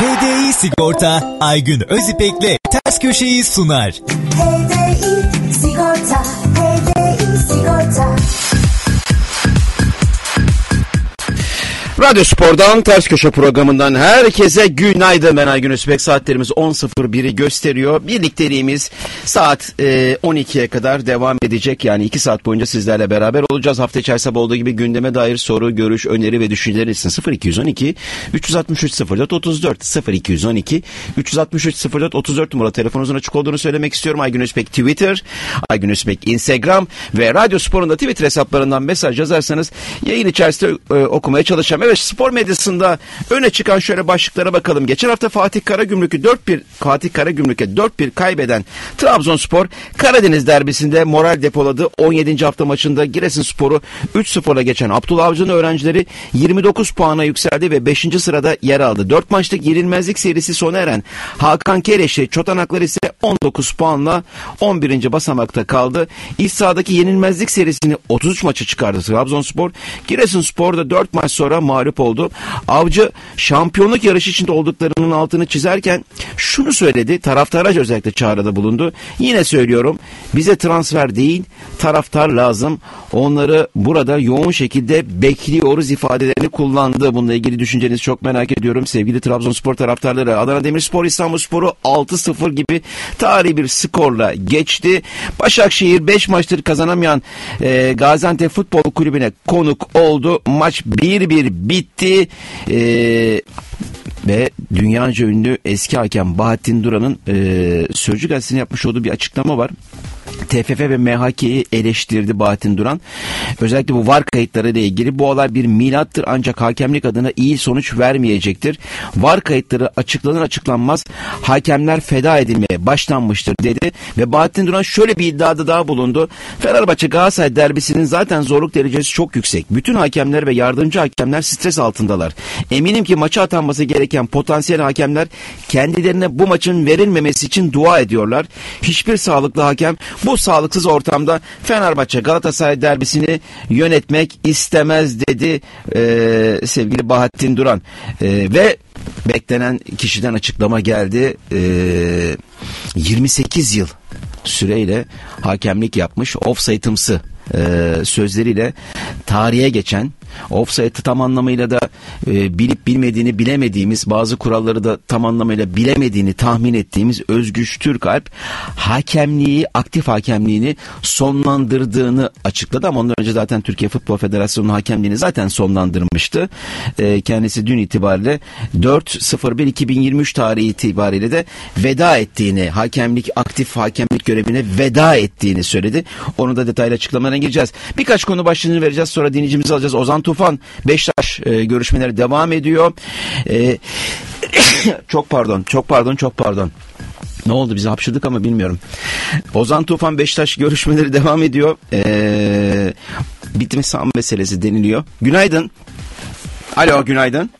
HDI Sigorta Aygün Özipek'le Ters Köşeyi sunar. HDI Sigorta HDI Sigorta Radyo Spor'dan Ters Köşe programından herkese günaydın. Ben Aygün Özbek. Saatlerimiz 10.01'i gösteriyor. Birlikteliğimiz saat e, 12'ye kadar devam edecek. Yani 2 saat boyunca sizlerle beraber olacağız. Hafta içerisinde olduğu gibi gündeme dair soru, görüş, öneri ve düşünceleriniz 0212 363 04 34 0212 363 04 34 numara telefonunuzun açık olduğunu söylemek istiyorum. Aygün Özbek Twitter, Aygün Özbek Instagram ve Radyo Spor'un da Twitter hesaplarından mesaj yazarsanız yayın içerisinde e, okumaya çalışacağım. Evet spor medyasında öne çıkan şöyle başlıklara bakalım. Geçen hafta Fatih Karagümrük'ü 4-1 Fatih Karagümrük'e 4-1 kaybeden Trabzonspor Karadeniz derbisinde moral depoladı. 17. hafta maçında Giresunspor'u 3-0'la geçen Abdullah Avcı'nın öğrencileri 29 puana yükseldi ve 5. sırada yer aldı. 4 maçlık yenilmezlik serisi sona eren Hakan Kereş'i Çotanaklar ise 19 puanla 11. basamakta kaldı. İç sahadaki yenilmezlik serisini 33 maça çıkardı Trabzonspor. Giresunspor da 4 maç sonra mağlup oldu. Avcı şampiyonluk yarışı içinde olduklarının altını çizerken şunu söyledi. Taraftara özellikle çağrıda bulundu. Yine söylüyorum bize transfer değil taraftar lazım. Onları burada yoğun şekilde bekliyoruz ifadelerini kullandı. Bununla ilgili düşüncenizi çok merak ediyorum. Sevgili Trabzonspor taraftarları Adana Demirspor İstanbulspor'u 6-0 gibi tarihi bir skorla geçti. Başakşehir 5 maçtır kazanamayan e, Gaziantep Futbol Kulübü'ne konuk oldu. Maç 1-1 bitti. E, ve dünyaca ünlü eski hakem Bahattin Duran'ın e, Sözcü Gazetesi'ne yapmış olduğu bir açıklama var. TFF ve MHK'yi eleştirdi Bahattin Duran. Özellikle bu VAR kayıtları ile ilgili bu olay bir milattır ancak hakemlik adına iyi sonuç vermeyecektir. VAR kayıtları açıklanır açıklanmaz hakemler feda edilmeye başlanmıştır dedi ve Bahattin Duran şöyle bir iddiada daha bulundu. Fenerbahçe Galatasaray derbisinin zaten zorluk derecesi çok yüksek. Bütün hakemler ve yardımcı hakemler stres altındalar. Eminim ki maça atanması gereken potansiyel hakemler kendilerine bu maçın verilmemesi için dua ediyorlar. Hiçbir sağlıklı hakem bu sağlıksız ortamda Fenerbahçe Galatasaray derbisini yönetmek istemez dedi e, sevgili Bahattin Duran. E, ve beklenen kişiden açıklama geldi. E, 28 yıl süreyle hakemlik yapmış offside'ımsı e, sözleriyle tarihe geçen offside'ı tam anlamıyla da e, bilip bilmediğini bilemediğimiz bazı kuralları da tam anlamıyla bilemediğini tahmin ettiğimiz Özgüç Türkalp hakemliği aktif hakemliğini sonlandırdığını açıkladı ama ondan önce zaten Türkiye Futbol Federasyonu'nun hakemliğini zaten sonlandırmıştı. E, kendisi dün itibariyle 4.01.2023 tarihi itibariyle de veda ettiğini hakemlik aktif hakemlik görevine veda ettiğini söyledi. Onu da detaylı açıklamalarına gireceğiz. Birkaç konu başlığını vereceğiz sonra dinleyicimizi alacağız. Ozan Tufan Beşiktaş e, görüşmeleri devam ediyor. E, çok pardon, çok pardon, çok pardon. Ne oldu bizi hapşırdık ama bilmiyorum. Ozan Tufan Beşiktaş görüşmeleri devam ediyor. Ee, bitme sağ meselesi deniliyor. Günaydın. Alo günaydın.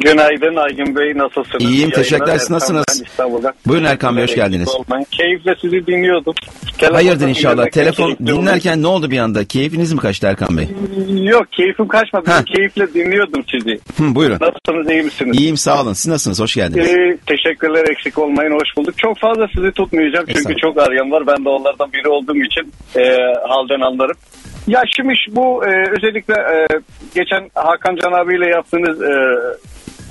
Günaydın Aygün Bey nasılsınız? İyiyim, Yayınlar teşekkürler. Siz nasılsınız? İstanbul'dan. Buyurun Erkan Bey, hoş geldiniz. Olmayın. Keyifle sizi dinliyordum. Telefonda Hayırdır inşallah. Telefon oldu. dinlerken ne oldu bir anda? Keyfiniz mi kaçtı Erkan Bey? Yok keyfim kaçmadı. Ha. Keyifle dinliyordum sizi. Hı, buyurun. Nasılsınız iyi misiniz? İyiyim sağ olun. Siz nasılsınız? Hoş geldiniz. Ee, teşekkürler eksik olmayın hoş bulduk. Çok fazla sizi tutmayacağım çünkü çok arayan var. Ben de onlardan biri olduğum için e, halden anlarım. Ya şimdi bu e, özellikle e, geçen Hakan Can abiyle yaptığınız e,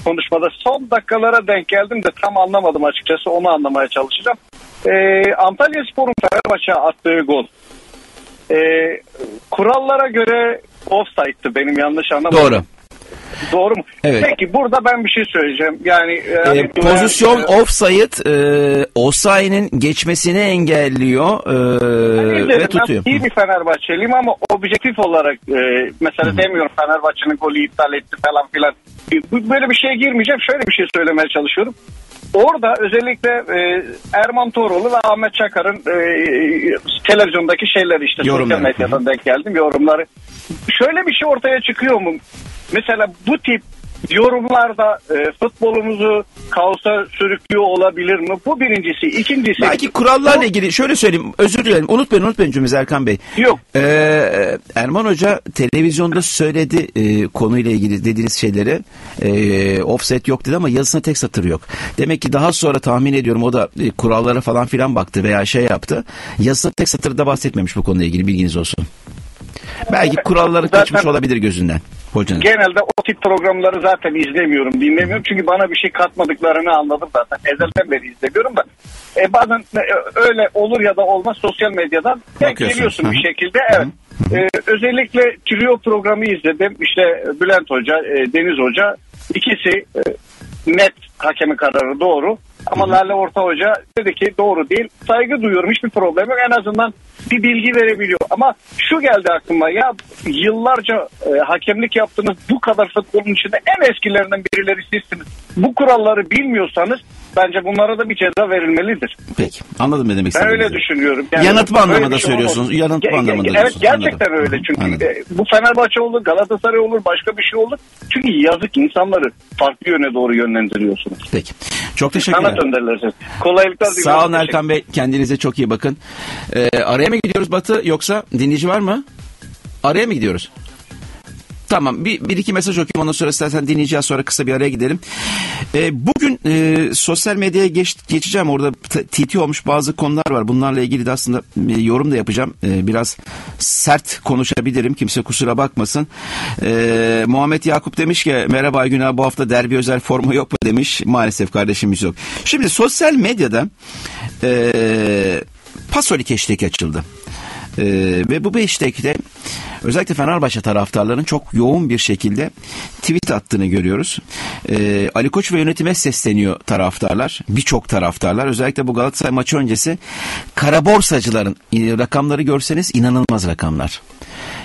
konuşmada son dakikalara denk geldim de tam anlamadım açıkçası onu anlamaya çalışacağım. E, Antalya Spor'un Fenerbahçe'ye attığı gol. E, kurallara göre offside'tı benim yanlış anlamadım. Doğru. Doğru mu? Evet. Peki burada ben bir şey söyleyeceğim. Yani e, Ee, hani- pozisyon e, offside e, Osayi'nin geçmesini engelliyor e, ve Ben tutuyor. iyi bir Fenerbahçeliyim ama objektif olarak e, mesela demiyorum Fenerbahçe'nin golü iptal etti falan filan. E, Böyle bir şeye girmeyeceğim. Şöyle bir şey söylemeye çalışıyorum. Orada özellikle e, Erman Toroğlu ve Ahmet Çakar'ın e, televizyondaki şeyler işte Yorumları. sosyal medyadan denk geldim yorumları. Şöyle bir şey ortaya çıkıyor mu? Mesela bu tip yorumlarda e, futbolumuzu kaosa sürüklüyor olabilir mi? Bu birincisi. İkincisi Belki kurallarla ilgili şöyle söyleyeyim özür dilerim unutmayın unutmayın cümlemizi Erkan Bey. Yok. Ee, Erman Hoca televizyonda söyledi e, konuyla ilgili dediğiniz şeyleri. E, offset yok dedi ama yazısına tek satır yok. Demek ki daha sonra tahmin ediyorum o da e, kurallara falan filan baktı veya şey yaptı. Yazısına tek satırda bahsetmemiş bu konuyla ilgili bilginiz olsun. Belki kuralları Zaten- kaçmış olabilir gözünden hocanın. genelde o tip programları zaten izlemiyorum, dinlemiyorum. Çünkü bana bir şey katmadıklarını anladım zaten. Ezelden beri izlemiyorum da. E bazen e, öyle olur ya da olmaz sosyal medyadan denk geliyorsun Hı hı. bir şekilde. Evet. E, özellikle trio programı izledim. İşte Bülent Hoca, e, Deniz Hoca ikisi e, net hakemin kararı doğru. Ama Lale Orta Hoca dedi ki doğru değil. Saygı duyuyorum hiçbir problem yok. En azından bir bilgi verebiliyor. Ama şu geldi aklıma ya yıllarca e, hakemlik yaptınız bu kadar futbolun içinde en eskilerinden birileri sizsiniz. Bu kuralları bilmiyorsanız bence bunlara da bir ceza verilmelidir. Peki anladım ne demek Ben öyle düşünüyorum. Yanıltma böyle anlamında şey söylüyorsunuz. olmaz. Yanıltma Ge- ge- anlamında Evet diyorsunuz. gerçekten Anladım. öyle çünkü Anladım. e, bu Fenerbahçe olur, Galatasaray olur, başka bir şey olur. Çünkü yazık insanları farklı yöne doğru yönlendiriyorsunuz. Peki. Çok teşekkürler. Sanat önderleri. Kolaylıklar diliyorum. Sağ olun Erkan Bey. Kendinize çok iyi bakın. Ee, araya mı gidiyoruz Batı yoksa dinleyici var mı? Araya mı gidiyoruz? Tamam bir, bir iki mesaj okuyayım ondan sonra istersen dinleyeceğiz sonra kısa bir araya gidelim. Ee, bugün e, sosyal medyaya geç, geçeceğim orada TT olmuş bazı konular var. Bunlarla ilgili de aslında e, yorum da yapacağım. E, biraz sert konuşabilirim kimse kusura bakmasın. E, Muhammed Yakup demiş ki merhaba Günah bu hafta derbi özel forma yok mu demiş. Maalesef kardeşimiz yok. Şimdi sosyal medyada e, Pasolik hashtag açıldı. Ee, ve bu hashtag'de özellikle Fenerbahçe taraftarlarının çok yoğun bir şekilde tweet attığını görüyoruz. Ee, Ali Koç ve yönetime sesleniyor taraftarlar. Birçok taraftarlar. Özellikle bu Galatasaray maçı öncesi kara borsacıların e, rakamları görseniz inanılmaz rakamlar.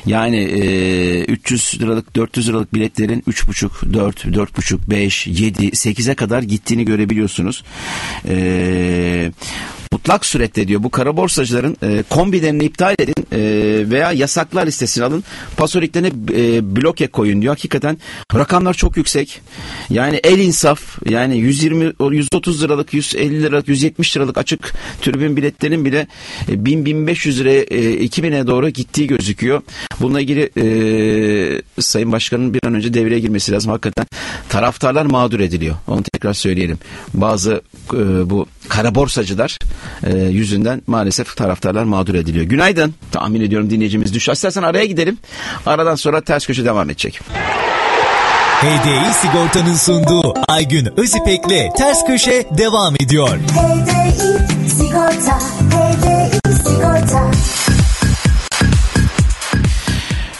Yani e, 300 liralık 400 liralık biletlerin 3,5, 4, 4,5, 5, 7, 8'e kadar gittiğini görebiliyorsunuz. Eee mutlak surette diyor bu kara borsacıların e, kombilerini iptal edin e, veya yasaklar listesine alın. Pasoliklerine e, bloke koyun diyor. Hakikaten rakamlar çok yüksek. Yani el insaf yani 120 o 130 liralık 150 liralık 170 liralık açık tribün biletlerin bile e, 1000 1500 liraya e, 2000'e doğru gittiği gözüküyor. Bununla ilgili e, Sayın Başkan'ın bir an önce devreye girmesi lazım. Hakikaten taraftarlar mağdur ediliyor. Onu tekrar söyleyelim. Bazı e, bu kara borsacılar e, yüzünden maalesef taraftarlar mağdur ediliyor. Günaydın. Tahmin ediyorum dinleyicimiz düştü. İstersen araya gidelim. Aradan sonra ters köşe devam edecek. HDI Sigorta'nın sunduğu Aygün Özipek'le Ters Köşe devam ediyor. HDI Sigorta HDI Sigorta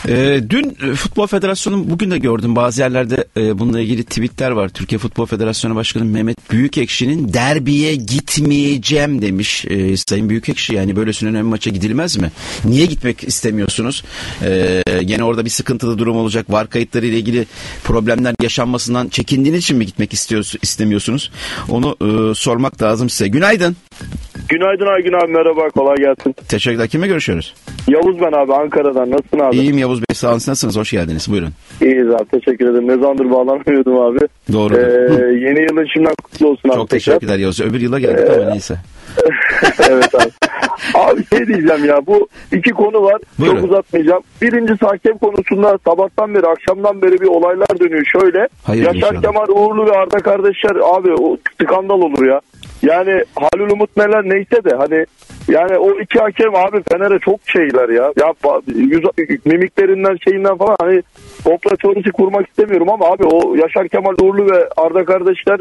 E, dün Futbol Federasyonu bugün de gördüm bazı yerlerde e, bununla ilgili tweetler var. Türkiye Futbol Federasyonu Başkanı Mehmet Büyükekşi'nin derbiye gitmeyeceğim demiş e, Sayın Büyükekşi. Yani böylesine önemli maça gidilmez mi? Niye gitmek istemiyorsunuz? E, gene orada bir sıkıntılı durum olacak. Var kayıtları ile ilgili problemler yaşanmasından çekindiğiniz için mi gitmek istiyorsunuz, istemiyorsunuz? Onu e, sormak lazım size. Günaydın. Günaydın Aygün abi merhaba kolay gelsin. Teşekkürler. Kimle görüşüyoruz? Yavuz ben abi Ankara'dan nasılsın abi? İyiyim Yavuz Bey. Sağ olun. Nasılsınız? Hoş geldiniz. Buyurun. İyiyiz abi teşekkür ederim. Ne zamandır bağlanamıyordum abi. Doğru. Ee, yeni yılın şimdiden kutlu olsun abi. Çok teşekkürler Yavuz. Öbür yıla geldik ama neyse. evet abi. Abi şey diyeceğim ya bu iki konu var. Buyurun. Çok uzatmayacağım. Birincisi hakem konusunda sabahtan beri akşamdan beri bir olaylar dönüyor. Şöyle Hayırdır Yaşar inşallah. Kemal Uğurlu ve Arda kardeşler abi o skandal olur ya. Yani Halil Umut Meler neyse de hani yani o iki hakem abi Fener'e çok şeyler ya. Ya yüz, mimiklerinden şeyinden falan hani komplo teorisi kurmak istemiyorum ama abi o Yaşar Kemal Uğurlu ve Arda kardeşler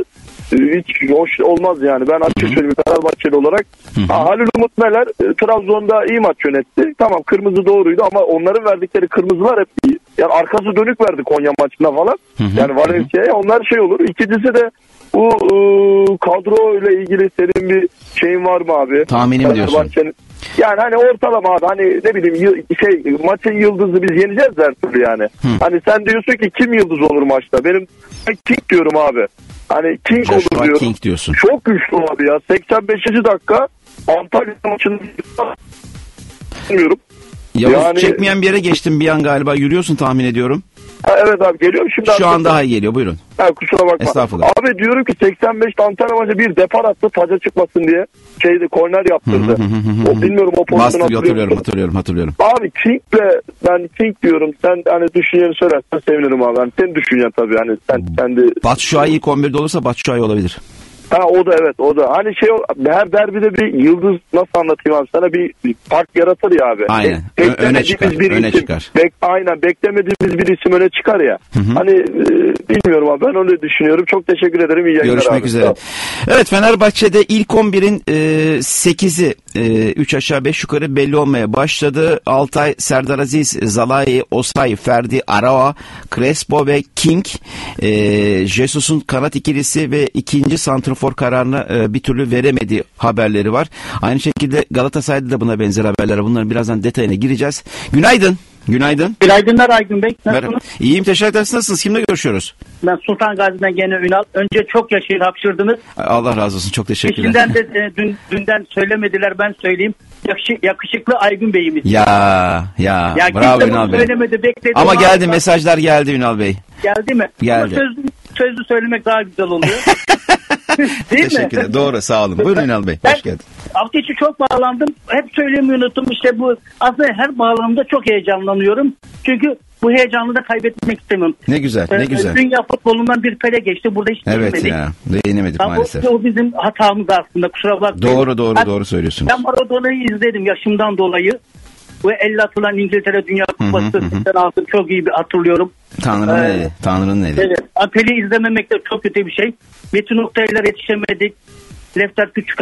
e, hiç hoş olmaz yani. Ben açık söyleyeyim Fenerbahçeli olarak. Ha, Halil Umut Meler e, Trabzon'da iyi maç yönetti. Tamam kırmızı doğruydu ama onların verdikleri kırmızılar hep iyi. Yani arkası dönük verdi Konya maçında falan. Yani Valencia'ya onlar şey olur. İkincisi de bu e, kadro ile ilgili senin bir şeyin var mı abi? Tahminim diyorsun. Fenerbahçe'nin- Yani hani ortalama abi hani ne bileyim şey maçın yıldızı biz yeneceğiz her türlü yani. Hani sen diyorsun ki kim yıldız olur maçta? Benim ben King diyorum abi. Hani King olur Joshua diyorum. King diyorsun. Çok güçlü abi ya. 85. dakika Antalya maçını bilmiyorum. Yavuz Yani- çekmeyen bir yere geçtin bir an galiba. Yürüyorsun tahmin ediyorum. Ha, evet abi geliyorum şimdi. Şu an daha iyi geliyor buyurun. Ha, kusura bakma. Estağfurullah. Abi diyorum ki 85 Antalya maçı bir depar attı taca çıkmasın diye. Şeydi korner yaptırdı. o, bilmiyorum o pozisyonu hatırlıyorum musun? hatırlıyorum hatırlıyorum. Abi King'le ben King diyorum. Sen hani düşünceni söylersen sevinirim abi. Yani senin düşüncen tabii. Hani sen kendi Batshuayi ilk 11'de olursa Batshuayi olabilir. Ha o da evet o da. Hani şey her derbide bir yıldız nasıl anlatayım abi sana bir, fark yaratır ya abi. Aynen. Ö- öne çıkar, Bir öne isim, çıkar. Bek, aynen beklemediğimiz bir isim öne çıkar ya. Hani e, bilmiyorum abi ben öyle düşünüyorum. Çok teşekkür ederim. İyi yayınlar Görüşmek abi. üzere. Evet Fenerbahçe'de ilk 11'in e, 8'i 3 aşağı 5 yukarı belli olmaya başladı. Altay, Serdar Aziz, Zalai, Osay, Ferdi, Araoa, Crespo ve King. E, Jesus'un kanat ikilisi ve ikinci santrofor kararını e, bir türlü veremediği haberleri var. Aynı şekilde Galatasaray'da da buna benzer haberler var. Bunların birazdan detayına gireceğiz. Günaydın. Günaydın. Günaydınlar Aygün Bey. Merhaba. Nasılsınız? İyiyim teşekkür ederiz. Nasılsınız? Kimle görüşüyoruz? Ben Sultan Gazi'den gene Ünal. Önce çok yaşayın hapşırdınız. Allah razı olsun. Çok teşekkürler. İçinden de e, dün, dünden söylemediler ben söyleyeyim. Yakışı, yakışıklı Aygün Bey'imiz. Ya ya, Ya bravo Ünal Bey. söylemedi bekledim. Ama geldi mesajlar geldi Ünal Bey. Geldi mi? Geldi. Ama sözlü, sözlü söylemek daha güzel oluyor. Değil Teşekkür ederim. Doğru sağ olun. Buyurun Ünal Bey. Hoş geldin. hafta içi çok bağlandım. Hep söylemeyi unuttum. İşte bu aslında her bağlamda çok heyecanlanıyorum. Çünkü bu heyecanı da kaybetmek istemiyorum. Ne güzel ne Ee, güzel. Dünya futbolundan bir pele geçti. Burada hiç Evet değinmedik. ya. Değinemedik Ama maalesef. O, o bizim hatamız aslında kusura bakmayın. Doğru doğru Ben- doğru söylüyorsunuz. Ben Maradona'yı izledim yaşımdan dolayı. Ve 50 atılan İngiltere Dünya Kupası hı hı. 86 çok iyi bir hatırlıyorum. Tanrı'nın Ee, eli. Tanrı'nın eli. Evet. Apel'i izlememek de çok kötü bir şey. Metin Oktay'lara yetişemedik. Lefter Küçük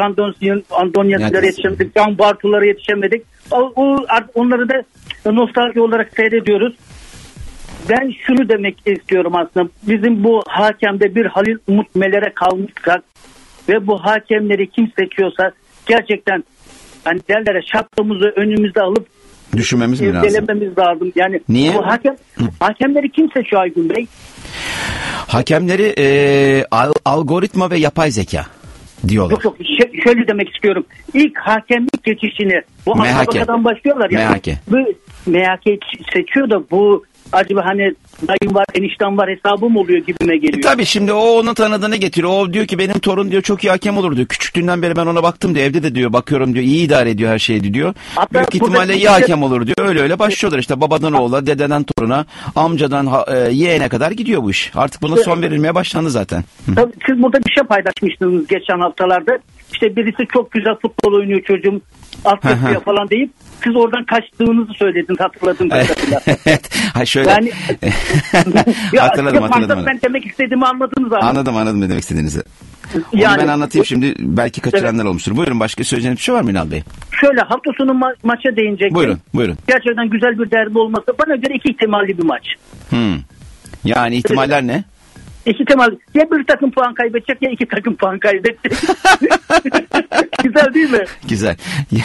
Andonya'lara yetişemedik. Can Bartu'lara yetişemedik. O, o, artık onları da nostalji olarak seyrediyoruz. Ben şunu demek istiyorum aslında. Bizim bu hakemde bir Halil Umut Meler'e kalmışsak ve bu hakemleri kim seçiyorsa gerçekten hani derlere şapkamızı önümüzde alıp Düşünmemiz mi lazım? lazım. Yani Niye? bu hakem hakemleri kim seçiyor Aygün Bey? Hakemleri e, al- algoritma ve yapay zeka diyorlar. Yok yok şöyle demek istiyorum. İlk hakemlik geçişini bu. Ankara'dan başlıyorlar ya. MHK. Bu MHK seçiyor da bu acaba hani dayım var eniştem var hesabım oluyor gibime geliyor. E tabii şimdi o onun tanıdığını getiriyor. O diyor ki benim torun diyor çok iyi hakem olur diyor. Küçüklüğünden beri ben ona baktım diyor. Evde de diyor bakıyorum diyor. iyi idare ediyor her şeyi diyor. Hatta Büyük ihtimalle iyi hakem olur diyor. Öyle öyle başlıyorlar işte babadan oğula, dededen toruna, amcadan e, yeğene kadar gidiyor bu iş. Artık buna son verilmeye başlandı zaten. Tabii siz burada bir şey paylaşmıştınız geçen haftalarda. İşte birisi çok güzel futbol oynuyor çocuğum alt Hı hı. yapıyor falan deyip siz oradan kaçtığınızı söylediniz hatırladığım kadarıyla. evet. Ha şöyle. Yani- ya, hatırladım hatırladım. ben demek istediğimi anladınız ama. Anladım anladım ne demek istediğinizi. Onu Yani- ben anlatayım şimdi belki kaçıranlar olmuştur. Buyurun başka söyleyeceğiniz bir şey var mı Ünal Bey? Şöyle hafta sonu ma- maça değinecek. Buyurun buyurun. Gerçekten güzel bir derbi olması bana göre iki ihtimalli bir maç. Hmm. Yani ihtimaller ne? İki ihtimal ya bir takım puan kaybedecek ya iki takım puan kaybedecek. güzel değil mi? Güzel.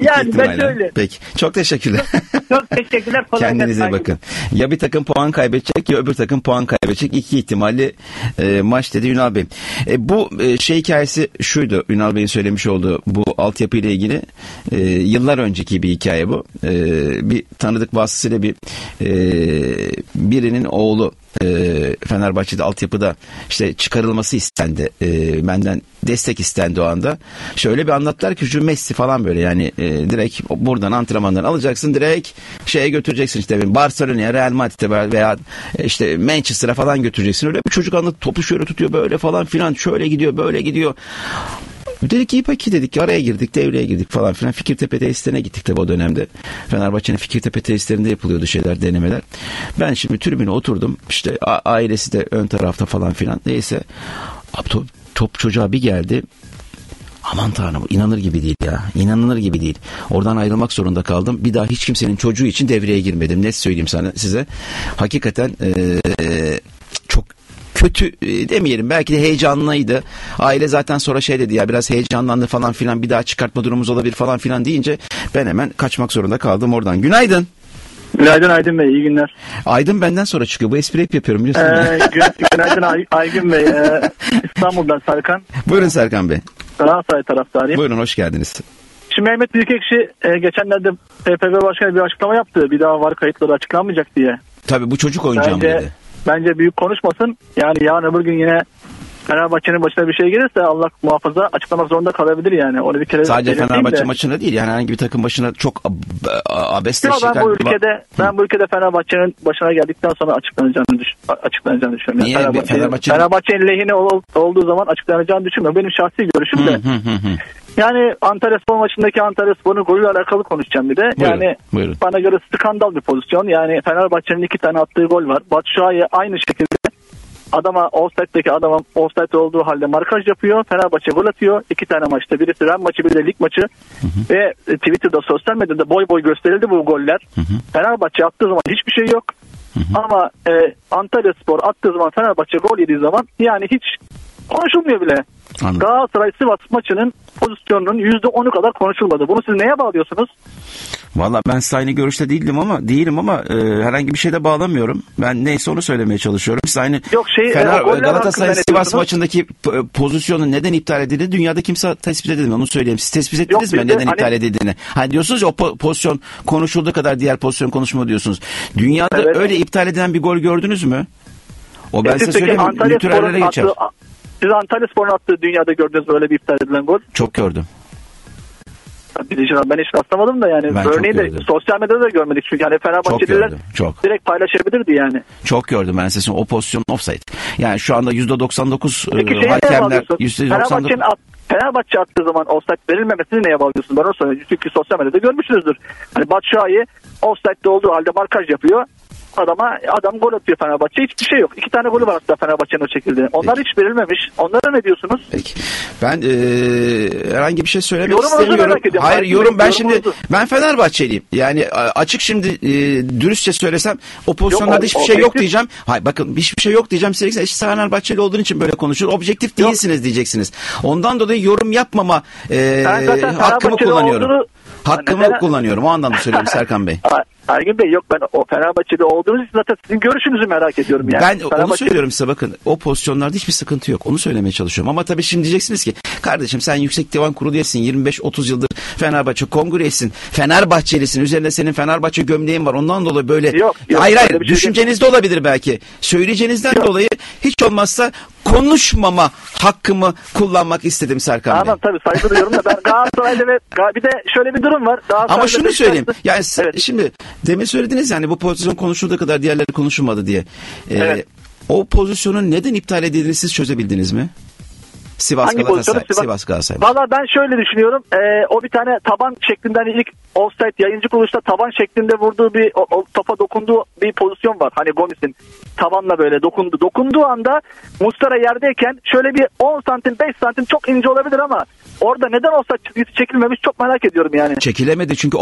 Yani bence öyle. Peki. Çok teşekkürler. Çok teşekkürler. Kolay Kendinize gelsin. bakın. Ya bir takım puan kaybedecek ya öbür takım puan kaybedecek. İki ihtimalli e, maç dedi Ünal Bey. E, bu e, şey hikayesi şuydu Ünal Bey'in söylemiş olduğu bu altyapı ile ilgili e, yıllar önceki bir hikaye bu. E, bir tanıdık vasıtasıyla bir e, birinin oğlu e, Fenerbahçe'de altyapıda işte çıkarılması istendi. E, benden destek istendi o anda. Şöyle bir anlattılar ki şu Messi falan böyle yani e, direkt buradan antrenmandan alacaksın direkt şeye götüreceksin işte Barcelona'ya Real Madrid'e veya işte Manchester'a falan götüreceksin. Öyle bir çocuk anlat topu şöyle tutuyor böyle falan filan şöyle gidiyor böyle gidiyor. Dedik iyi peki dedik araya girdik devreye girdik falan filan. Fikirtepe tesislerine gittik tabi o dönemde. Fenerbahçe'nin Fikirtepe tesislerinde yapılıyordu şeyler denemeler. Ben şimdi tribüne oturdum işte ailesi de ön tarafta falan filan. Neyse top, top çocuğa bir geldi. Aman tanrım inanır gibi değil ya. İnanılır gibi değil. Oradan ayrılmak zorunda kaldım. Bir daha hiç kimsenin çocuğu için devreye girmedim. Net söyleyeyim sana size. Hakikaten çok kötü e, demeyelim belki de heyecanlıydı. Aile zaten sonra şey dedi ya biraz heyecanlandı falan filan bir daha çıkartma durumumuz olabilir falan filan deyince ben hemen kaçmak zorunda kaldım oradan. Günaydın. Günaydın Aydın Bey, iyi günler. Aydın benden sonra çıkıyor. Bu espri hep yapıyorum biliyorsun. Ee, gün- günaydın Ay- Aygün Bey. Ee, İstanbul'dan Serkan. Buyurun Serkan Bey. Galatasaray taraftarıyım. Buyurun hoş geldiniz. Şimdi Mehmet Büyükekşi e, geçenlerde PPV Başkanı bir açıklama yaptı. Bir daha var kayıtları açıklanmayacak diye. Tabii bu çocuk oyuncağım Bence, dedi. Bence büyük konuşmasın. Yani yarın öbür gün yine Fenerbahçe'nin başına bir şey gelirse Allah muhafaza açıklamak zorunda kalabilir yani. Onu bir kere Sadece Fenerbahçe de. maçında değil yani herhangi bir takım başına çok ab- abesle ben bu ülkede ben bu ülkede Fenerbahçe'nin başına geldikten sonra açıklanacağını düş açıklanacağını düşünüyorum. Niye? Yani Bir Fenerbahçe- Fenerbahçe'nin lehine ol- olduğu zaman açıklanacağını düşünmüyorum. Benim şahsi görüşüm de. Hı hı hı hı. Yani Antalya Spor maçındaki Antalya Spor'un golüyle alakalı konuşacağım bir de. Buyurun, yani buyurun. bana göre skandal bir pozisyon. Yani Fenerbahçe'nin iki tane attığı gol var. Batshuayi aynı şekilde adama offside'deki adama offside olduğu halde markaj yapıyor. Fenerbahçe gol atıyor. İki tane maçta. Birisi Ren maçı biri de lig maçı. Ve e, Twitter'da sosyal medyada boy boy gösterildi bu goller. Fenerbahçe attığı zaman hiçbir şey yok. Ama e, Antalya Spor attığı zaman Fenerbahçe gol yediği zaman yani hiç konuşulmuyor bile. Anladım. Galatasaray Sivas maçının pozisyonunun %10'u kadar konuşulmadı. Bunu siz neye bağlıyorsunuz? Valla ben size aynı görüşte değildim ama değilim ama e, herhangi bir şeyde bağlamıyorum. Ben neyse onu söylemeye çalışıyorum. Siz aynı Yok, şey, Fener, e, Galatasaray Sivas maçındaki p- pozisyonun neden iptal edildi? Dünyada kimse tespit edilmiyor. Onu söyleyeyim. Siz tespit ettiniz Yok, mi neden hani- iptal edildiğini? Hani diyorsunuz ya o po- pozisyon konuşulduğu kadar diğer pozisyon konuşma diyorsunuz. Dünyada Evet. öyle iptal edilen bir gol gördünüz mü? O ben E, size söyleyeyim. Antalya Spor'un geçer. attığı, siz Antalya Spor'un attığı dünyada gördüğünüz böyle bir iptal edilen gol. Çok gördüm. Biz hiç, ben hiç rastlamadım da yani Ben çok örneği de gördüm. sosyal medyada da görmedik çünkü hani Fenerbahçeliler gördüm, çok. direkt paylaşabilirdi yani. Çok gördüm ben söyleyeyim. O pozisyon offside. Yani şu anda %99 Peki e, hakemler bağlıyorsun? %99 Fenerbahçe'nin at, Fenerbahçe attığı zaman offside verilmemesini neye bağlıyorsun? Ben onu soruyorum. Çünkü sosyal medyada görmüşsünüzdür. Hani Batshuayi offside'de olduğu halde markaj yapıyor. Adama adam gol atıyor Fenerbahçe. Hiçbir şey yok. İki tane golü var hatta Fenerbahçe'nin o şekilde. Onlar hiç verilmemiş. Onlara ne diyorsunuz? Peki. Ben e, herhangi bir şey söylemek Yorumunuzu istemiyorum. merak ediyorum. Hayır yorum ben yorumunuzu. şimdi ben Fenerbahçeliyim. Yani açık şimdi e, dürüstçe söylesem o pozisyonlarda Yok, hiçbir o şey yok diyeceğim. Hayır bakın hiçbir şey yok diyeceğim. Size işte Fenerbahçeli olduğun için böyle konuşur. Objektif değilsiniz diyeceksiniz. Ondan dolayı yorum yapmama e, hakkımı kullanıyorum. olduğunu- Hakkımı Mesela- kullanıyorum. O anlamda söylüyorum Serkan Bey. Ergin Bey yok ben o Fenerbahçe'de olduğunuz için zaten sizin görüşünüzü merak ediyorum yani. Ben onu Fenerbahçe- söylüyorum size bakın o pozisyonlarda hiçbir sıkıntı yok. Onu söylemeye çalışıyorum. Ama tabii şimdi diyeceksiniz ki kardeşim sen Yüksek Divan Kurulu üyesin 25-30 yıldır Fenerbahçe kongresin. Fenerbahçelisin. Üzerinde senin Fenerbahçe gömleğin var. Ondan dolayı böyle Yok, yok, hayır hayır şey düşüncenizde olabilir belki. Söyleyeceğinizden dolayı hiç olmazsa konuşmama hakkımı kullanmak istedim Serkan Bey. Tamam tabii saygı duyuyorum da ben Galatasaray'da ve bir de şöyle bir durum var. Galatasaray'da Ama şunu söyleyeyim. Yani Evet. şimdi demin söylediniz yani bu pozisyon konuşulduğu kadar diğerleri konuşulmadı diye. Ee, Evet. O pozisyonun neden iptal edildiğini siz çözebildiniz mi? Sivas Hangi Galatasaray. pozisyonu? Sivas Galatasaray. Valla ben şöyle düşünüyorum. Ee, o bir tane taban şeklinde hani ilk offside yayıncı kuruluşta taban şeklinde vurduğu bir o, o topa dokunduğu bir pozisyon var. Hani Gomis'in tabanla böyle dokundu. Dokunduğu anda Mustara yerdeyken şöyle bir 10 santim 5 santim çok ince olabilir ama orada neden offside çizgisi çekilmemiş çok merak ediyorum yani. Çekilemedi çünkü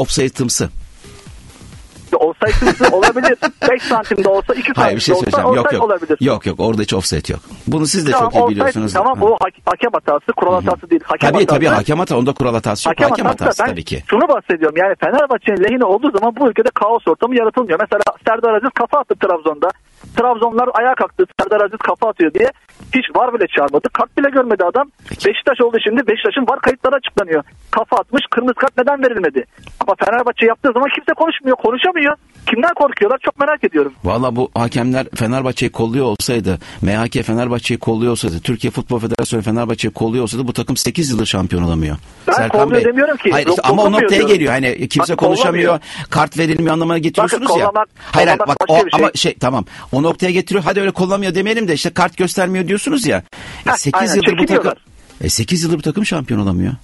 offside'ımsı. Offside olabilir. 5 santimde olsa 2 santimde Hayır bir şey olsa söyleyeceğim. Yok offside yok. olabilir. Yok yok orada hiç offside yok. Bunu siz de Tamam, çok iyi offside- biliyorsunuz. Tamam o ha- hakem hatası, kural hatası değil. Hakem Tabii hatası. tabii hakem hatası. Onda kural hatası yok. Hakem, hatası da hatası ben tabii ki. Şunu bahsediyorum yani Fenerbahçe'nin lehine olduğu zaman bu ülkede kaos ortamı yaratılmıyor. Mesela Serdar Aziz kafa attı Trabzon'da. Trabzonlar ayağa kalktı Serdar Aziz kafa atıyor diye. Hiç var bile çağırmadı. Kart bile görmedi adam. Beşiktaş oldu şimdi. Beşiktaş'ın var kayıtları açıklanıyor. Kafa atmış kırmızı kart neden verilmedi? Ama Fenerbahçe yaptığı zaman kimse konuşmuyor. Konuşamıyor. Kimden korkuyorlar çok merak ediyorum. Valla bu hakemler Fenerbahçe'yi kolluyor olsaydı, MHK Fenerbahçe'yi kolluyor olsaydı, Türkiye Futbol Federasyonu Fenerbahçe'yi kolluyor olsaydı bu takım 8 yıldır şampiyon olamıyor. Ben kolluyor demiyorum ki. Hayır işte ama o noktaya diyorum. geliyor. Hani kimse Bak, konuşamıyor, kollamıyor. kart verilmiyor anlamına getiriyorsunuz Bakın, ya. kollamak- hayır hayır kollamak bak başka o, şey. ama şey tamam. O noktaya getiriyor. Hadi öyle kollamıyor demeyelim de işte kart göstermiyor diyorsunuz ya. E, Heh, 8 aynen, yıldır bu takım e 8 yıldır bu takım şampiyon olamıyor.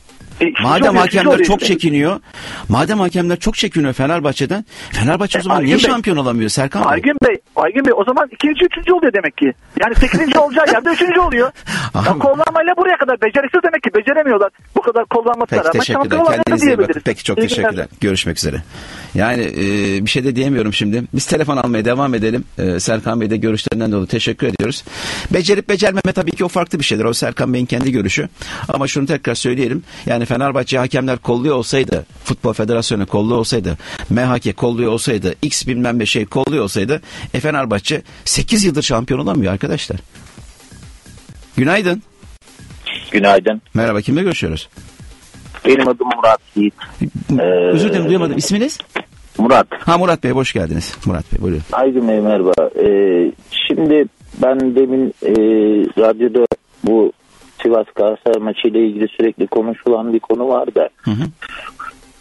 E, Madem hakemler çok çekiniyor. Madem hakemler çok çekiniyor Fenerbahçe'den. Fenerbahçe o E, zaman niye Aygün Bey- şampiyon olamıyor Serkan Bey? Aygün Bey, Aygün Bey o zaman ikinci, üçüncü oluyor demek ki. Yani sekizinci olacağı yerde üçüncü oluyor. Ya Abi. kollanmayla buraya kadar beceriksiz demek ki beceremiyorlar. Bu kadar kollanmasına Peki rağmen teşekkürler. şampiyon olamıyor diyebiliriz. Peki çok İyi günler. teşekkürler. Görüşmek üzere. Yani e, bir şey de diyemiyorum şimdi. Biz telefon almaya devam edelim. E, Serkan Bey de görüşlerinden dolayı teşekkür ediyoruz. Becerip becermeme tabii ki o farklı bir şeydir. O Serkan Bey'in kendi görüşü. Ama şunu tekrar söyleyelim. Yani Fenerbahçe hakemler kolluyor olsaydı, Futbol Federasyonu kolluyor olsaydı, MHK kolluyor olsaydı, X bilmem bir şey kolluyor olsaydı, e Fenerbahçe 8 yıldır şampiyon olamıyor arkadaşlar. Günaydın. Günaydın. Merhaba kimle görüşüyoruz? Benim adım Murat Yiğit. Ee, Özür dilerim duyamadım. İsminiz? Murat. Ha Murat Bey hoş geldiniz. Murat Bey buyurun. Aydın Bey merhaba. Ee, şimdi ben demin e, radyoda bu Sivas Galatasaray maçıyla ilgili sürekli konuşulan bir konu var da.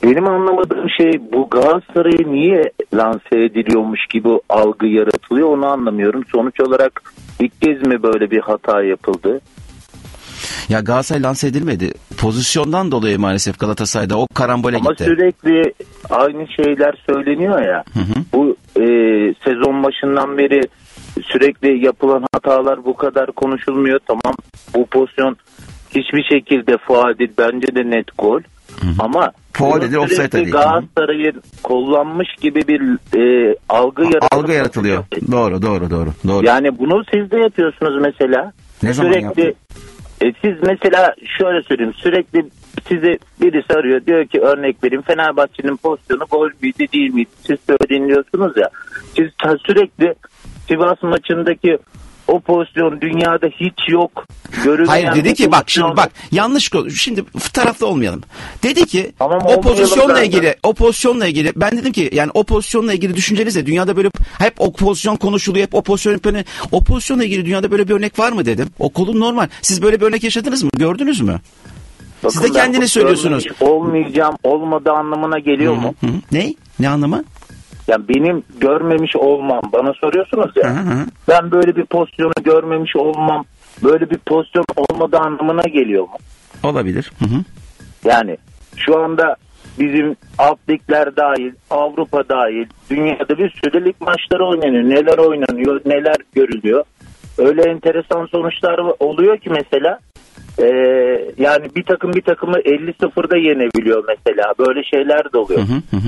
Benim anlamadığım şey bu Galatasaray'ı niye lanse ediliyormuş gibi algı yaratılıyor onu anlamıyorum. Sonuç olarak ilk kez mi böyle bir hata yapıldı? Ya Galatasaray lanse edilmedi. Pozisyondan dolayı maalesef Galatasaray'da o karambole Ama gitti. sürekli aynı şeyler söyleniyor ya. Bu e, sezon başından beri sürekli yapılan hatalar bu kadar konuşulmuyor. Tamam bu pozisyon hiçbir şekilde faal değil. Bence de net gol. Ama Faul değil, offside sürekli değil. Galatasaray'ın kullanmış gibi bir e, algı yaratılıyor. Algı yaratılıyor. Doğru doğru doğru. doğru. Yani bunu siz de yapıyorsunuz mesela. Ne zaman sürekli yaptın? e, siz mesela şöyle söyleyeyim sürekli sizi birisi arıyor diyor ki örnek vereyim Fenerbahçe'nin pozisyonu gol müydü değil miydi siz böyle dinliyorsunuz ya siz sürekli Sivas maçındaki o pozisyon dünyada hiç yok görülmeyen Hayır dedi ki bak şimdi bak yanlış şimdi tarafta olmayalım. Dedi ki Tamam, o pozisyonla zaten. ilgili o pozisyonla ilgili ben dedim ki yani o pozisyonla ilgili düşünceniz de dünyada böyle hep o pozisyon konuşuluyor hep o pozisyon o pozisyonla ilgili dünyada böyle bir örnek var mı dedim. O kolun normal. Siz böyle bir örnek yaşadınız mı? Gördünüz mü? Bakın Siz de bu söylüyorsunuz. Olmayacağım olmadığı anlamına geliyor mu? Hı? Ne? Ne anlamı? Yani benim görmemiş olmam bana soruyorsunuz ya. Hı hı. Ben böyle bir pozisyonu görmemiş olmam böyle bir pozisyon olmadığı anlamına geliyor mu? Olabilir. Hı hı. Yani şu anda bizim alt ligler dahil, Avrupa dahil, dünyada bir sürü lig maçları oynanıyor. Neler oynanıyor, neler görülüyor. Öyle enteresan sonuçlar oluyor ki mesela e, yani bir takım bir takımı 50-0'da yenebiliyor mesela. Böyle şeyler de oluyor.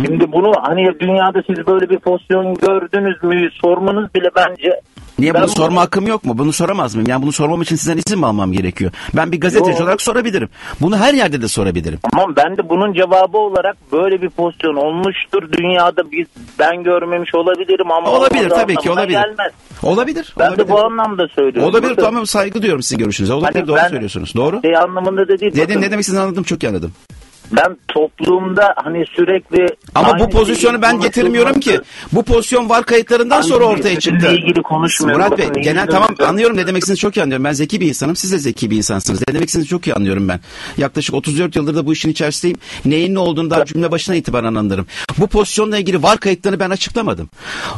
Şimdi bunu hani dünyada siz böyle bir pozisyon gördünüz mü sormanız bile bence Niye Ben bunu bunu- sorma hakkım yok mu? Bunu soramaz mıyım? Yani bunu sormam için sizden izin mi almam gerekiyor? Ben bir gazeteci Yok. olarak sorabilirim. Bunu her yerde de sorabilirim. Ama ben de bunun cevabı olarak böyle bir pozisyon olmuştur dünyada biz ben görmemiş olabilirim ama Olabilir tabii ki olabilir. Gelmez. Olabilir. Ben olabilir. de bu anlamda söylüyorum. Olabilir tamam saygı duyuyorum sizin görüşünüze. Olabilir Hani doğru ben- söylüyorsunuz. Doğru. Şey anlamında da değil. Dedin Bakın, ne demek istediğini anladım çok iyi anladım. Ben toplumda hani sürekli Ama bu pozisyonu ben getirmiyorum ki. Bu pozisyon var kayıtlarından Aynı sonra ortaya çıktı. ilgili konuşmuyorum. Murat Bey Bakın, genel tamam konuşuyorum. anlıyorum ne demek çok iyi anlıyorum. Ben zeki bir insanım siz de zeki bir insansınız. Ne demek çok iyi anlıyorum ben. Yaklaşık 34 yıldır da bu işin içerisindeyim. Neyin ne olduğunu daha cümle başına itibaren anlarım. Bu pozisyonla ilgili var kayıtlarını ben açıklamadım.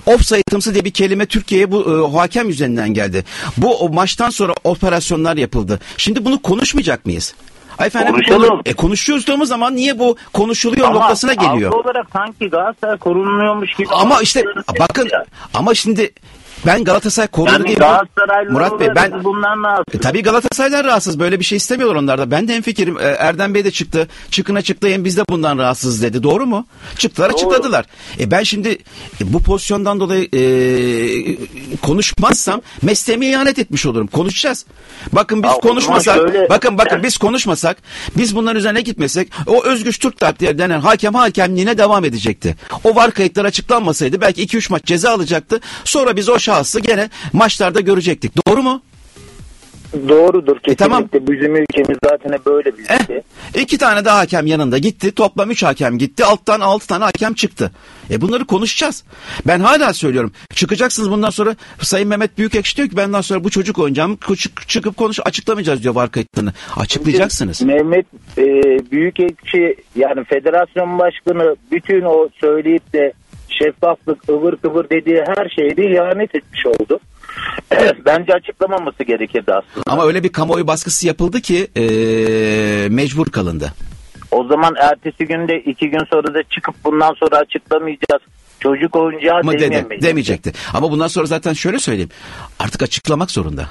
Offside'ımsı diye bir kelime Türkiye'ye bu e, hakem üzerinden geldi. Bu o maçtan sonra operasyonlar yapıldı. Şimdi bunu konuşmayacak mıyız? Ay efendim Konuşalım. konu- e, konuşuyoruz zaman niye bu konuşuluyor Ama noktasına geliyor? algı olarak sanki Galatasaray korunmuyormuş gibi. Ama işte bakın ama şimdi ben Galatasaray korur Yani diye Murat Bey ben bundan rahatsız. e, tabii Galatasaraylar rahatsız böyle bir şey istemiyorlar onlar da. Ben de hemfikirim. E, Erdem Bey de çıktı. Çıkın açıklayın biz de bundan rahatsız dedi. Doğru mu? Çıktılar açıkladılar. E ben şimdi e, bu pozisyondan dolayı e, konuşmazsam mesleğime ihanet etmiş olurum. Konuşacağız. Bakın biz zaman konuşmasak şöyle- bakın bakın biz konuşmasak biz bunların üzerine gitmesek o Özgüç Türk diye denen hakem hakemliğine devam edecekti. O var kayıtlar açıklanmasaydı belki 2-3 maç ceza alacaktı. Sonra biz o şahsı gene maçlarda görecektik. Doğru mu? Doğrudur kesinlikle. tamam. Bizim ülkemiz zaten böyle bir Eh, ülke. iki tane daha hakem yanında gitti. Toplam üç hakem gitti. Alttan altı tane hakem çıktı. E bunları konuşacağız. Ben hala söylüyorum. Çıkacaksınız bundan sonra Sayın Mehmet Büyükekşi diyor ki benden sonra bu çocuk oynayacağım. Çık- çıkıp konuş açıklamayacağız diyor var kayıtlarını. Açıklayacaksınız. Mehmet e, Büyükekşi yani federasyon başkanı bütün o söyleyip de şeffaflık ıvır kıvır dediği her şeyde ihanet etmiş oldu. Bence açıklamaması gerekirdi aslında. Ama öyle bir kamuoyu baskısı yapıldı ki eee, mecbur kalındı. O zaman ertesi günde iki gün sonra da çıkıp bundan sonra açıklamayacağız. Çocuk oyuncağı Mı dedi, demeyecekti. Ama bundan sonra zaten şöyle söyleyeyim. Artık açıklamak zorunda.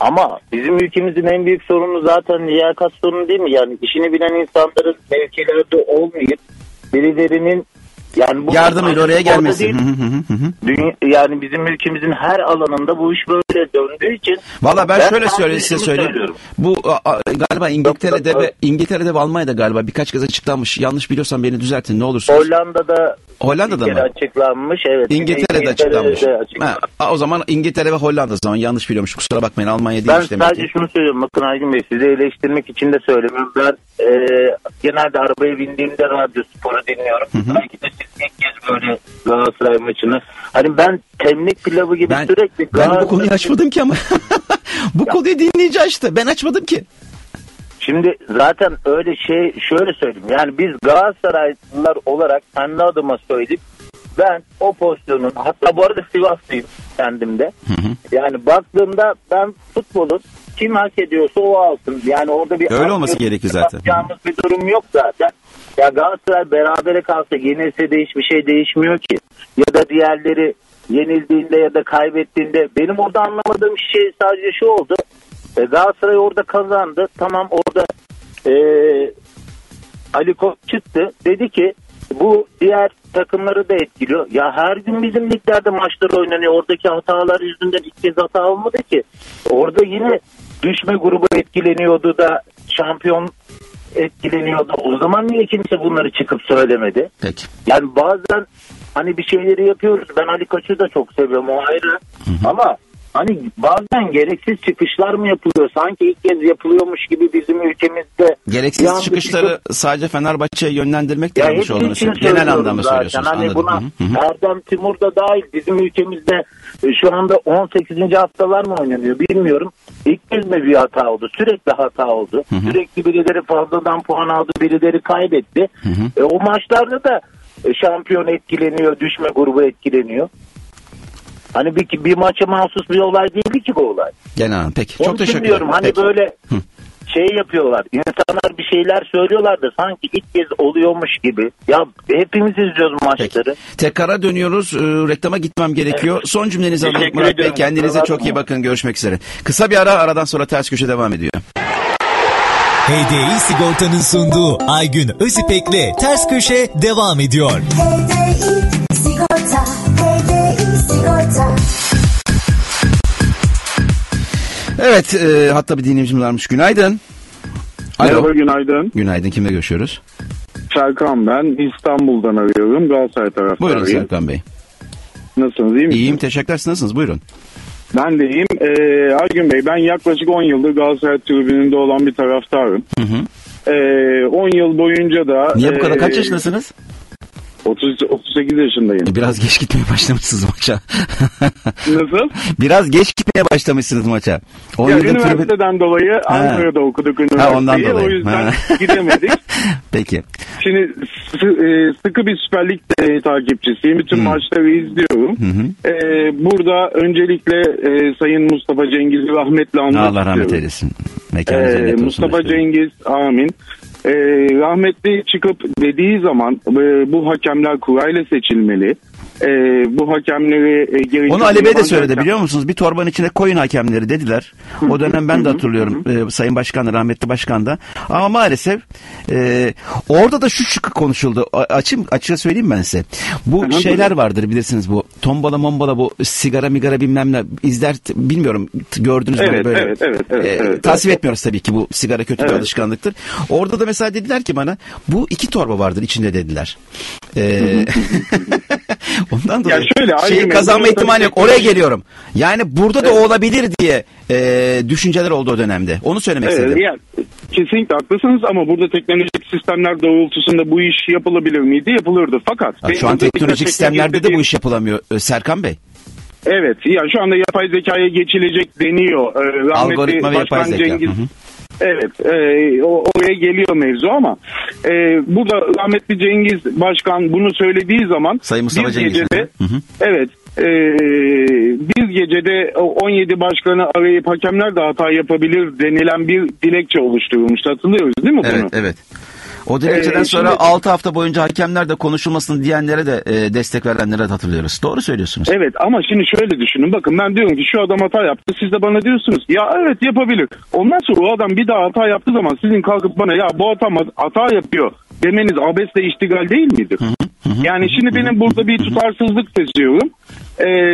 Ama bizim ülkemizin en büyük sorunu zaten liyakat sorunu değil mi? Yani işini bilen insanların mevkilerde olmayıp birilerinin yani bu Yardımıyla oraya Orada gelmesi. değil, dünya- yani bizim ülkemizin her alanında bu iş böyle döndüğü için Valla ben, Ben şöyle sadece söyle size söyleyeyim. söylüyorum. Bu a, a, galiba İngiltere'de ve İngiltere'de ve Almanya'da galiba birkaç kez açıklanmış. Yanlış biliyorsam beni düzeltin ne olursunuz. Hollanda'da Hollanda'da mı? açıklanmış. Evet. İngiltere'de açıklanmış. açıklanmış. Ha, o zaman İngiltere ve Hollanda zaman yanlış biliyormuş. Kusura bakmayın Almanya Ben değilmiş demek sadece ki. şunu söylüyorum. Bakın Aygün Bey sizi eleştirmek için de söylemiyorum. Ben e, genelde arabaya bindiğimde radyo sporu dinliyorum. Belki de siz ilk kez böyle Galatasaray maçını. Hani ben temlik pilavı gibi Ben, sürekli ben bu Galatasaray- konuyu açmadım ki ama. bu konuyu dinleyici açtı. Ben açmadım ki. Şimdi zaten öyle şey şöyle söyleyeyim. Yani biz Galatasaraylılar olarak kendi adıma söyleyip ben o pozisyonun hatta bu arada Sivaslıyım kendimde. Yani baktığımda ben futbolun kim hak ediyorsa o alsın. Yani orada bir Öyle olması gerekir zaten. Bir durum yok zaten. Ya Galatasaray berabere kalsa yenilse de hiçbir şey değişmiyor ki. Ya da diğerleri yenildiğinde ya da kaybettiğinde benim orada anlamadığım şey sadece şu oldu. E, Galatasaray orada kazandı. Tamam orada e, Ali Koç çıktı. Dedi ki bu diğer takımları da etkiliyor. Ya her gün bizim liglerde maçlar oynanıyor. Oradaki hatalar yüzünden ilk kez hata olmadı ki. Orada yine düşme grubu etkileniyordu da şampiyon etkileniyordu. O zaman niye kimse bunları çıkıp söylemedi? Peki. Yani bazen hani bir şeyleri yapıyoruz. Ben Ali Koç'u da çok seviyorum o ayrı. Ama hani bazen gereksiz çıkışlar mı yapılıyor? Sanki ilk kez yapılıyormuş gibi bizim ülkemizde. Gereksiz çıkışları sadece Fenerbahçe'ye yönlendirmek de ya yanlış olduğunu söylüyorum. Genel anlamda zaten. söylüyorsunuz. Hani Anladım. buna Hı hı, hı. Erdem Timur da dahil bizim ülkemizde e, şu anda 18. haftalar mı oynanıyor bilmiyorum. İlk kez mi bir hata oldu? Sürekli hata oldu. Sürekli birileri fazladan puan aldı, birileri kaybetti. E, o maçlarda da e, şampiyon etkileniyor, düşme grubu etkileniyor. Hani bir, bir maça mahsus bir olay değil ki bu olay. Genel anlamda. Peki. Onu Çok teşekkür ederim. Hani Peki. böyle şey yapıyorlar. İnsanlar bir şeyler söylüyorlar da sanki ilk kez oluyormuş gibi. Ya hepimiz izliyoruz maçları. Tekrara dönüyoruz. Ee, reklama gitmem gerekiyor. Son cümlenizi Teşekkür Murat Bey. Kendinize çok iyi bakın. Görüşmek üzere. Kısa bir ara aradan sonra ters köşe devam ediyor. HDI Sigorta'nın sunduğu Aygün Özipek'le Ters Köşe devam ediyor. HDI Evet. E, hatta bir dinleyicimiz varmış. Günaydın. Alo. Merhaba günaydın. Günaydın. Kimle görüşüyoruz? Serkan ben İstanbul'dan arıyorum Galatasaray Buyurun taraftarıyım. Serkan Bey. Nasılsınız iyi misiniz? İyiyim. Teşekkürler. Siz Nasılsınız? Buyurun. Ben de iyiyim. Ee, Aygün Bey ben yaklaşık 10 yıldır Galatasaray tribününde olan bir taraftarım. Hı hı. Ee, 10 yıl boyunca da... Niye bu kadar? ee, Kaç yaşındasınız? 30, 38 yaşındayım. Biraz geç gitmeye başlamışsınız maça. Nasıl? Biraz geç gitmeye başlamışsınız maça. 10 Ya, yıldır tribün- üniversiteden dolayı Ankara'da okuduk üniversiteyi. Ha, ondan dolayı. O yüzden Ha. gidemedik. Peki. Şimdi e, sıkı bir Süper Lig e, takipçisiyim. Bütün maçları izliyorum. E, burada öncelikle e, Sayın Mustafa Cengiz'i rahmetle anmak Allah rahmet eylesin. Ee. Mustafa. Cengiz amin. Ee, rahmetli çıkıp dediği zaman e, bu hakemler kurayla seçilmeli. Ee, bu hakemleri e, gerekli Onu Ali Bey de söyledi hakem- biliyor musunuz? Bir torbanın içine koyun hakemleri dediler. O dönem ben de hatırlıyorum. Ee, Sayın Başkan da rahmetli başkan da. Ama maalesef e, orada da şu şıkkı konuşuldu. A- Açım, açığa söyleyeyim ben size. Bu şeyler vardır bilirsiniz bu. Tombala mombala bu sigara migara bilmem ne izler bilmiyorum gördünüz mü Evet, böyle. evet, evet, evet, Ee, evet, tasvip evet. etmiyoruz tabii ki bu sigara kötü bir Evet. alışkanlıktır. Orada da mesela dediler ki bana bu iki torba vardır içinde dediler. Ee, ondan dolayı şöyle, şeyi kazanma ihtimali yok. Oraya geliyorum. Yani burada da olabilir diye e, düşünceler oldu o dönemde. Onu söylemek Evet, istedim. yani, kesinlikle haklısınız ama burada teknolojik sistemler doğrultusunda bu iş yapılabilir miydi? Yapılırdı. Fakat... Ha, Şu an teknolojik sistemlerde de bu iş yapılamıyor e, Serkan Bey. Evet ya şu anda yapay zekaya geçilecek deniyor. Ee, rahmetli Algoritma ve yapay zeka. Cengiz Hı hı. Evet e, o, oraya geliyor mevzu ama e, burada rahmetli Cengiz Başkan bunu söylediği zaman Sayın Mustafa bir Cengiz. gecede Hı hı. evet e, bir gecede o 17 başkanı arayıp hakemler de hata yapabilir denilen bir dilekçe oluşturulmuştu hatırlıyoruz değil mi bunu? Evet, evet. O dilekçeden Ee, sonra şimdi- 6 hafta boyunca hakemler de konuşulmasın diyenlere de e, destek verenlere de hatırlıyoruz. Doğru söylüyorsunuz. Evet ama şimdi şöyle düşünün bakın ben diyorum ki şu adam hata yaptı siz de bana diyorsunuz ya evet yapabilir. Ondan sonra o adam bir daha hata yaptığı zaman sizin kalkıp bana ya bu adam hata yapıyor demeniz abesle iştigal değil midir? Yani şimdi benim burada bir tutarsızlık seziyorum. Ee,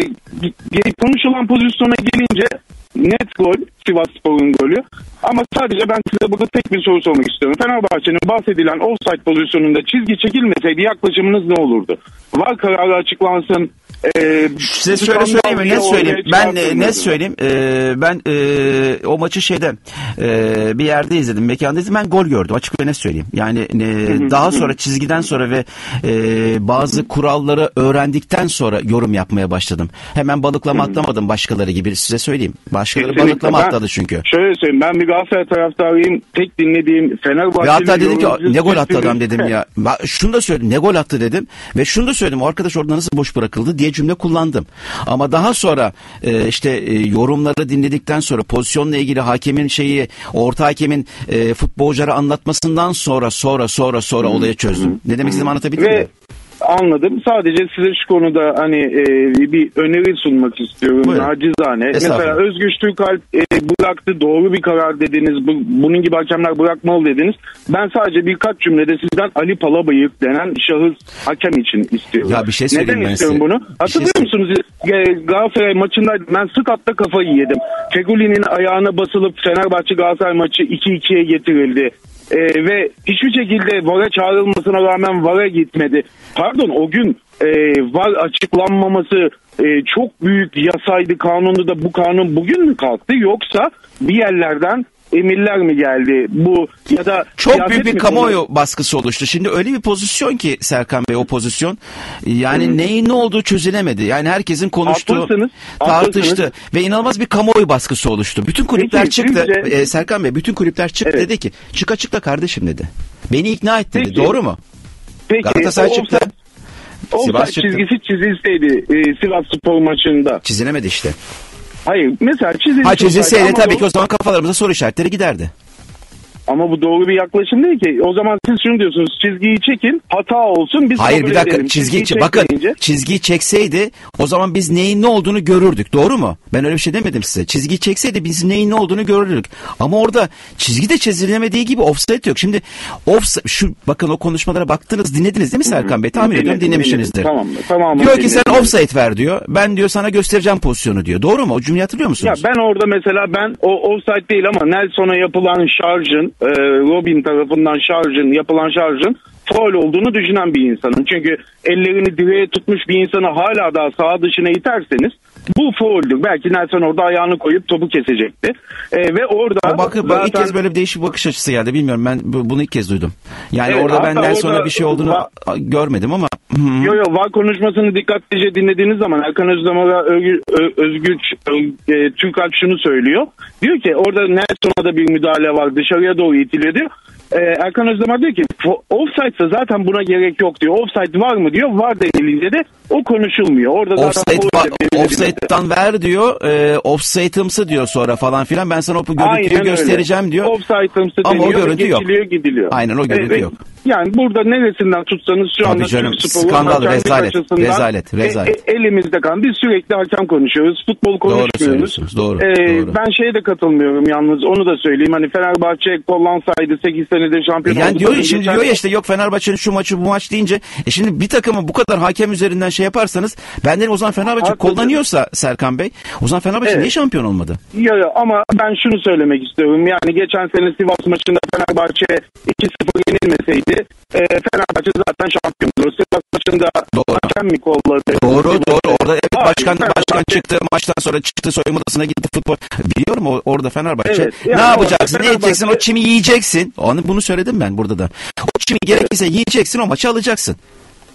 konuşulan pozisyona gelince net gol Sivas Spor'un golü. Ama sadece ben size burada tek bir soru sormak istiyorum. Fenerbahçe'nin bahsedilen offside pozisyonunda çizgi çekilmeseydi yaklaşımınız ne olurdu? Var kararı açıklansın, e, Size şöyle söyleyeyim mi? Ne söyleyeyim? Ben e, ne söyleyeyim? Ee, ben e, o maçı şeyde e, bir yerde izledim, mekanda izledim. Ben gol gördüm. Açık ve ne söyleyeyim. Yani e, daha sonra çizgiden sonra ve e, bazı kuralları öğrendikten sonra yorum yapmaya başladım. Hemen balıklama atlamadım başkaları gibi size söyleyeyim. Başkaları Kesinlikle. balıklama Ben- atladı çünkü. Şöyle söyleyeyim ben bir Galatasaray taraftarıyım. Tek dinlediğim Fenerbahçe. Ve hatta dedim ki ne gol attı adam dedim ya. Şunu da söyledim ne gol attı dedim. Ve şunu da söyledim o arkadaş orada nasıl boş bırakıldı diye cümle kullandım. Ama daha sonra e, işte e, yorumları dinledikten sonra pozisyonla ilgili hakemin şeyi orta hakemin e, futbolculara anlatmasından sonra sonra sonra sonra olayı çözdüm. Ne demek istediğimi anlatabildim Ve mi? Anladım. Sadece size şu konuda hani e, bir öneri sunmak istiyorum. Buyurun. Nacizane. Mesela. Özgür Türkalp e, bıraktı. Doğru bir karar dediniz. Bu, bunun gibi hakemler bırakmalı dediniz. Ben sadece birkaç cümlede sizden Ali Palabıyık denen şahıs hakem için istiyorum. Ya bir şey söyleyeyim Neden istiyorum size. bunu? Şey Hatırlıyor söyleyeyim. musunuz? E, Galatasaray maçındaydım. Ben sık hatta kafayı yedim. Feguli'nin ayağına basılıp Fenerbahçe Galatasaray maçı 2-2'ye getirildi. Ee, ve hiçbir şekilde VAR'a çağrılmasına rağmen VAR'a gitmedi. Pardon o gün e, VAR açıklanmaması e, çok büyük yasaydı kanundu da bu kanun bugün mü kalktı yoksa bir yerlerden emirler mi geldi bu ya da Çok büyük bir kamuoyu baskısı oluştu. Şimdi öyle bir pozisyon ki Serkan Bey o pozisyon. Yani neyin ne olduğu çözülemedi. Yani herkesin konuştuğu, Haklısınız, tartıştı haklısınız. ve inanılmaz bir kamuoyu baskısı oluştu. Bütün kulüpler Peki, çıktı. sizce- Ee, Serkan Bey bütün kulüpler çıktı Evet. dedi ki çık açıkla kardeşim dedi. Beni ikna et dedi. Peki. Doğru mu? Peki, Galatasaray çıktı. offside- Sivas çıktı. çizgisi çizilseydi e, Sivas Spor maçında. Çizilemedi işte. Hayır mesela çizilmiş Ha çizilseydi tabii ki o zaman kafalarımıza soru işaretleri giderdi. Ama bu doğru bir yaklaşım değil ki. O zaman siz şunu diyorsunuz. Çizgiyi çekin, hata olsun biz Hayır bir dakika edelim. çizgi Çizgiyi bakın çizgiyi çekseydi o zaman biz neyin ne olduğunu görürdük doğru mu? Ben öyle bir şey demedim size. Çizgiyi çekseydi biz neyin ne olduğunu görürdük. Ama orada çizgi de çizilemediği gibi offside yok. Şimdi offside şu bakın o konuşmalara baktınız dinlediniz değil mi Serkan Bey? Tahmin ediyorum dinlemişsinizdir. Tamam, tamam, diyor ki sen offside ver diyor. Ben diyor sana göstereceğim pozisyonu diyor. Doğru mu? O cümleyi hatırlıyor Ya musunuz? ben orada mesela ben o offside değil ama Nelson'a yapılan şarjın, e, Robin tarafından şarjın, yapılan şarjın faul olduğunu düşünen bir insanım. Çünkü ellerini direğe tutmuş bir insanı hala daha sağ dışına iterseniz bu fauldür. Belki Nelson orada ayağını koyup topu kesecekti. E, ve orada bakın bak, ilk zaten- kez böyle bir değişik bakış açısı geldi. Bilmiyorum ben bu- bunu ilk kez duydum. Yani Evet, orada ben hatta Nelson'a orada- bir şey olduğunu Va- görmedim ama. Yo yo VAR konuşmasını dikkatlice dinlediğiniz zaman Erkan Özdamar'a Özgür, Ö- Özgür Ç- e, Türkalp şunu söylüyor. Diyor ki orada Nelson'a da bir müdahale var dışarıya doğru itiliyor diyor. Ee, Erkan Özdemir diyor ki "Fo- offside'sa zaten buna gerek yok diyor. Offside var mı diyor. Var denilince de o konuşulmuyor. Orada zaten Offside var, offside'dan ver diyor. E, offside'ımsı diyor sonra falan filan. Ben sana o görüntüyü Aynen öyle. göstereceğim diyor. Offside'ımsı Ama o deniyor görüntü yok. gidiliyor. Aynen, o görüntü ve- yok. Yani burada neresinden tutsanız şu Tabii anda canım, Türk sporu skandal, hakemlik rezalet, açısından rezalet, rezalet. e- e- elimizde kan. Biz sürekli hakem konuşuyoruz. Futbol konuşmuyoruz. söylüyorsunuz, doğru, Ee, doğru. Ben şeye de katılmıyorum yalnız. Onu da söyleyeyim. Hani Fenerbahçe kollansaydı 8 senedir şampiyon Yani oldu. diyor ya Geçen- şimdi diyor ya işte yok Fenerbahçe'nin şu maçı bu maç deyince e şimdi bir takımı bu kadar hakem üzerinden şey yaparsanız ben derim o zaman Fenerbahçe Haklısın. kullanıyorsa Serkan Bey o zaman Fenerbahçe Evet. niye şampiyon olmadı? Ya, ya, ama ben şunu söylemek istiyorum. Yani geçen sene Sivas maçında Fenerbahçe 2-0 yenilmeseydi e, Fenerbahçe zaten şampiyondu. Sivas maçında Doğru. hakem mi kolladı? Doğru doğru orada evet Hayır, başkan başkan Fenerbahçe- çıktı maçtan sonra çıktı soyunma odasına gitti futbol. Biliyorum o, orada Fenerbahçe Evet, ne yani yapacaksın orada ne edeceksin o Fenerbahçe- çimi yiyeceksin. Onu bunu söyledim ben burada da. O çimi gerekirse yiyeceksin o maçı alacaksın.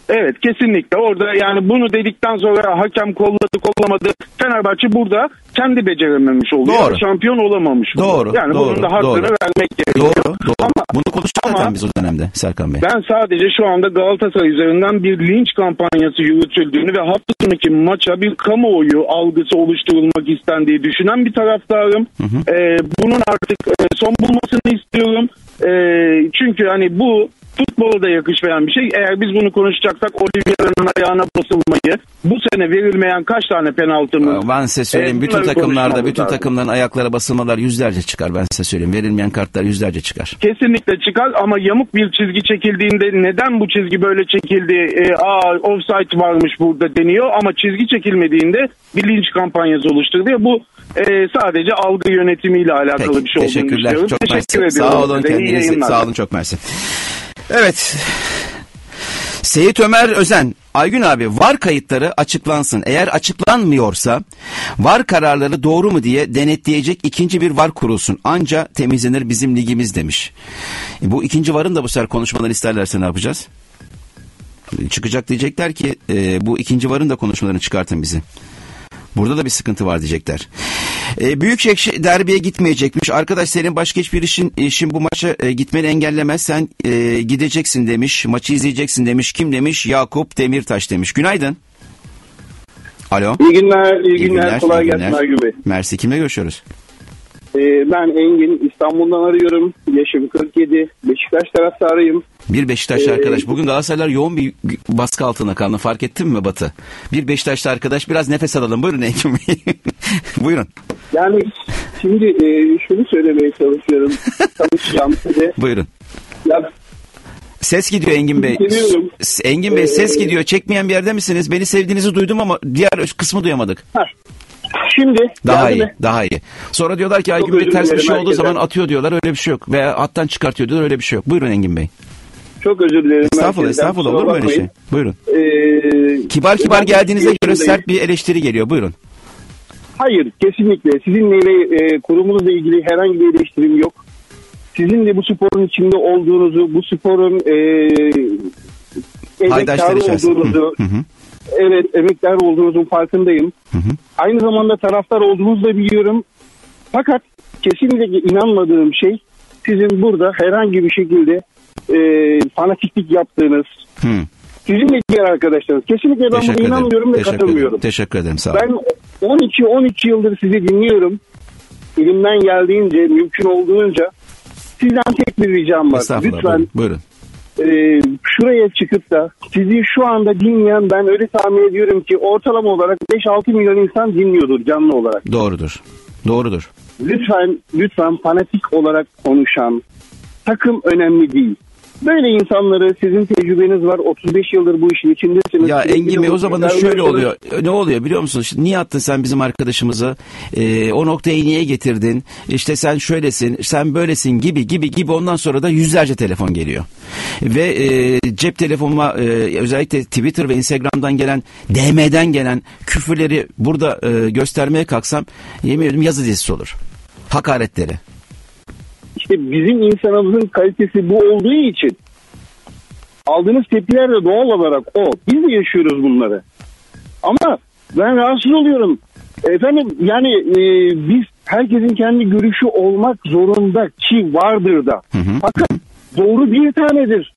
Evet kesinlikle orada yani bunu dedikten sonra hakem kolladı kollamadı Fenerbahçe burada kendi becerememiş oldu. Doğru. Şampiyon olamamış oldu. Doğru, Yani doğru, bunun da hakkını doğru. vermek gerekiyor. Doğru doğru. Ama- bunu konuştuk zaten biz o dönemde Serkan Bey. Ben sadece şu anda Galatasaray üzerinden bir linç kampanyası yürütüldüğünü ve hafta sonraki maça bir kamuoyu algısı oluşturulmak istendiği düşünen bir taraftarım. Ee, bunun artık e, son bulmasını istiyorum. Ee, çünkü hani bu futbola da yakışmayan bir şey. Eğer biz bunu konuşacaksak Oliveira'nın ayağına basılmayı, bu sene verilmeyen kaç tane penaltımız Ben size söyleyeyim bütün takımlarda bütün lazım. takımların ayaklara basılmalar yüzlerce çıkar ben size söyleyeyim. Verilmeyen kartlar yüzlerce çıkar. Kesinlikle çıkar ama yamuk bir çizgi çekildiğinde neden bu çizgi böyle çekildi? E, aa offside varmış burada deniyor ama çizgi çekilmediğinde bir linç kampanyası oluşturuluyor. Bu e, sadece algı yönetimiyle alakalı Peki bir şey olduğunu teşekkürler düşünüyorum. çok Teşekkür mersi. Sağ olun kendinize sağ olun çok mersi. Evet Seyit Ömer Özen Aygün abi var kayıtları açıklansın. Eğer açıklanmıyorsa var kararları doğru mu diye denetleyecek ikinci bir var kurulsun. Anca temizlenir bizim ligimiz demiş. E, bu ikinci varın da bu sefer konuşmaları isterlerse ne yapacağız? E, Çıkacak diyecekler ki e, bu ikinci varın da konuşmalarını çıkartın bizi. Burada da bir sıkıntı var diyecekler. E, Büyükşehir derbiye gitmeyecekmiş. Arkadaş senin başka hiçbir işin, işin bu maça e, gitmeni engellemez. Sen e, gideceksin demiş. Maçı izleyeceksin demiş. Kim demiş? Yakup Demirtaş demiş. Günaydın. Alo. İyi günler, iyi, İyi günler. Kolay iyi gelsin günler. Aygün Bey. Mersi kimle görüşüyoruz? Ee, ben Engin, İstanbul'dan arıyorum. Yaşım 47, Beşiktaş taraftarıyım. Bir Beşiktaşlı Ee, arkadaş. Bugün Galatasaraylılar yoğun bir baskı altında kaldı. Fark ettin mi Batı? Bir Beşiktaşlı arkadaş biraz nefes alalım. Buyurun Engin Bey. Buyurun. Yani şimdi e, şunu söylemeye çalışıyorum. Tanışacağım size. Buyurun. Ya, Ses gidiyor Engin Bey. Seviyorum. Engin Bey ses Ee, gidiyor. Çekmeyen bir yerde misiniz? Beni sevdiğinizi duydum ama diğer kısmı duyamadık. Şimdi Daha iyi, mi? daha iyi. Sonra diyorlar ki Aygün Bey ters bir şey olduğu zaman atıyor diyorlar. Öyle bir şey yok. Veya attan çıkartıyor diyorlar. Öyle bir şey yok. Buyurun Engin Bey. Çok özür dilerim. Estağfurullah, herkesten, estağfurullah. Olur mu öyle şey? Buyurun. Ee, Kibar kibar geldiğinize göre sert bir eleştiri geliyor. Buyurun. Hayır, kesinlikle. Sizinle e, kurumunuzla ilgili herhangi bir eleştirim yok. Sizin de bu sporun içinde olduğunuzu, bu sporun e, emektarı olduğunuzu, Hı hı. Evet emektar olduğunuzun farkındayım. Aynı zamanda taraftar olduğunuzu da biliyorum. Fakat kesinlikle inanmadığım şey sizin burada herhangi bir şekilde e, fanatiklik yaptığınız, Hı. sizin de diğer arkadaşlarınız. Kesinlikle ben Teşekkür buna ederim. inanmıyorum ve Teşekkür katılmıyorum. ederim. Teşekkür ederim. Sağ olun. Ben 12-13 yıldır sizi dinliyorum. Elimden geldiğince, mümkün olduğunca sizden tek bir ricam var. Lütfen Buyurun. E, şuraya çıkıp da sizi şu anda dinleyen ben öyle tahmin ediyorum ki ortalama olarak 5-6 milyon insan dinliyordur canlı olarak. Doğrudur. Doğrudur. Lütfen, lütfen fanatik olarak konuşan takım önemli değil. Böyle insanları sizin tecrübeniz var. 35 yıldır bu işin içindesiniz. Ya Engin Bey o zaman da şöyle oluyor. Ne oluyor biliyor musun? İşte niye attın sen bizim arkadaşımızı? Ee, o noktaya niye getirdin? İşte sen şöylesin, sen böylesin gibi gibi gibi ondan sonra da yüzlerce telefon geliyor. Ve e, cep telefonuma e, özellikle Twitter ve Instagram'dan gelen DM'den gelen küfürleri burada e, göstermeye kalksam yemin ediyorum yazı dizisi olur. Hakaretleri. İşte bizim insanımızın kalitesi bu olduğu için aldığınız tepkiler de doğal olarak o. Biz de yaşıyoruz bunları. Ama ben rahatsız oluyorum. Efendim yani e, biz herkesin kendi görüşü olmak zorunda ki vardır da. Fakat doğru bir tanedir.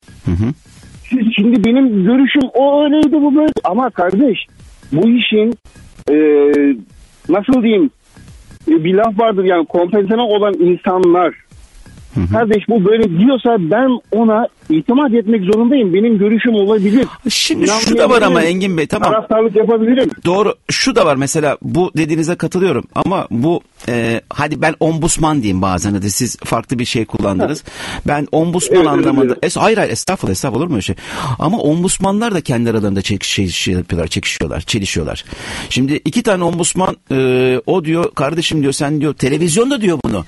Siz şimdi benim görüşüm o öyleydi bu böyle. Ama kardeş bu işin e, nasıl diyeyim e, bir laf vardır yani kompetanı olan insanlar kardeş bu böyle diyorsa ben ona itimat etmek zorundayım. Benim görüşüm olabilir. Şimdi şu da var ama Engin Bey tamam. Taraftarlık yapabilirim. Doğru. Şu da var mesela bu dediğinize katılıyorum ama bu e, hadi ben ombusman diyeyim bazen hadi siz farklı bir şey kullandınız. Ben ombusman Evet, anlamında es, hayır hayır estağfurullah estağfurullah olur mu öyle şey? Ama ombusmanlar da kendi aralarında çek, şey, şey yapıyorlar, çekişiyorlar, çelişiyorlar. Şimdi iki tane ombusman e, o diyor kardeşim diyor sen diyor televizyonda diyor bunu.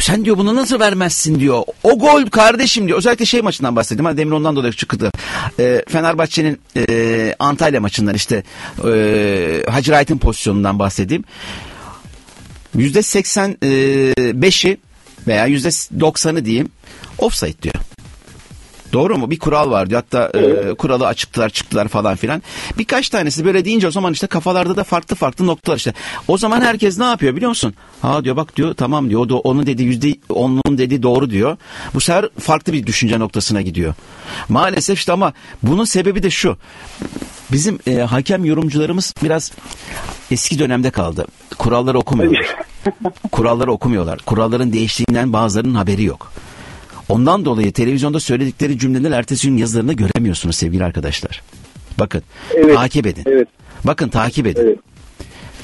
Sen diyor bunu nasıl vermezsin diyor. O gol kardeşim diyor. Özellikle şey maçından bahsedeyim. Ha, demin ondan dolayı çıktı. E, Fenerbahçe'nin e, Antalya maçından işte e, Hacı Wright'ın pozisyonundan bahsedeyim. Yüzde 85'i veya yüzde 90'ı diyeyim offside diyor. Doğru mu? Bir kural var diyor. Hatta e, kuralı açıktılar çıktılar falan filan. Birkaç tanesi böyle deyince o zaman işte kafalarda da farklı farklı noktalar işte. O zaman herkes ne yapıyor biliyor musun? Ha diyor bak diyor tamam diyor. O da onun dediği yüzde onun dediği doğru diyor. Bu sefer farklı bir düşünce noktasına gidiyor. Maalesef işte ama bunun sebebi de şu. Bizim e, hakem yorumcularımız biraz eski dönemde kaldı. Kuralları okumuyorlar. Kuralları okumuyorlar. Kuralların değiştiğinden bazılarının haberi yok. Ondan dolayı televizyonda söyledikleri cümleleri ertesi gün yazılarında göremiyorsunuz sevgili arkadaşlar. Bakın Evet, takip edin. evet. Bakın takip edin. Evet.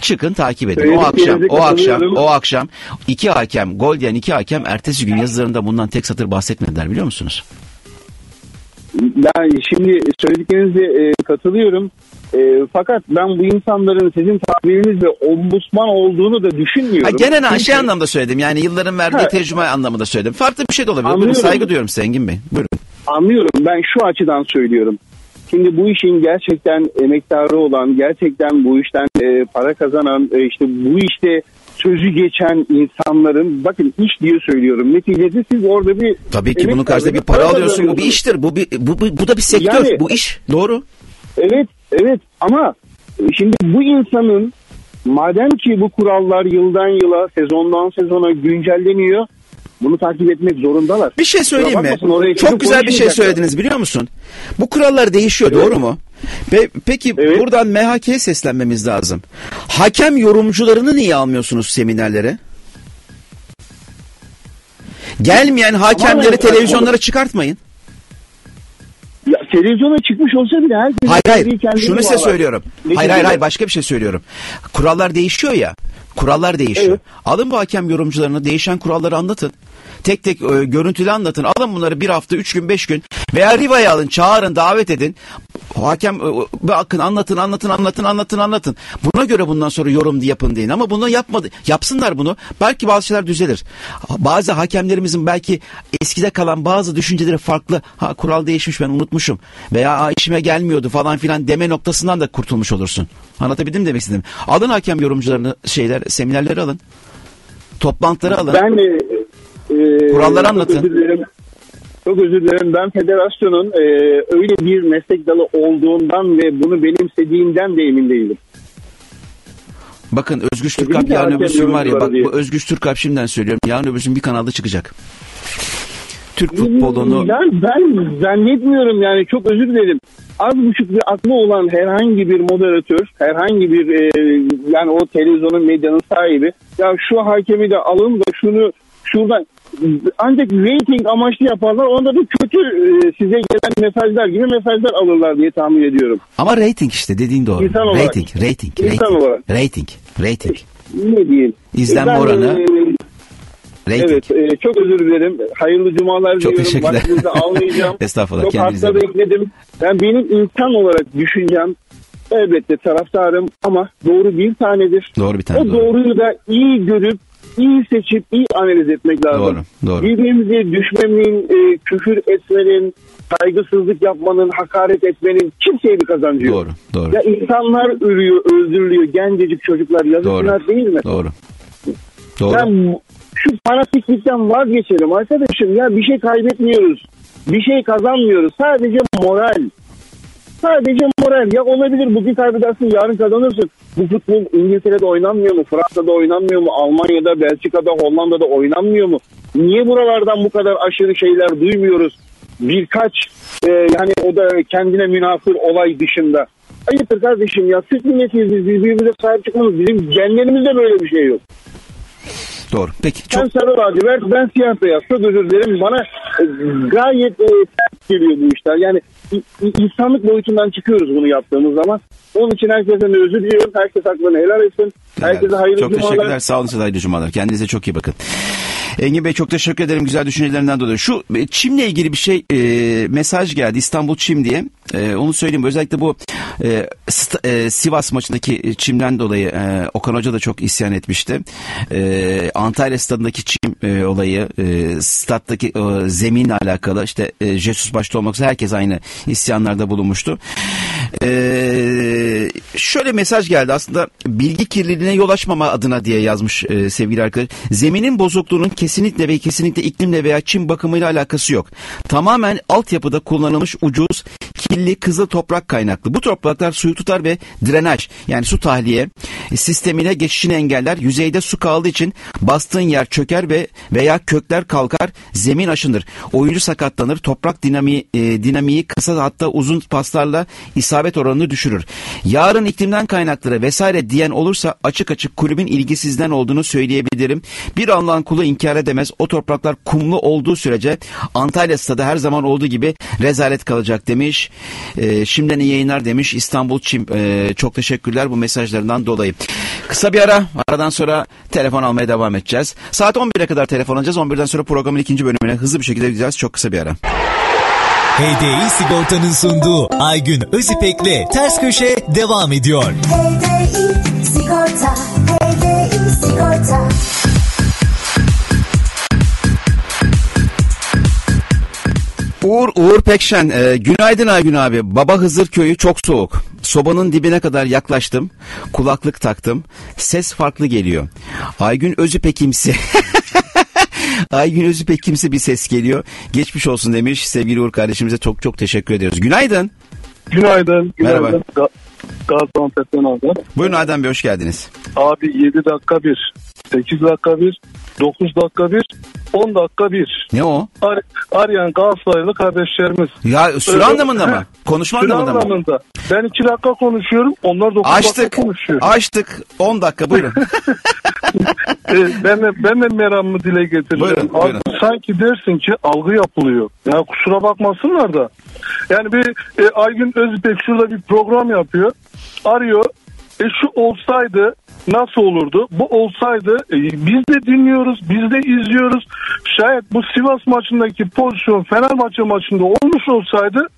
Çıkın takip edin. O akşam, Söylediklerinize o akşam, o akşam iki hakem, gol diyen iki hakem ertesi gün yazılarında bundan tek satır bahsetmediler biliyor musunuz? Ben şimdi söylediklerinize e, katılıyorum. E, fakat ben bu insanların sizin tabirinizle ombusman olduğunu da düşünmüyorum. Ha, gene Çünkü- şey anlamda söyledim. Yani yılların verdiği Ha. tecrübe anlamında söyledim. Farklı bir şey de olabilir. Buyurun, Anlıyorum. saygı duyuyorum size Engin Bey. Buyurun. Anlıyorum. Ben şu açıdan söylüyorum. Şimdi bu işin gerçekten emektarı olan, gerçekten bu işten e, para kazanan, e, işte bu işte sözü geçen insanların bakın iş diye söylüyorum. Neticede siz orada bir Tabii ki bunun karşılığında bir para alıyorsun. Bu bir iştir. Bu, bir, bu, bu, bu da bir sektör. Yani- bu iş. Doğru. Evet, evet ama şimdi bu insanın madem ki bu kurallar yıldan yıla, sezondan sezona güncelleniyor, bunu takip etmek zorundalar. Bir şey söyleyeyim mi? Çok güzel bir şey söylediniz biliyor musun? Bu kurallar değişiyor doğru mu? Ve peki buradan MHK'ye seslenmemiz lazım. Hakem yorumcularını niye almıyorsunuz seminerlere? Gelmeyen hakemleri televizyonlara çıkartmayın. Televizyona çıkmış olsa bile herkes Hayır hayır şunu size söylüyorum. Neticede- Hayır hayır hayır başka bir şey söylüyorum. Kurallar değişiyor ya. Kurallar değişiyor. Alın bu hakem yorumcularını değişen kuralları anlatın. Tek tek e, görüntülü anlatın. Alın bunları bir hafta, üç gün, beş gün. Veya Riva'ya alın, çağırın, davet edin. Hakem e, bakın anlatın, anlatın, anlatın, anlatın, anlatın. Buna göre bundan sonra yorum yapın deyin. Ama bunu yapmadı. Yapsınlar bunu. Belki bazı şeyler düzelir. Bazı hakemlerimizin belki eskide kalan bazı düşünceleri farklı. Ha kural değişmiş ben unutmuşum. Veya "Aa, işime gelmiyordu falan filan deme noktasından da kurtulmuş olursun. Anlatabildim demek istedim. Alın hakem yorumcularını şeyler, seminerleri alın. Toplantıları alın. Ben e, e, Kuralları anlatın. Özür dilerim. Çok özür dilerim. Ben federasyonun e, öyle bir meslek dalı olduğundan ve bunu benimsediğinden de emin değilim. Bakın Özgüç ya, yarın öbürsün var ya bak diye. bu Özgüç Türkalp şimdiden söylüyorum. Yarın öbürsün bir kanalda çıkacak. Türk futbolunu Ben, ben zannetmiyorum yani çok özür dilerim. Az buçuk bir aklı olan herhangi bir moderatör, herhangi bir e, yani o televizyonun medyanın sahibi ya şu hakemi de alın da şunu şuradan ancak rating amaçlı yaparlar. Onda da kötü e, size gelen mesajlar gibi mesajlar alırlar diye tahmin ediyorum. ama rating işte dediğin doğru. İnsan olarak. Rating, rating, İnsan rating, olarak. rating, rating, Ne diyeyim? İzlenme Ben, oranı, e, rating. Evet e, çok özür dilerim. Hayırlı cumalar Çok diliyorum. teşekkürler. Vaktinizi almayacağım. Estağfurullah, Çok bakın. bekledim. Ben benim insan olarak düşüncem elbette taraftarım ama doğru bir tanedir. Doğru bir tane, O doğru. doğruyu da iyi görüp iyi seçip iyi analiz etmek lazım. Doğru, doğru. Birbirimizi düşmenin, e, küfür etmenin, saygısızlık yapmanın, hakaret etmenin kimseye bir kazancı yok. Doğru, doğru. Ya insanlar ölüyor, öldürülüyor, gencecik çocuklar yazık Doğru. günah değil mi? Doğru. Doğru. Ben şu fanatiklikten vazgeçelim arkadaşım ya bir şey kaybetmiyoruz. Bir şey kazanmıyoruz. Sadece moral. Sadece moral. Ya olabilir bugün kaybedersin yarın kazanırsın. Bu futbol İngiltere'de oynanmıyor mu? Fransa'da oynanmıyor mu? Almanya'da, Belçika'da, Hollanda'da oynanmıyor mu? Niye buralardan bu kadar aşırı şeyler duymuyoruz? Birkaç e, yani o da kendine münafır olay dışında. Ayıptır kardeşim ya. Türk milletiyiz biz. Birbirimize sahip çıkmamız. Bizim genlerimizde böyle bir şey yok. Doğru. Peki Sen sarı lacivert, ben siyah beyaz. Çok özür dilerim. Bana e, gayet e, geliyor bu işler. Yani insanlık boyutundan çıkıyoruz bunu yaptığımız zaman. Onun için herkesten özür diliyorum. Herkes hakkını helal etsin. Herkese hayırlı Çok cumalar. teşekkürler. Sağ olun size hayırlı cumalar. Kendinize çok iyi bakın. Engin Bey çok teşekkür ederim güzel düşüncelerinden dolayı. Şu e, Çim'le ilgili bir şey e, mesaj geldi İstanbul Çim diye. E, onu söyleyeyim. Özellikle bu e, St- e, Sivas maçındaki Çim'den dolayı e, Okan Hoca da çok isyan etmişti. E, Antalya stadındaki Çim e, olayı, e, stattaki e, zeminle alakalı işte e, Jesus başta olmak üzere herkes aynı isyanlarda bulunmuştu. E, şöyle mesaj geldi aslında bilgi kirliliğine yol açmama adına diye yazmış e, sevgili arkadaş. Zeminin bozukluğunun kesinlikle ve kesinlikle iklimle veya çim bakımıyla alakası yok. Tamamen altyapıda kullanılmış ucuz, kirli, kızıl toprak kaynaklı. Bu topraklar suyu tutar ve drenaj yani su tahliye sistemine geçişini engeller. Yüzeyde su kaldığı için bastığın yer çöker ve veya kökler kalkar, zemin aşınır. Oyuncu sakatlanır, toprak dinamiği, e, dinamiği kısa hatta uzun paslarla isabet oranını düşürür. Yarın iklimden kaynakları vesaire diyen olursa açık açık kulübün ilgisizden olduğunu söyleyebilirim. Bir Allah'ın kulu inkar edemez. O topraklar kumlu olduğu sürece Antalya stadı her zaman olduğu gibi rezalet kalacak demiş. E, şimdiden iyi yayınlar demiş İstanbul Çim. E, çok teşekkürler bu mesajlarından dolayı. Kısa bir ara. Aradan sonra telefon almaya devam edeceğiz. Saat 11'e kadar telefon alacağız. 11'den sonra programın ikinci bölümüne hızlı bir şekilde gideceğiz. Çok kısa bir ara. HDI Sigorta'nın sunduğu Aygün Özipek'le Ters Köşe devam ediyor. HDI Sigorta HDI Sigorta Uğur, Uğur Pekşen, e, günaydın Aygün abi. Baba Hızır köyü çok soğuk. Sobanın dibine kadar yaklaştım. Kulaklık taktım. Ses farklı geliyor. Aygün Özüpekimsi. Aygün Özüpekimsi bir ses geliyor. Geçmiş olsun demiş sevgili Uğur kardeşimize çok çok teşekkür ediyoruz. Günaydın. Günaydın. Merhaba. günaydın. Ga- Gaziantep'ten abi. Buyurun Adem Bey hoş geldiniz. Abi 7 dakika bir, 8 dakika bir, 9 dakika bir, 10 dakika bir. Ne o? Ar- arayan Galatasaraylı kardeşlerimiz. Ya süre Öyle- anlamında mı? Konuşma Süre anlamında mı? anlamında. Ben 2 dakika konuşuyorum, onlar 9 Açtık. dakika konuşuyor. Açtık. 10 dakika buyurun. Ee, ben de, ben de meramımı dile getireceğim. Buyurun, Abi, buyurun. sanki dersin ki algı yapılıyor. Ya kusura bakmasınlar da. Yani bir e, Aygün Özbek şurada bir program yapıyor. Arıyor. E şu olsaydı nasıl olurdu? Bu olsaydı e, biz de dinliyoruz, biz de izliyoruz. Şayet bu Sivas maçındaki pozisyon Fenerbahçe maçında olmuş olsaydı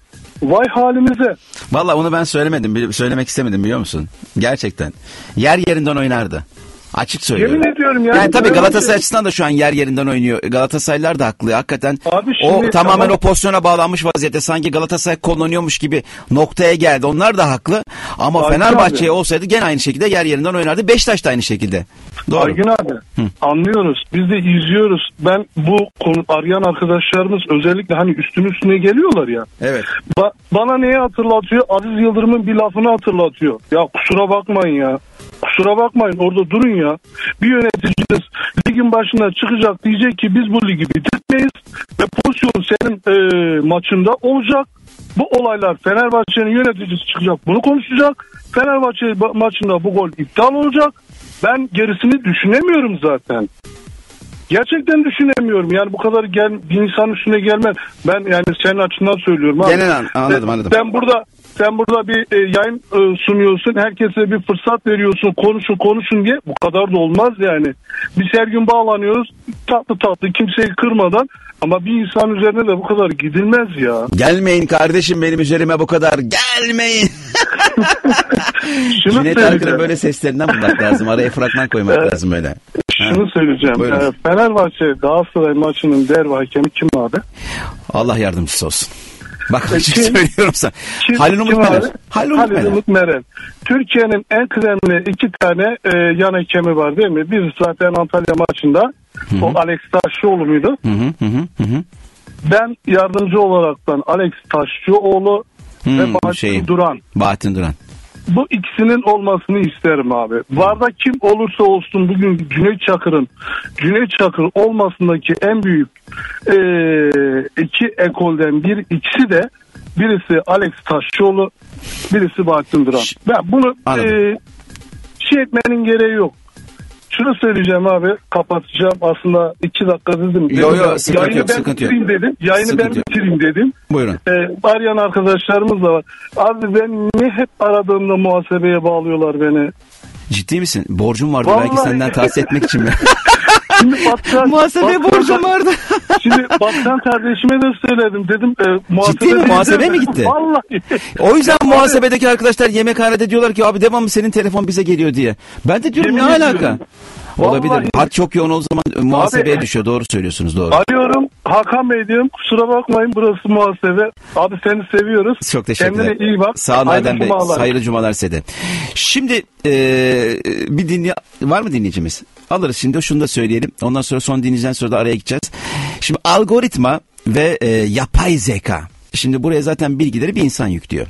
vay halimize. Valla onu ben söylemedim. Söylemek istemedim biliyor musun? Gerçekten. Yer yerinden oynardı. Açık söylüyorum. Yemin ediyorum ya. Yani tabii Galatasaray bir- açısından da şu an yer yerinden oynuyor. Galatasaraylılar da haklı. Hakikaten Abi o şimdi tamamen tamam. o pozisyona bağlanmış vaziyette. Sanki Galatasaray kullanıyormuş gibi noktaya geldi. Onlar da haklı. Ama Fenerbahçe'ye olsaydı gene aynı şekilde yer yerinden oynardı. Beşiktaş da aynı şekilde. Doğru. Aygün abi anlıyoruz. Biz de izliyoruz. Ben bu konu arayan arkadaşlarımız özellikle hani üstüne üstüne geliyorlar ya. Evet. Ba- bana neyi hatırlatıyor? Aziz Yıldırım'ın bir lafını hatırlatıyor. Ya kusura bakmayın ya. Kusura bakmayın orada durun ya. Bir yöneticiniz ligin başına çıkacak diyecek ki biz bu ligi bitirmeyiz. Ve pozisyon senin e, maçında olacak. Bu olaylar Fenerbahçe'nin yöneticisi çıkacak bunu konuşacak. Fenerbahçe ba- maçında bu gol iptal olacak. Ben gerisini düşünemiyorum zaten. Gerçekten düşünemiyorum. Yani bu kadar gel, bir insan üstüne gelmez. Ben yani senin açından söylüyorum. abi. Genel an- anladım, anladım. Ben burada sen burada bir e, yayın e, sunuyorsun. Herkese bir fırsat veriyorsun. Konuşun konuşun diye. Bu kadar da olmaz yani. Biz her gün bağlanıyoruz. Tatlı tatlı kimseyi kırmadan. Ama bir insan üzerine de bu kadar gidilmez ya. Gelmeyin kardeşim benim üzerime bu kadar. Gelmeyin. Şunu Cüneyt. Arkın'ın böyle seslerinden bulmak lazım. Araya fragman koymak Evet. lazım öyle. Şunu söyleyeceğim. Buyurun. Ee, Fenerbahçe Galatasaray maçının derbi hakemi kim abi? Allah yardımcısı olsun. Bak açık kim- söylüyorum sana. Kim- Halil Umut abi? Halil Umut Halil. Umut Meler. Türkiye'nin en kıdemli iki tane e, yan hakemi var değil mi? Bir zaten Antalya maçında. O Alex Taşçıoğlu muydu? Hı hı hı hı hı. Ben yardımcı olaraktan Alex Taşçıoğlu Hmm, ve Bahattin şey. Duran. Bahattin Duran. Bu ikisinin olmasını isterim abi. Varda kim olursa olsun bugün Cüneyt Çakır'ın Cüneyt Çakır olmasındaki en büyük e, iki ekolden bir ikisi de birisi Alex Taşçıoğlu birisi Bahattin Duran. Ben bunu Anladım. e, şey etmenin gereği yok. Şunu söyleyeceğim abi kapatacağım aslında iki dakika dedim. Yo, yo, sıkıntı yayını yok, ben sıkıntı yok. bitireyim dedim. Yayını Sıkıntı ben yok. bitireyim dedim. Buyurun. Ee, arayan arkadaşlarımız da var. Abi ben niye hep aradığımda muhasebeye bağlıyorlar beni? Ciddi misin? Borcum vardı Vallahi. belki senden tahsis etmek için mi? Şimdi Batkan, Muhasebe Batkan- borcum vardı. Şimdi Batkan kardeşime de söyledim. Dedim e, muhasebe Ciddi mi? de- mi gitti? Vallahi. O yüzden muhasebedeki arkadaşlar yemekhanede diyorlar ki abi devamlı senin telefon bize geliyor diye. Ben de diyorum Yemin ne ediyorum. Alaka? Olabilir. Vallahi. Hat çok yoğun o zaman e, muhasebeye Abi- düşüyor. Doğru söylüyorsunuz doğru. Arıyorum Hakan Bey diyorum kusura bakmayın burası muhasebe. Abi seni seviyoruz. Çok teşekkürler. Kendine iyi bak. Sağ olun Hayırlı Adem Bey. cumalar. Hayırlı cumalar size. Şimdi e, bir dinle var mı dinleyicimiz? Alırız şimdi şunu da söyleyelim. Ondan sonra son dinleyiciden sonra da araya gideceğiz. Şimdi algoritma ve e, yapay zeka. Şimdi buraya zaten bilgileri bir insan yüklüyor.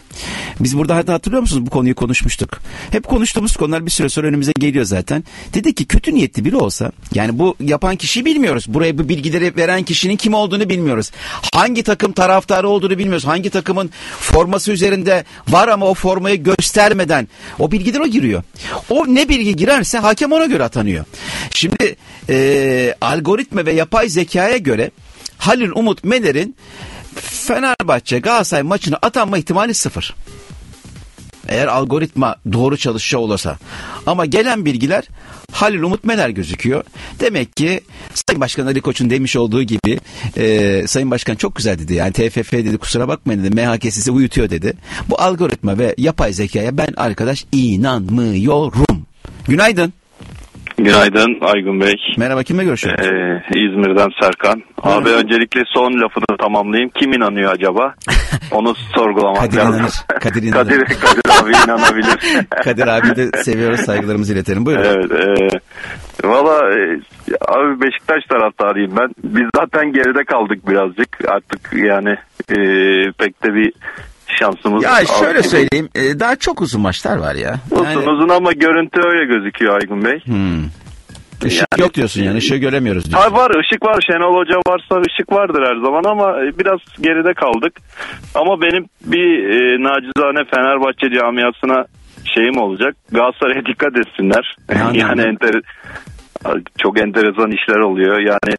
Biz burada hatta hatırlıyor musunuz bu konuyu konuşmuştuk. Hep konuştuğumuz konular bir süre sonra önümüze geliyor zaten. Dedi ki kötü niyetli biri olsa yani bu yapan kişiyi bilmiyoruz. Buraya bu bilgileri veren kişinin kim olduğunu bilmiyoruz. Hangi takım taraftarı olduğunu bilmiyoruz. Hangi takımın forması üzerinde var ama o formayı göstermeden o bilgiler o giriyor. O ne bilgi girerse hakem ona göre atanıyor. Şimdi e, algoritma ve yapay zekaya göre Halil Umut Meler'in Fenerbahçe Galatasaray maçına atanma ihtimali sıfır. Eğer algoritma doğru çalışıyor olursa. Ama gelen bilgiler Halil Umut Meler gözüküyor. Demek ki Sayın Başkan Ali Koç'un demiş olduğu gibi e, Sayın Başkan çok güzel dedi. Yani TFF dedi kusura bakmayın dedi. MHK sizi uyutuyor dedi. Bu algoritma ve yapay zekaya ben arkadaş inanmıyorum. Günaydın. Günaydın Aygun Bey. Merhaba kimle görüşüyoruz? Ee, İzmir'den Serkan. Abi öncelikle son lafını tamamlayayım. Kim inanıyor acaba? Onu sorgulamak Kadir lazım. inanır. Kadir inanır. Kadir, Kadir abi inanabilir. Kadir abi de seviyoruz saygılarımızı iletelim. Buyurun. evet. E, Valla e, abi Beşiktaş taraftarıyım ben. Biz zaten geride kaldık birazcık. Artık yani e, pek de bir şansımız Ya şöyle söyleyeyim e, daha çok uzun maçlar var ya. Uzun Yani- uzun ama görüntü öyle gözüküyor Aygun Bey. Hmm. Işık yok diyorsun yani ışığı göremiyoruz diyorsun. var ışık var Şenol Hoca varsa ışık vardır her zaman ama e, biraz geride kaldık. Ama benim bir e, nacizane Fenerbahçe camiasına şeyim olacak. Galatasaray'a dikkat etsinler. Ne anlamda? yani enter, çok enteresan işler oluyor. Yani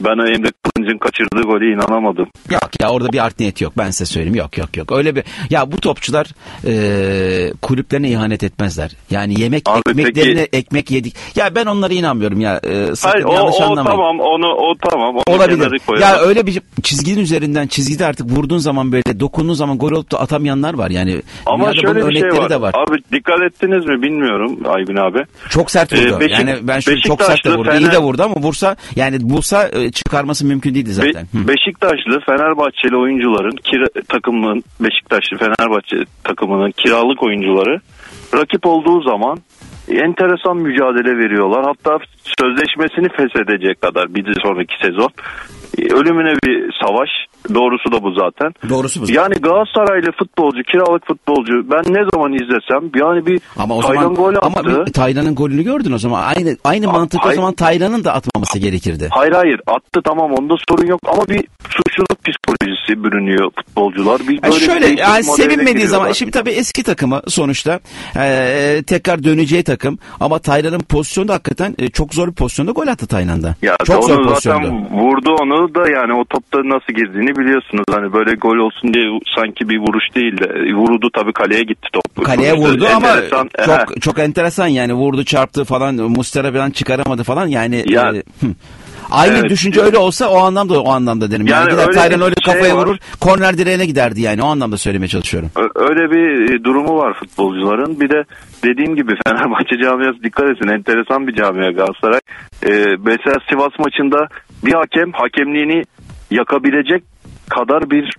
ben Emre Kılınç'ın kaçırdığı golü inanamadım. Yok ya orada bir art niyet yok ben size söyleyeyim yok yok yok öyle bir ya bu topçular e, kulüplerine ihanet etmezler yani yemek Abi ekmeklerine peki- ekmek yedik ya ben onlara inanmıyorum ya e, sakın Hayır o, yanlış o anlamayın. tamam onu o tamam. Onu Olabilir. Ya öyle bir çizginin üzerinden çizgide artık vurduğun zaman böyle dokunduğun zaman gol olup da atamayanlar var yani. ama şöyle bir şey var. de var. Abi dikkat ettiniz mi bilmiyorum Aygun abi. Çok sert vurdu. Ee, Beşik- yani ben şu çok sert de vurdu. İyi Fener- de vurdu ama vursa yani bulsa e, çıkarması mümkün değildi Be- zaten. Hı. Beşiktaşlı Fenerbahçeli oyuncuların kira, takımın Beşiktaşlı Fenerbahçe takımının kiralık oyuncuları rakip olduğu zaman enteresan mücadele veriyorlar. Hatta sözleşmesini feshedecek kadar bir sonraki sezon. E, Ölümüne bir savaş. Doğrusu da bu zaten. Doğrusu bu. Yani Galatasaraylı futbolcu, kiralık futbolcu ben ne zaman izlesem yani bir Ama o Taylan zaman gol ama attı. bir Taylan'ın golünü gördün o zaman. Aynı aynı mantık o zaman Taylan'ın da atmaması gerekirdi. Hayır hayır attı tamam onda sorun yok ama bir suçluluk psikolojisi bürünüyor futbolcular. Bir Yani böyle şöyle yani sevinmediği zaman şimdi tabii eski takımı sonuçta e, tekrar döneceği takım ama Taylan'ın pozisyonu hakikaten e, çok zor bir pozisyonda gol attı Taylan'da. Ya çok zor zaten pozisyondu. vurdu onu da yani o topta nasıl girdiğini biliyorsunuz. Hani böyle gol olsun diye sanki bir vuruş değil de vurdu tabii kaleye gitti top. Kaleye vurdu ama Enteresan. çok çok enteresan yani vurdu çarptı falan Mustera falan çıkaramadı falan yani Ya- e, hı. Aynı Evet. düşünce öyle olsa o anlamda o anlamda derim. Yani, Yani öyle Taylan öyle şey kafaya var. vurur korner direğine giderdi yani o anlamda söylemeye çalışıyorum. Öyle bir e, durumu var futbolcuların. Bir de dediğim gibi Fenerbahçe camiası dikkat etsin. Enteresan bir camia Galatasaray. Ee, mesela Sivas maçında bir hakem hakemliğini yakabilecek kadar bir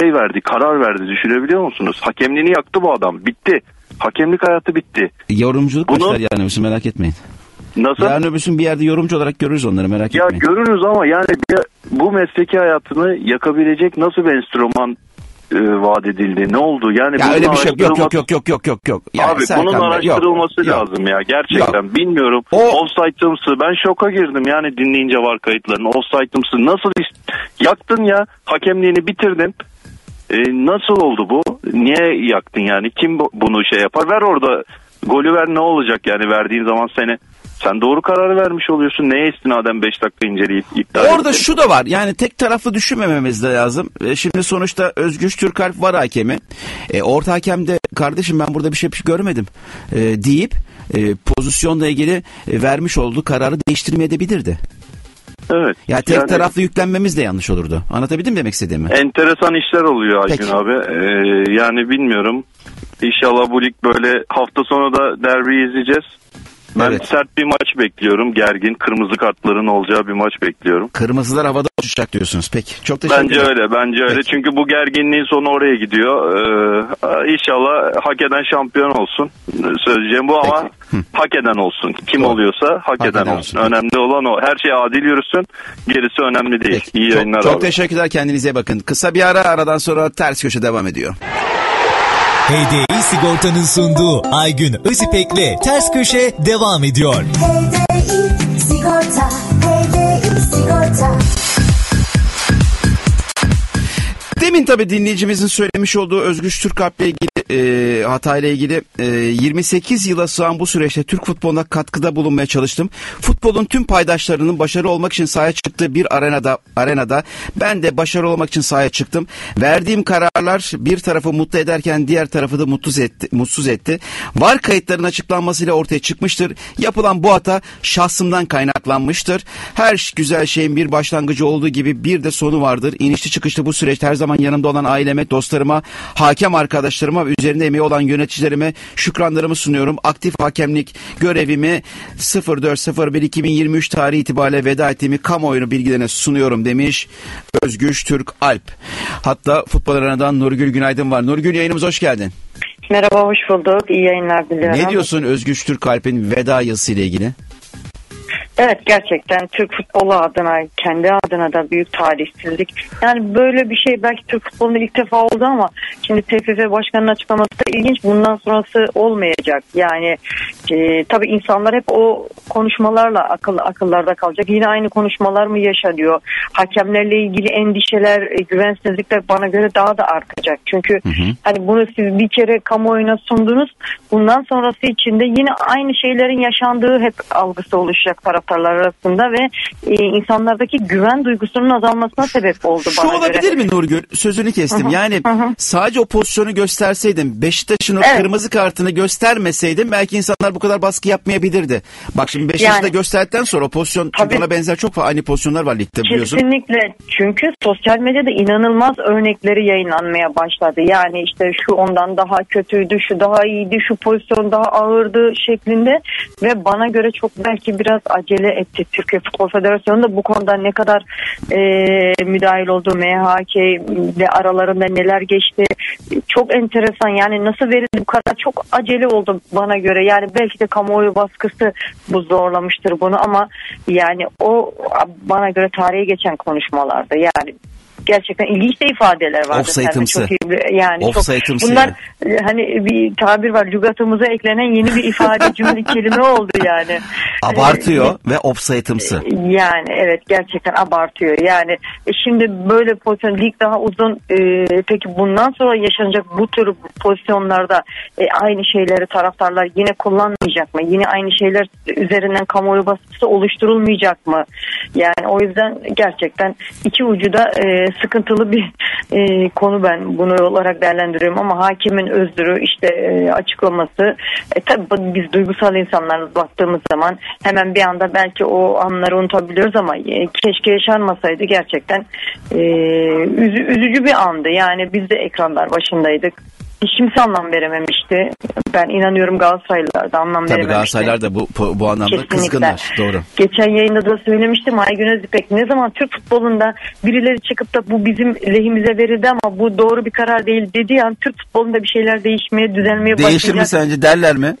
şey verdi, karar verdi. Düşünebiliyor musunuz? Hakemliğini yaktı bu adam. Bitti. Hakemlik hayatı bitti. Yorumculuk Bunu- başlar yarın öbürsün merak etmeyin. Nasıl? Yarın öbürsün bir yerde yorumcu olarak görürüz onları merak Ya etmeyin. görürüz ama yani bu mesleki hayatını yakabilecek nasıl bir enstrüman e, vaat edildi? Ne oldu? Yani Ya öyle bir şey yok yok araştırılması- yok yok yok yok yok. Ya Abi Serkan bunun yok, araştırılması yok. lazım ya gerçekten bilmiyorum. O- Offside'ımsı ben şoka girdim yani dinleyince var kayıtlarını. Offside'ımsı nasıl yaktın ya hakemliğini bitirdin. E, nasıl oldu bu? Niye yaktın yani? Kim bu- bunu şey yapar? Ver orada golü ver ne olacak yani verdiğin zaman seni sen doğru kararı vermiş oluyorsun. Neye istinaden 5 dakika inceleyip iptal Orada ettin? şu da var yani tek taraflı düşünmememiz de lazım. E, Şimdi sonuçta Özgüç Türkalp var hakemi. E, orta hakem de kardeşim ben burada bir şey görmedim e, deyip e, pozisyonla ilgili e, vermiş olduğu kararı değiştirmeyebilirdi. Evet. Ya tek Yani- taraflı yüklenmemiz de yanlış olurdu. Anlatabildim demek istediğimi? Enteresan işler oluyor Aygün Peki. abi. Ee, yani bilmiyorum. İnşallah bu lig böyle hafta sonu da derbi izleyeceğiz. Ben Evet. sert bir maç bekliyorum. Gergin, kırmızı kartların olacağı bir maç bekliyorum. Kırmızılar havada uçacak diyorsunuz. Peki çok teşekkür Bence öyle, bence öyle. Peki. Çünkü bu gerginliğin sonu oraya gidiyor. Ee, inşallah hak eden şampiyon olsun. Söyleyeceğim bu ama Peki. hak eden olsun. Kim Doğru. oluyorsa hak, Hak eden, eden olsun. olsun. Önemli olan o. Her şey adil yürüsün. Gerisi önemli değil. Peki. İyi çok, yayınlar çok abi. teşekkürler kendinize bakın. Kısa bir ara aradan sonra ters köşe devam ediyor. HDI Sigorta'nın sunduğu Aygün Özipek'le Ters Köşe devam ediyor. HDI Sigorta Demin tabii dinleyicimizin söylemiş olduğu Özgüç Türkalp'le ilgili e, hatayla ilgili e, 28 yıla sığan bu süreçte Türk futboluna katkıda bulunmaya çalıştım. Futbolun tüm paydaşlarının başarılı olmak için sahaya çıktığı bir arenada arenada ben de başarılı olmak için sahaya çıktım. Verdiğim kararlar bir tarafı mutlu ederken diğer tarafı da mutsuz etti. Mutsuz etti. Var kayıtların açıklanmasıyla ortaya çıkmıştır. Yapılan bu hata şahsımdan kaynaklanmıştır. Her güzel şeyin bir başlangıcı olduğu gibi bir de sonu vardır. İnişli çıkışlı bu süreçte her zaman yanımda olan aileme, dostlarıma, hakem arkadaşlarıma ve üzerinde emeği olan yöneticilerime şükranlarımı sunuyorum. Aktif hakemlik görevimi 04.01.2023 tarihi itibariyle veda ettiğimi kamuoyunu bilgilerine sunuyorum demiş Özgüç Türk Alp. Hatta futbol arenadan Nurgül Günaydın var. Nurgül yayınımıza hoş geldin. Merhaba, hoş bulduk. İyi yayınlar diliyorum. Ne diyorsun Özgüç Türk Alp'in veda yazısı ile ilgili? Evet gerçekten Türk futbolu adına kendi adına da büyük talihsizlik. Yani böyle bir şey belki Türk futbolunda ilk defa oldu ama şimdi TFF Başkanı'nın açıklaması da ilginç. Bundan sonrası olmayacak. Yani e, tabii insanlar hep o konuşmalarla akıl akıllarda kalacak. Yine aynı konuşmalar mı yaşanıyor? Hakemlerle ilgili endişeler, e, güvensizlikler bana göre daha da artacak. Çünkü hani bunu siz bir kere kamuoyuna sundunuz. Bundan sonrası için de yine aynı şeylerin yaşandığı hep algısı oluşacak taraftarlar arasında ve e, insanlardaki güven duygusunun azalmasına sebep oldu Şu bana olabilir göre. mi Nurgül? Sözünü kestim. Hı hı, Yani sadece o pozisyonu gösterseydim, Beşiktaş'ın o Evet. kırmızı kartını göstermeseydim belki insanlar bu kadar baskı yapmayabilirdi. Bak şimdi Beşiktaş'ı da Yani- gösterdikten sonra o pozisyon çünkü ona benzer çok fa- aynı pozisyonlar var ligde biliyorsun. Kesinlikle çünkü sosyal medyada inanılmaz örnekleri yayınlanmaya başladı. Yani işte şu ondan daha kötüydü, şu daha iyiydi, şu pozisyon daha ağırdı şeklinde ve bana göre çok belki biraz acele etti. Türkiye Futbol Federasyonu da bu konuda ne kadar e, müdahil oldu, MHK ile aralarında neler geçti. Çok enteresan yani nasıl verildi bu kadar çok acele oldu bana göre. Yani belki de kamuoyu baskısı bu zorlamıştır bunu ama yani o bana göre tarihe geçen konuşmalarda yani gerçekten ilginç de ifadeler vardı. Offside'ımsı. Çok iyi yani çok, Offside'ımsı bunlar yani. e, hani bir tabir var lügatımıza eklenen yeni bir ifade cümle kelime oldu yani. Abartıyor ve offside'ımsı. Yani evet gerçekten abartıyor. Yani e, şimdi böyle pozisyon lig daha uzun. E, peki bundan sonra yaşanacak bu tür pozisyonlarda e, aynı şeyleri taraftarlar yine kullanmayacak mı? Yine aynı şeyler üzerinden kamuoyu baskısı oluşturulmayacak mı? Yani o yüzden gerçekten iki ucu da e, sıkıntılı bir e, konu. Ben bunu olarak değerlendiriyorum ama hakimin özdürü işte e, açıklaması. E, tabii biz duygusal insanlarız baktığımız zaman. Hemen bir anda belki o anları unutabiliyoruz ama e, keşke yaşanmasaydı gerçekten e, üzü- üzücü bir andı. Yani biz de ekranlar başındaydık hiç kimse anlam verememişti. Ben inanıyorum Galatasaraylılar da anlam Tabii verememişti. Galatasaraylar da bu bu, bu anlamda Kesinlikle. kızgınlar. Doğru. Geçen yayında da söylemiştim Aygün Özipek ne zaman Türk futbolunda birileri çıkıp da bu bizim lehimize verildi ama bu doğru bir karar değil dediği an Türk futbolunda bir şeyler değişmeye düzelmeye Değişir mi başlayacak. sence derler mi?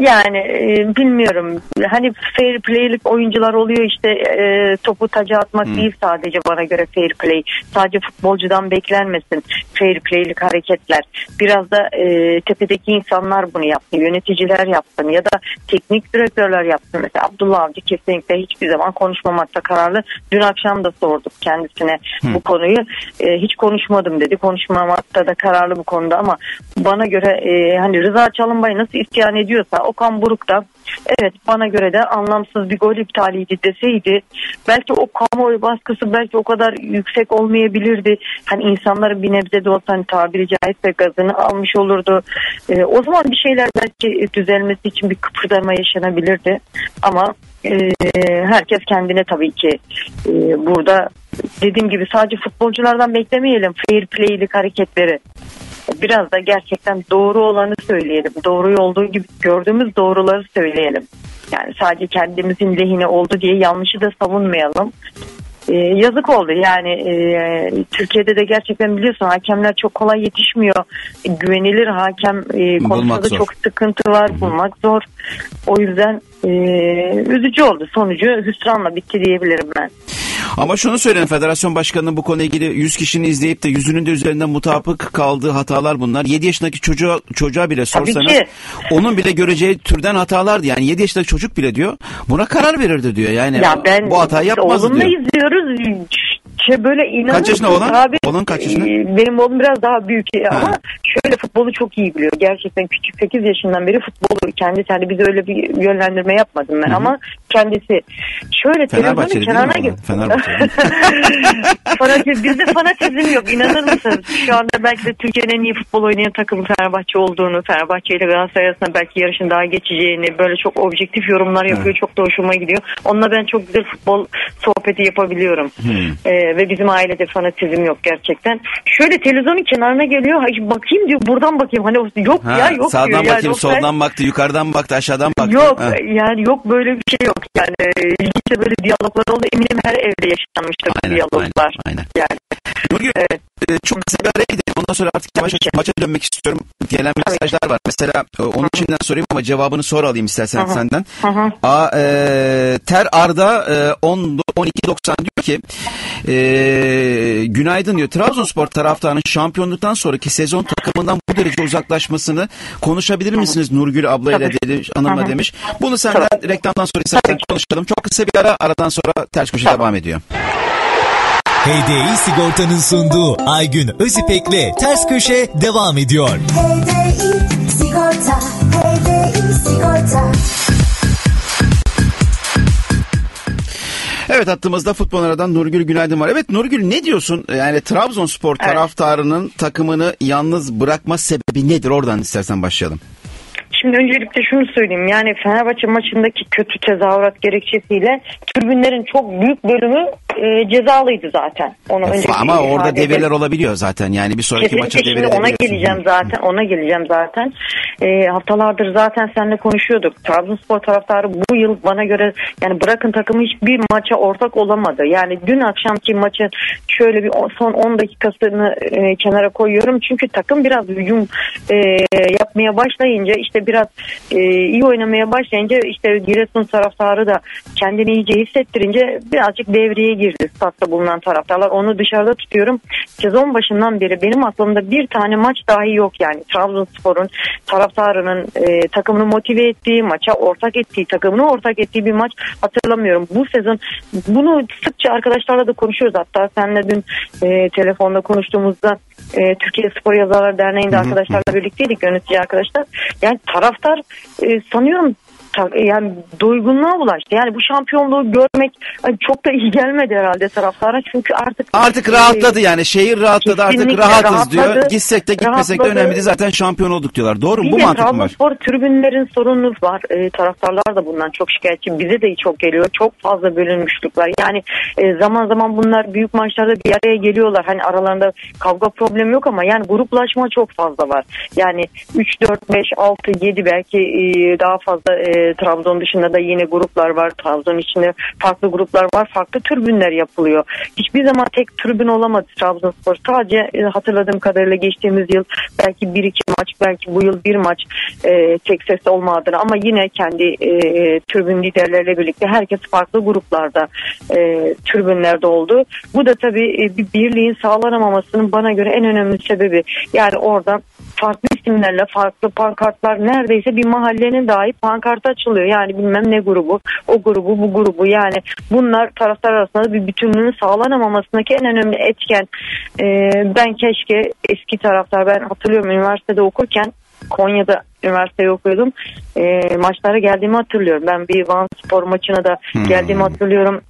Yani e, bilmiyorum. Hani fair play'lik oyuncular oluyor işte e, topu taca atmak Hmm. değil sadece bana göre fair play. Sadece futbolcudan beklenmesin fair play'lik hareketler. Biraz da e, tepedeki insanlar bunu yaptı. Yöneticiler yapsın ya da teknik direktörler yapsın. Mesela Abdullah Avcı kesinlikle hiçbir zaman konuşmamakta kararlı. Dün akşam da sorduk kendisine Hmm. bu konuyu. E, hiç konuşmadım dedi. Konuşmamakta da kararlı bu konuda ama bana göre e, hani Rıza Çalınbay nasıl isyan ediyorsa Okan Buruk da evet bana göre de anlamsız bir gol iptaliydi deseydi belki o kamuoyu baskısı belki o kadar yüksek olmayabilirdi. Hani insanların bir nebze de olsa hani tabiri caizse gazını almış olurdu. E, o zaman bir şeyler belki düzelmesi için bir kıpırdama yaşanabilirdi. Ama e, herkes kendine tabii ki e, burada dediğim gibi sadece futbolculardan beklemeyelim fair play'lik hareketleri. Biraz da gerçekten doğru olanı söyleyelim. Doğru olduğu gibi gördüğümüz doğruları söyleyelim. Yani sadece kendimizin lehine oldu diye yanlışı da savunmayalım. Ee, yazık oldu yani e, Türkiye'de de gerçekten biliyorsun hakemler çok kolay yetişmiyor. Güvenilir hakem e, konusunda çok sıkıntı var bulmak zor. O yüzden e, üzücü oldu sonucu hüsranla bitti diyebilirim ben. Ama şunu söyleyin Federasyon Başkanı'nın bu konuyla ilgili 100 kişinin izleyip de yüzünün de üzerinden mutabık kaldığı hatalar bunlar. 7 yaşındaki çocuğa, çocuğa bile sorsanız onun bile göreceği türden hatalardı. Yani 7 yaşındaki çocuk bile diyor buna karar verirdi diyor. Yani ya ben bu hatayı yapmazdı oğlumla diyor. izliyoruz. Şey böyle inanın Kaç yaşında oğlan? Abi, Oğlan kaç yaşında? Benim oğlum biraz daha büyük ama şöyle futbolu çok iyi biliyor. Gerçekten küçük 8 yaşından beri futbolu kendisi hani bize öyle bir yönlendirme yapmadım ben ama kendisi şöyle televizyonun Fenerbahçeli değil mi? kenarına? Fenerbahçeli. Fanatizm, bizde fanatizm yok inanır mısınız? Şu anda belki de Türkiye'nin en iyi futbol oynayan takım Fenerbahçe olduğunu, Fenerbahçe ile Galatasaray arasında belki yarışın daha geçeceğini böyle çok objektif yorumlar yapıyor. Çok da hoşuma gidiyor. Onunla ben çok güzel futbol sohbeti yapabiliyorum. Ee, ve bizim ailede fanatizm yok gerçekten. Şöyle televizyonun kenarına geliyor. Ay, bakayım diyor buradan bakayım. Hani yok Ha, ya yok sağdan diyor. bakayım, Yani soldan baktı, yukarıdan baktı, aşağıdan baktı. Yok Ha. yani yok böyle bir şey yok. Yani e, ilginç böyle diyaloglar oldu. Eminim her evde yaşanmıştır bu diyaloglar. Aynen. Yani Nurgül e, çok kısa bir araya. Ondan sonra artık yavaş yavaş maça dönmek istiyorum. Gelen mesajlar var. Mesela e, onun içinden sorayım ama cevabını sonra alayım istersen hı. senden. Hı. A, e, Ter Arda e, 10 12.90 diyor ki e, günaydın diyor. Trabzonspor taraftarının şampiyonluktan sonraki sezon takımından bu derece uzaklaşmasını konuşabilir misiniz Nurgül ablayla dedi, hanımla demiş. Bunu senden reklamdan sonra istersen konuşalım. Çok kısa bir ara aradan sonra ters köşe devam ediyor. HDI Sigorta'nın sunduğu Aygün Özipek'le Ters Köşe devam ediyor. HDI Sigorta HDI Sigorta Evet hattımızda futbol aradan Nurgül Günaydın var. Evet Nurgül ne diyorsun? Yani Trabzonspor taraftarının takımını yalnız bırakma sebebi nedir? Oradan istersen başlayalım. Şimdi öncelikle şunu söyleyeyim. Yani Fenerbahçe maçındaki kötü tezahürat gerekçesiyle tribünlerin çok büyük bölümü e, cezalıydı zaten. Onu öncelikle Ama orada ifade edelim. devirler olabiliyor zaten. Yani bir sonraki Kesinlikle maça devir ona geleceğim zaten. Ona geleceğim zaten. Ee, haftalardır zaten seninle konuşuyorduk. Trabzonspor taraftarı bu yıl bana göre yani bırakın takımı hiçbir maça ortak olamadı. Yani dün akşamki maçın şöyle bir son 10 dakikasını e, kenara koyuyorum. Çünkü takım biraz hücum e, yapmaya başlayınca işte biraz e, iyi oynamaya başlayınca işte Giresun taraftarı da kendini iyice hissettirince birazcık devreye girdi statta bulunan taraftarlar. Onu dışarıda tutuyorum. Sezon başından beri benim aklımda bir tane maç dahi yok yani. Trabzonspor'un taraftarının e, takımını motive ettiği, maça ortak ettiği, takımını ortak ettiği bir maç hatırlamıyorum. Bu sezon bunu sıkça arkadaşlarla da konuşuyoruz. Hatta seninle dün e, telefonda konuştuğumuzda e, Türkiye Spor Yazarlar Derneği'nde arkadaşlarla birlikteydik yönetici arkadaşlar. Yani taraftar e, sanıyorum yani doygunluğa ulaştı. Yani bu şampiyonluğu görmek hani çok da iyi gelmedi herhalde taraftara. Çünkü artık Artık rahatladı yani. Şehir rahatladı artık rahatız diyor. rahatladı. Gitsek de gitmesek de Rahatladı. önemli değil. Zaten şampiyon olduk diyorlar. Doğru mu? Bu de mantık mı var? Trabzonspor tribünlerin sorunu var. E, taraftarlar da bundan çok şikayetçi. Bize de çok geliyor. Çok fazla bölünmüşlük var. Yani e, zaman zaman bunlar büyük maçlarda bir araya geliyorlar. Hani aralarında kavga problemi yok ama yani gruplaşma çok fazla var. Yani 3, 4, 5, 6, 7 belki e, daha fazla e, Trabzon dışında da yine gruplar var. Trabzon içinde farklı gruplar var. Farklı tribünler yapılıyor. Hiçbir zaman tek tribün olamadı Trabzonspor. Sadece e, hatırladığım kadarıyla geçtiğimiz yıl belki bir iki maç belki bu yıl bir maç e, tek ses olma ama yine kendi e, tribün liderleriyle birlikte herkes farklı gruplarda e, tribünlerde oldu. Bu da tabii e, bir birliğin sağlanamamasının bana göre en önemli sebebi. Yani orada farklı isimlerle farklı pankartlar neredeyse bir mahallenin dahi pankartı açılıyor. Yani bilmem ne grubu, o grubu, bu grubu yani bunlar taraftar arasında bir bütünlüğün sağlanamamasındaki en önemli etken. E, ben keşke eski taraftar ben hatırlıyorum üniversitede okurken Konya'da üniversiteyi okuyordum. E, maçlara geldiğimi hatırlıyorum. Ben bir Van Spor maçına da Hmm. geldiğimi hatırlıyorum.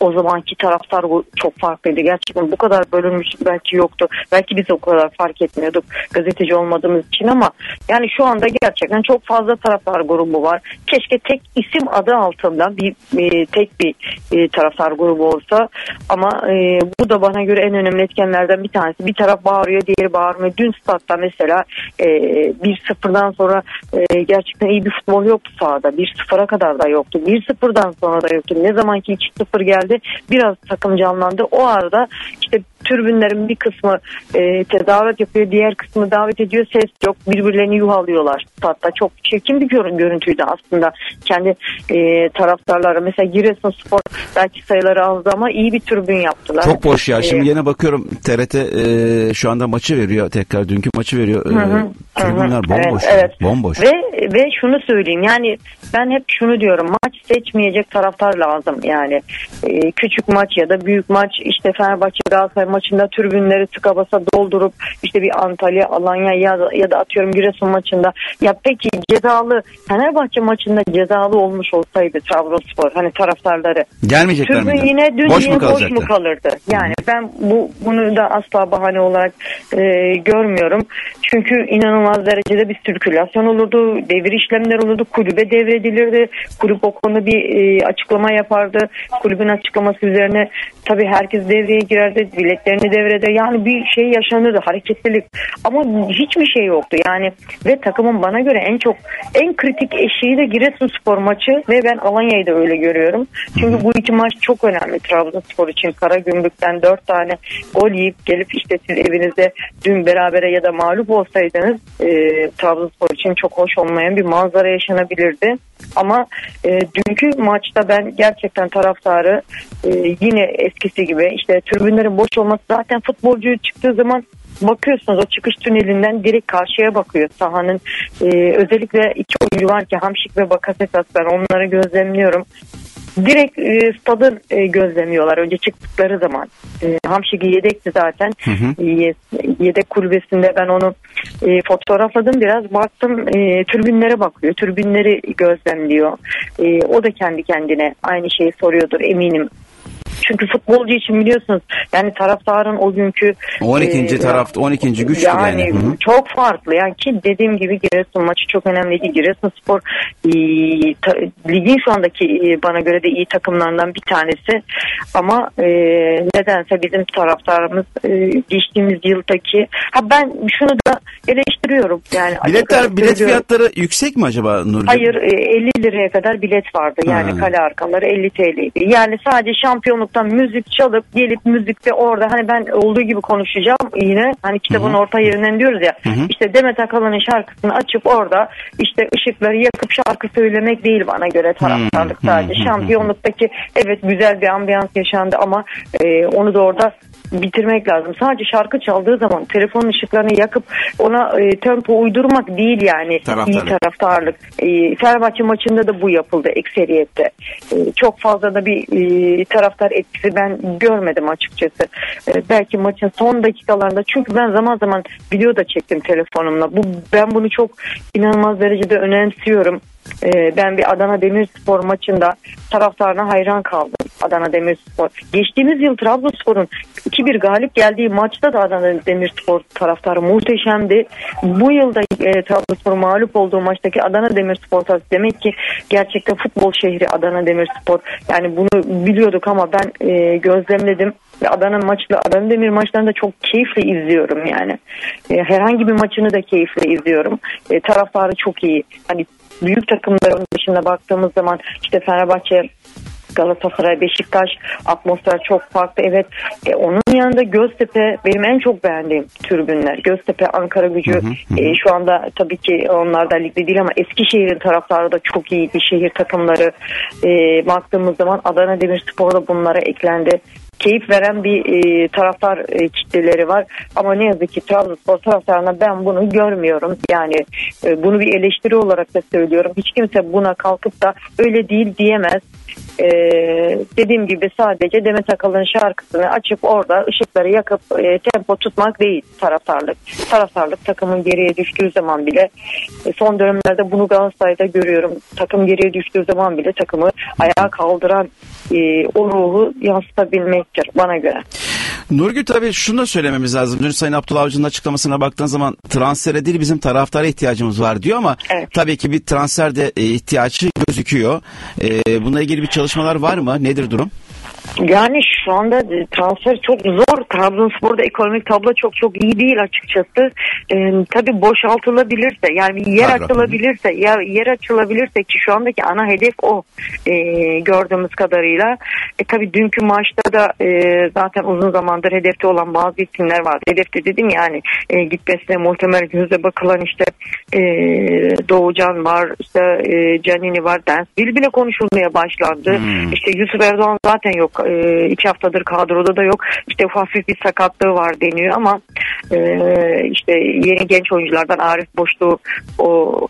O zamanki taraftar çok farklıydı. Gerçekten bu kadar bölünmüş belki yoktu. Belki biz o kadar fark etmiyorduk gazeteci olmadığımız için ama yani şu anda gerçekten çok fazla taraftar grubu var. Keşke tek isim adı altında bir e, tek bir e, taraftar grubu olsa ama e, bu da bana göre en önemli etkenlerden bir tanesi. Bir taraf bağırıyor, diğeri bağırmıyor. Dün statta mesela e, 1-0'dan sonra e, gerçekten iyi bir futbol yoktu sahada. 1-0'a kadar da yoktu. 1-0'dan sonra da yoktu. Ne zamanki 2-0 geldi biraz takım canlandı. O arada işte türbünlerin bir kısmı e, tezahürat yapıyor, diğer kısmı davet ediyor. Ses yok. Birbirlerini yuhalıyorlar statta. Çok çirkin bir gör- görüntüydü aslında. Kendi e, taraftarları. Mesela Giresunspor belki sayıları azdı ama iyi bir tribün yaptılar. Çok boş ya. E, Şimdi yine bakıyorum TRT e, şu anda maçı veriyor tekrar dünkü maçı veriyor. E, Hı hı. Tribünler Hı bomboş. Evet, evet. Bomboş. Ve ve şunu söyleyeyim yani ben hep şunu diyorum maç seçmeyecek taraftar lazım yani Ee, küçük maç ya da büyük maç işte Fenerbahçe Galatasaray maçında tribünleri tıka basa doldurup işte bir Antalya Alanya ya da, ya da atıyorum Giresun maçında ya peki cezalı Fenerbahçe maçında cezalı olmuş olsaydı Trabzonspor hani taraftarları Gelmeyecekler Tribün miydi? yine dün boş yine mu boş mu kalırdı? Yani ben bu bunu da asla bahane olarak e, görmüyorum. Çünkü inanılmaz derecede bir sirkülasyon olurdu, devir işlemler olurdu, kulübe devredilirdi. Kulüp o konuda bir e, açıklama yapardı. Kulübün açıklaması üzerine tabii herkes devreye girerdi, biletlerini devrede. Yani bir şey yaşanırdı, hareketlilik. Ama hiçbir şey yoktu. Yani ve takımın bana göre en çok en kritik eşiği de Giresunspor maçı ve ben Alanya'yı da öyle görüyorum. Çünkü bu iki maç çok önemli Trabzonspor için. Karagümrük'ten dört tane gol yiyip gelip işte siz evinizde dün berabere ya da mağlup olsaydınız e, Trabzonspor için çok hoş olmayan bir manzara yaşanabilirdi. Ama e, dünkü maçta ben gerçekten taraftarı e, yine eskisi gibi işte tribünlerin boş olması. Zaten futbolcu çıktığı zaman bakıyorsunuz o çıkış tünelinden direkt karşıya bakıyor. Sahanın e, özellikle iki oyuncu var ki Hamşik ve Bakasetas ben onları gözlemliyorum direkt e, stadı e, gözlemiyorlar önce çıktıkları zaman. E, Hamşik'i yedekti zaten. Ye- yedek kulübesinde ben onu e, fotoğrafladım biraz baktım e, tribünlere bakıyor. Tribünleri gözlemliyor. E, o da kendi kendine aynı şeyi soruyordur eminim. Çünkü futbolcu için biliyorsunuz yani taraftarın o günkü 12. e, taraf 12. güçtür yani. yani Hı hı. çok farklı yani ki dediğim gibi Giresun maçı çok önemliydi. Giresunspor e, ta, ligin şu andaki e, bana göre de iyi takımlarından bir tanesi ama e, nedense bizim taraftarımız e, geçtiğimiz yıldaki ha ben şunu da eleştiriyorum yani Biletler bilet fiyatları yüksek mi acaba Nurgül? Hayır e, 50 liraya kadar bilet vardı yani Ha. kale arkaları 50 TL'ydi. Yani sadece şampiyonluktan müzik çalıp gelip müzikte orada hani ben olduğu gibi konuşacağım yine hani kitabın orta yerinden diyoruz ya Hı hı. işte Demet Akalın'ın şarkısını açıp orada işte ışıkları yakıp şarkı söylemek değil bana göre taraftarlık sadece. hı hı. Şampiyonluktaki evet güzel bir ambiyans yaşandı ama e, onu da orada bitirmek lazım. Sadece şarkı çaldığı zaman telefonun ışıklarını yakıp ona e, tempo uydurmak değil yani Taraftarlık. iyi taraftarlık. E, Fenerbahçe maçında da bu yapıldı ekseriyette. E, çok fazla da bir e, taraftar etkisi ben görmedim açıkçası. E, belki maçın son dakikalarında çünkü ben zaman zaman video da çektim telefonumla. Bu ben bunu çok inanılmaz derecede önemsiyorum. E, ben bir Adana Demirspor maçında taraftarına hayran kaldım. Adana Demirspor. Geçtiğimiz yıl Trabzonspor'un 2-1 galip geldiği maçta da Adana Demirspor taraftarı muhteşemdi. Bu yılda e, Trabzonspor mağlup olduğu maçtaki Adana Demirspor taraftarı demek ki gerçekten futbol şehri Adana Demirspor. Yani bunu biliyorduk ama ben e, gözlemledim. Adana maçlı Adana Demir maçlarını da çok keyifle izliyorum yani. E, herhangi bir maçını da keyifle izliyorum. E, taraftarı çok iyi. Hani büyük takımların dışında baktığımız zaman işte Fenerbahçe Galatasaray, Beşiktaş atmosfer çok farklı. Evet e, onun yanında Göztepe benim en çok beğendiğim tribünler. Göztepe, Ankara gücü e, şu anda tabii ki onlar da ligde değil ama Eskişehir'in taraftarı da çok iyi bir şehir takımları. E, baktığımız zaman Adana Demirspor da bunlara eklendi keyif veren bir e, taraftar e, kitleleri var. Ama ne yazık ki Trabzonspor taraftarına ben bunu görmüyorum. Yani e, bunu bir eleştiri olarak da söylüyorum. Hiç kimse buna kalkıp da öyle değil diyemez. E, dediğim gibi sadece Demet Akalın şarkısını açıp orada ışıkları yakıp e, tempo tutmak değil taraftarlık. Taraftarlık takımın geriye düştüğü zaman bile e, son dönemlerde bunu Galatasaray'da görüyorum. Takım geriye düştüğü zaman bile takımı ayağa kaldıran e, o ruhu yansıtabilmektir bana göre. Nurgül tabii şunu da söylememiz lazım. Dün Sayın Abdullah Avcı'nın açıklamasına baktığın zaman transfere değil bizim taraftara ihtiyacımız var diyor ama tabii ki bir transfer de e, ihtiyacı gözüküyor. E, bununla ilgili bir çalışmalar var mı? Nedir durum? Yani şu anda transfer çok zor. Trabzonspor'da ekonomik tablo çok çok iyi değil açıkçası. Ee, tabii boşaltılabilirse yani yer Kadro. açılabilirse ya yer açılabilirse ki şu andaki ana hedef o ee, gördüğümüz kadarıyla. E, tabii dünkü maçta da e, zaten uzun zamandır hedefte olan bazı isimler vardı. Hedefte dedim yani e, gitmesine muhtemel gözle bakılan işte e, Doğucan var, işte e, Canini var, Densville bile konuşulmaya başlandı. Hmm. İşte Yusuf Erdoğan zaten yok. E, iki haftadır kadroda da yok. İşte hafif bir sakatlığı var deniyor ama e, işte yeni genç oyunculardan Arif Boşluğu o,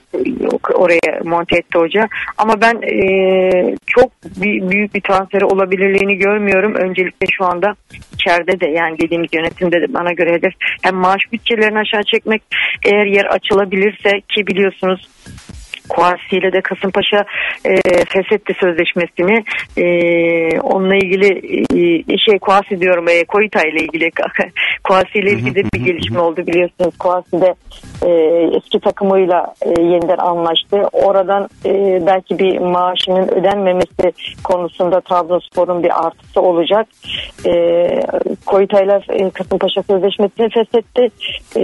oraya monte etti hoca. Ama ben e, çok bir, büyük bir transferi olabilirliğini görmüyorum. Öncelikle şu anda içeride de yani dediğimiz yönetimde de bana göre hedef hem maaş bütçelerini aşağı çekmek eğer yer açılabilirse ki biliyorsunuz Kuasi ile de Kasımpaşa e, feshetti sözleşmesini. E, onunla ilgili e, şey Kuasi diyorum e, Koita ile ilgili Kuasi ile ilgili de bir gelişme oldu biliyorsunuz. Kuasi de e, eski takımıyla e, yeniden anlaştı. Oradan e, belki bir maaşının ödenmemesi konusunda Trabzonspor'un bir artısı olacak. E, Koita ile e, Kasımpaşa sözleşmesini feshetti. E,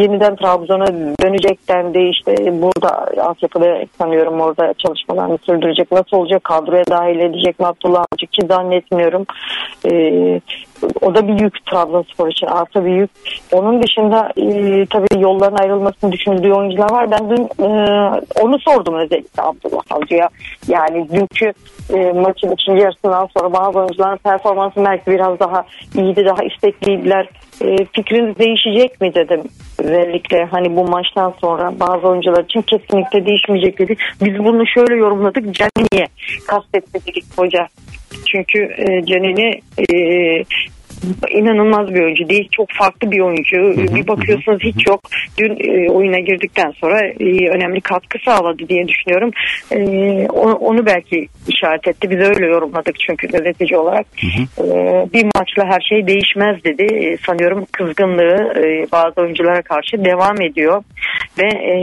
yeniden Trabzon'a dönecek dendi. İşte burada altyapıda sanıyorum orada çalışmalarını sürdürecek. Nasıl olacak? Kadroya dahil edecek mi Abdullah Avcı ki zannetmiyorum. Ee, o da bir yük Trabzonspor için artı bir yük. Onun dışında e, tabii yolların ayrılmasını düşündüğü oyuncular var. Ben dün e, onu sordum özellikle Abdullah Avcı'ya. Yani dünkü e, maçın ikinci yarısından sonra bazı oyuncuların performansı belki biraz daha iyiydi, daha istekliydiler. E, fikriniz değişecek mi dedim. Özellikle hani bu maçtan sonra bazı oyuncular için kesinlikle değişmeyecek dedi. Biz bunu şöyle yorumladık. Canini'ye kastetti dedik hoca. Çünkü e, Canini e, inanılmaz bir oyuncu değil. Çok farklı bir oyuncu. bir bakıyorsunuz hiç yok. Dün e, oyuna girdikten sonra e, önemli katkı sağladı diye düşünüyorum. E, onu, onu belki işaret etti. Biz öyle yorumladık çünkü gazeteci olarak. E, bir maçla her şey değişmez dedi. E, sanıyorum kızgınlığı e, bazı oyunculara karşı devam ediyor. Ve e,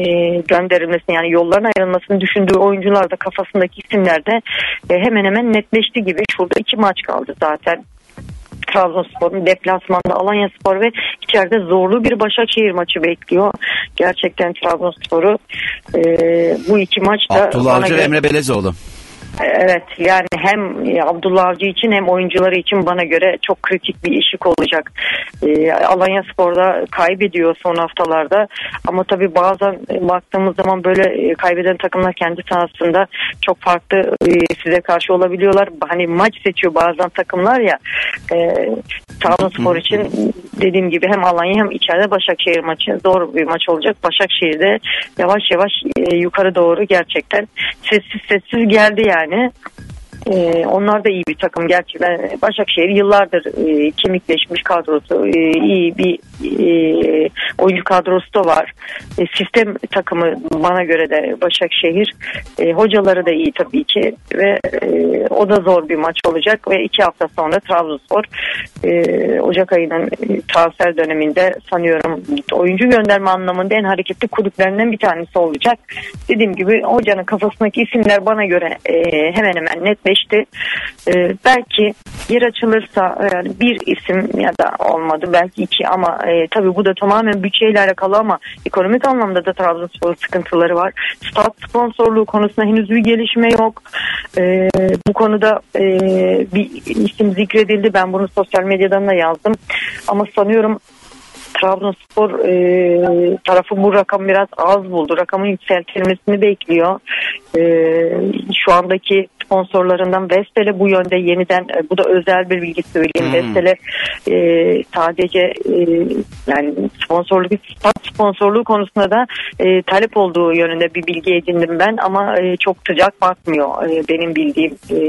gönderilmesini yani yolların ayrılmasını düşündüğü oyuncular da kafasındaki isimlerde e, hemen hemen netleşti gibi. Şurada iki maç kaldı zaten. Trabzonspor'un deplasmanda Alanya Spor ve içeride zorlu bir Başakşehir maçı bekliyor. Gerçekten Trabzonspor'u e, bu iki maç da Abdullah Avcı göre- Emre Belezoğlu. Evet yani hem Abdullah Avcı için hem oyuncuları için bana göre çok kritik bir işik olacak. Ee, Alanya Spor'da kaybediyor son haftalarda ama tabii bazen e, baktığımız zaman böyle e, kaybeden takımlar kendi sahasında çok farklı e, size karşı olabiliyorlar. Hani maç seçiyor bazen takımlar ya. E, Trabzonspor için dediğim gibi hem Alanya hem içeride Başakşehir maçı zor bir maç olacak. Başakşehir'de yavaş yavaş e, yukarı doğru gerçekten sessiz sessiz geldi yani. Ee, onlar da iyi bir takım gerçekten. Başakşehir yıllardır e, kemikleşmiş kadrosu, e, iyi bir e, oyuncu kadrosu da var. E, sistem takımı bana göre de Başakşehir. E, hocaları da iyi tabii ki ve e, o da zor bir maç olacak ve iki hafta sonra Trabzonspor e, Ocak ayının e, transfer döneminde sanıyorum oyuncu gönderme anlamında en hareketli kulüplerinden bir tanesi olacak. Dediğim gibi hocanın kafasındaki isimler bana göre e, hemen hemen netleşti. E, belki yer açılırsa yani bir isim ya da olmadı belki iki ama e, tabii bu da tamamen bütçeyle alakalı ama ekonomik anlamda da Trabzonspor'un sıkıntıları var. Stat sponsorluğu konusunda henüz bir gelişme yok. E, bu konuda e, bir isim zikredildi. Ben bunu sosyal medyadan da yazdım. Ama sanıyorum Trabzonspor e, tarafı bu rakam biraz az buldu. Rakamın yükseltilmesini bekliyor. E, şu andaki sponsorlarından Vestel'e bu yönde yeniden e, bu da özel bir bilgi söyleyeyim. Hmm. Vestel'e e, sadece e, yani sponsorluk stat sponsorluğu konusunda da e, talep olduğu yönünde bir bilgi edindim ben ama e, çok sıcak bakmıyor e, benim bildiğim. E,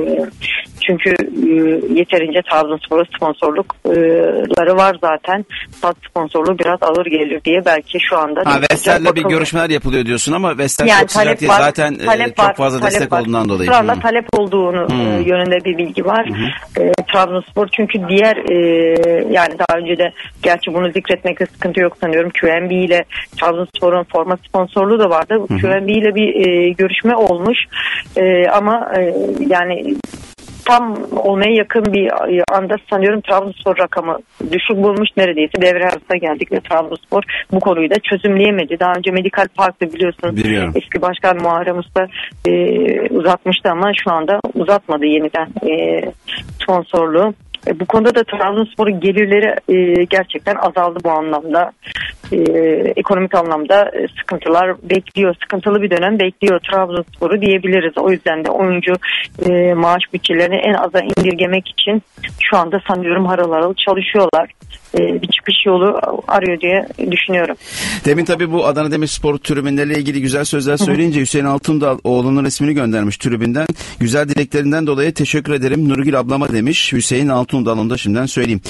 çünkü e, yeterince Trabzonspor'a sponsorlukları var zaten. Stat sponsorluğu biraz ağır gelir diye belki şu anda Ha Vestel'le bir görüşmeler yapılıyor diyorsun ama Vestel Yani çok sıcak var, Zaten e, talep çok var, fazla talep destek var. olduğundan dolayı. Israrla talep olduğunu Hmm. e, yönünde bir bilgi var. E, Trabzonspor çünkü diğer e, yani daha önce de gerçi bunu zikretmekte sıkıntı yok sanıyorum. QNB ile Trabzonspor'un forma sponsorluğu da vardı. Hı. QNB ile bir e, görüşme olmuş. E, ama e, yani tam olmaya yakın bir anda sanıyorum Trabzonspor rakamı düşük bulmuş neredeyse devre arasına geldik ve Trabzonspor bu konuyu da çözümleyemedi. Daha önce Medikal Park'ta biliyorsunuz Biliyorum. eski başkan Muharrem Usta e, uzatmıştı ama şu anda uzatmadı yeniden e, sponsorluğu. E, bu konuda da Trabzonspor'un gelirleri e, gerçekten azaldı bu anlamda. E, ekonomik anlamda e, sıkıntılar bekliyor. Sıkıntılı bir dönem bekliyor Trabzonspor'u diyebiliriz. O yüzden de oyuncu e, maaş bütçelerini en aza indirgemek için şu anda sanıyorum harıl çalışıyorlar. E, bir çıkış yolu arıyor diye düşünüyorum. Demin tabii bu Adana Demirspor tribünleriyle ilgili güzel sözler söyleyince Hüseyin Altundal oğlunun resmini göndermiş tribünden. Güzel dileklerinden dolayı teşekkür ederim Nurgül ablama demiş Hüseyin Altundal onu da şimdiden söyleyeyim.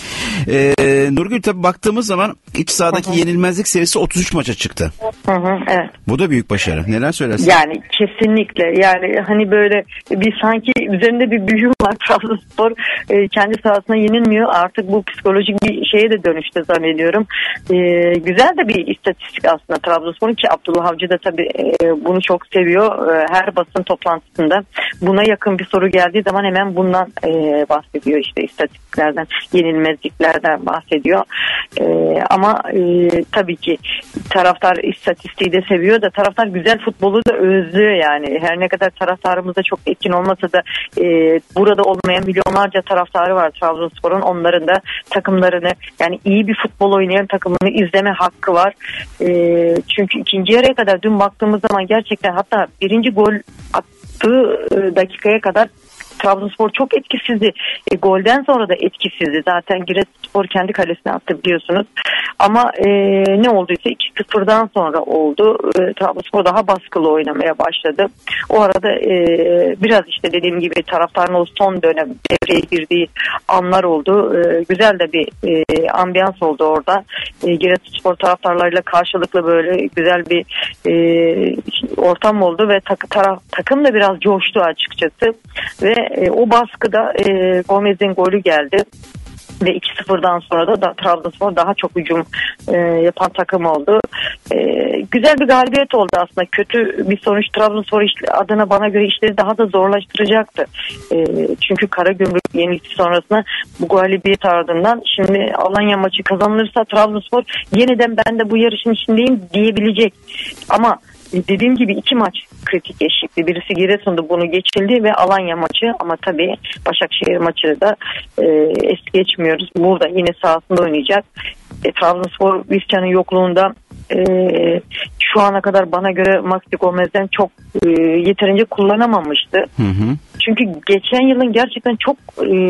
Ee, Nurgül tabii baktığımız zaman iç sahadaki yenilmezlik serisi 33 maça çıktı. Hı hı, evet. Bu da büyük başarı. Neler söylersin? Yani kesinlikle yani hani böyle bir sanki üzerinde bir büyü var Trabzonspor e, kendi sahasına yenilmiyor artık bu psikolojik bir şeye de dönüştü zannediyorum. E, güzel de bir istatistik aslında Trabzonspor'un ki Abdullah Avcı da tabii e, bunu çok seviyor. E, her basın toplantısında buna yakın bir soru geldiği zaman hemen bundan e, bahsediyor işte istatistiklerden yenilmezliklerden bahsediyor. E, ama e, tabii ki taraftar istatistiği de seviyor da taraftar güzel futbolu da özlüyor yani. Her ne kadar taraftarımızda çok etkin olmasa da e, burada olmayan milyonlarca taraftarı var Trabzonspor'un. Onların da takımlarını yani iyi bir futbol oynayan takımını izleme hakkı var. E, çünkü ikinci yarıya kadar dün baktığımız zaman gerçekten hatta birinci gol attığı e, dakikaya kadar Trabzonspor çok etkisizdi. E, golden sonra da etkisizdi. Zaten Giresunspor kendi kalesine attı biliyorsunuz. Ama e, ne olduysa 2-0'dan sonra oldu. E, Trabzonspor daha baskılı oynamaya başladı. O arada e, biraz işte dediğim gibi taraftarın o son dönem devreye girdiği anlar oldu. E, güzel de bir e, ambiyans oldu orada. E, Giresunspor taraftarlarıyla karşılıklı böyle güzel bir e, ortam oldu ve tak, taraf, takım da biraz coştu açıkçası ve e, o baskıda e, Gomez'in golü geldi ve 2-0'dan sonra da, da Trabzonspor daha çok hücum e, yapan takım oldu. E, güzel bir galibiyet oldu aslında. Kötü bir sonuç Trabzonspor işle- adına bana göre işleri daha da zorlaştıracaktı. E, çünkü Karagümrük yenilgisi sonrasında bu galibiyet ardından şimdi Alanya maçı kazanılırsa Trabzonspor yeniden ben de bu yarışın içindeyim diyebilecek. Ama dediğim gibi iki maç kritik eşlikti. Birisi Giresun'da bunu geçildi ve Alanya maçı ama tabii Başakşehir maçı da e, es geçmiyoruz. Burada yine sahasında oynayacak. E, Trabzonspor Vizcan'ın yokluğunda e, şu ana kadar bana göre Maxi Gomez'den çok e, yeterince kullanamamıştı. Hı hı. Çünkü geçen yılın gerçekten çok e,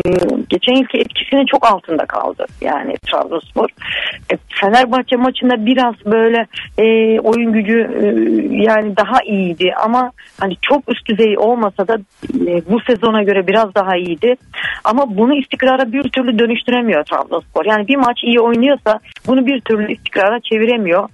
geçen yılki etkisinin çok altında kaldı. Yani Trabzonspor. E, Fenerbahçe maçında biraz böyle e, oyun gücü yani daha iyiydi ama hani çok üst düzey olmasa da bu sezona göre biraz daha iyiydi. Ama bunu istikrara bir türlü dönüştüremiyor Trabzonspor. Yani bir maç iyi oynuyorsa bunu bir türlü istikrara çeviremiyor.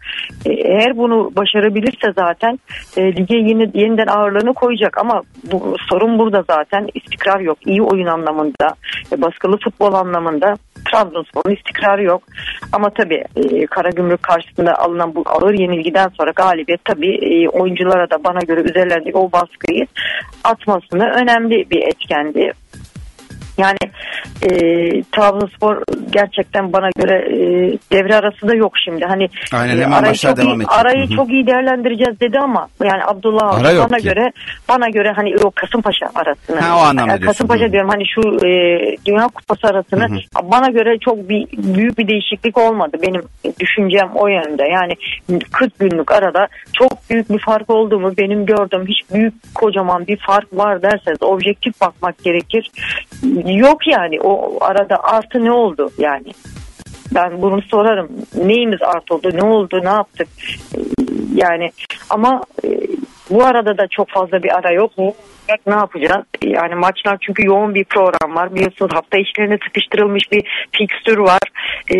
E, eğer bunu başarabilirse zaten e, lige yeni, yeniden ağırlığını koyacak ama bu sorun burada zaten istikrar yok. İyi oyun anlamında, baskılı futbol anlamında Trabzonspor'un istikrarı yok. Ama tabii e, Karagümrük karşısında alınan bu ağır yenilgiden sonra galibiyet tabii e, oyunculara da bana göre üzerlerindeki o baskıyı atmasını önemli bir etkendi. Yani e, Trabzonspor gerçekten bana göre e, devre arası da yok şimdi. Hani Aynen, e, arayı çok devam iyi, edecek. arayı çok iyi değerlendireceğiz dedi ama yani Abdullah Ara bana ki. göre bana göre hani o Kasımpaşa arasını Ha, o anlamda Yani. Kasımpaşa Hı. diyorum hani şu e, Dünya Kupası arasını bana göre çok bir büyük bir değişiklik olmadı. Benim düşüncem o yönde. Yani 40 günlük arada çok büyük bir fark oldu mu benim gördüğüm hiç büyük kocaman bir fark var derseniz objektif bakmak gerekir. Yok yani o arada artı ne oldu yani? Ben bunu sorarım. Neyimiz art oldu? Ne oldu? Ne yaptık? Yani ama e, bu arada da çok fazla bir ara yok. Ne yapacağız? Yani maçlar çünkü yoğun bir program var. Biliyorsunuz hafta içlerine sıkıştırılmış bir fikstür var. Ee,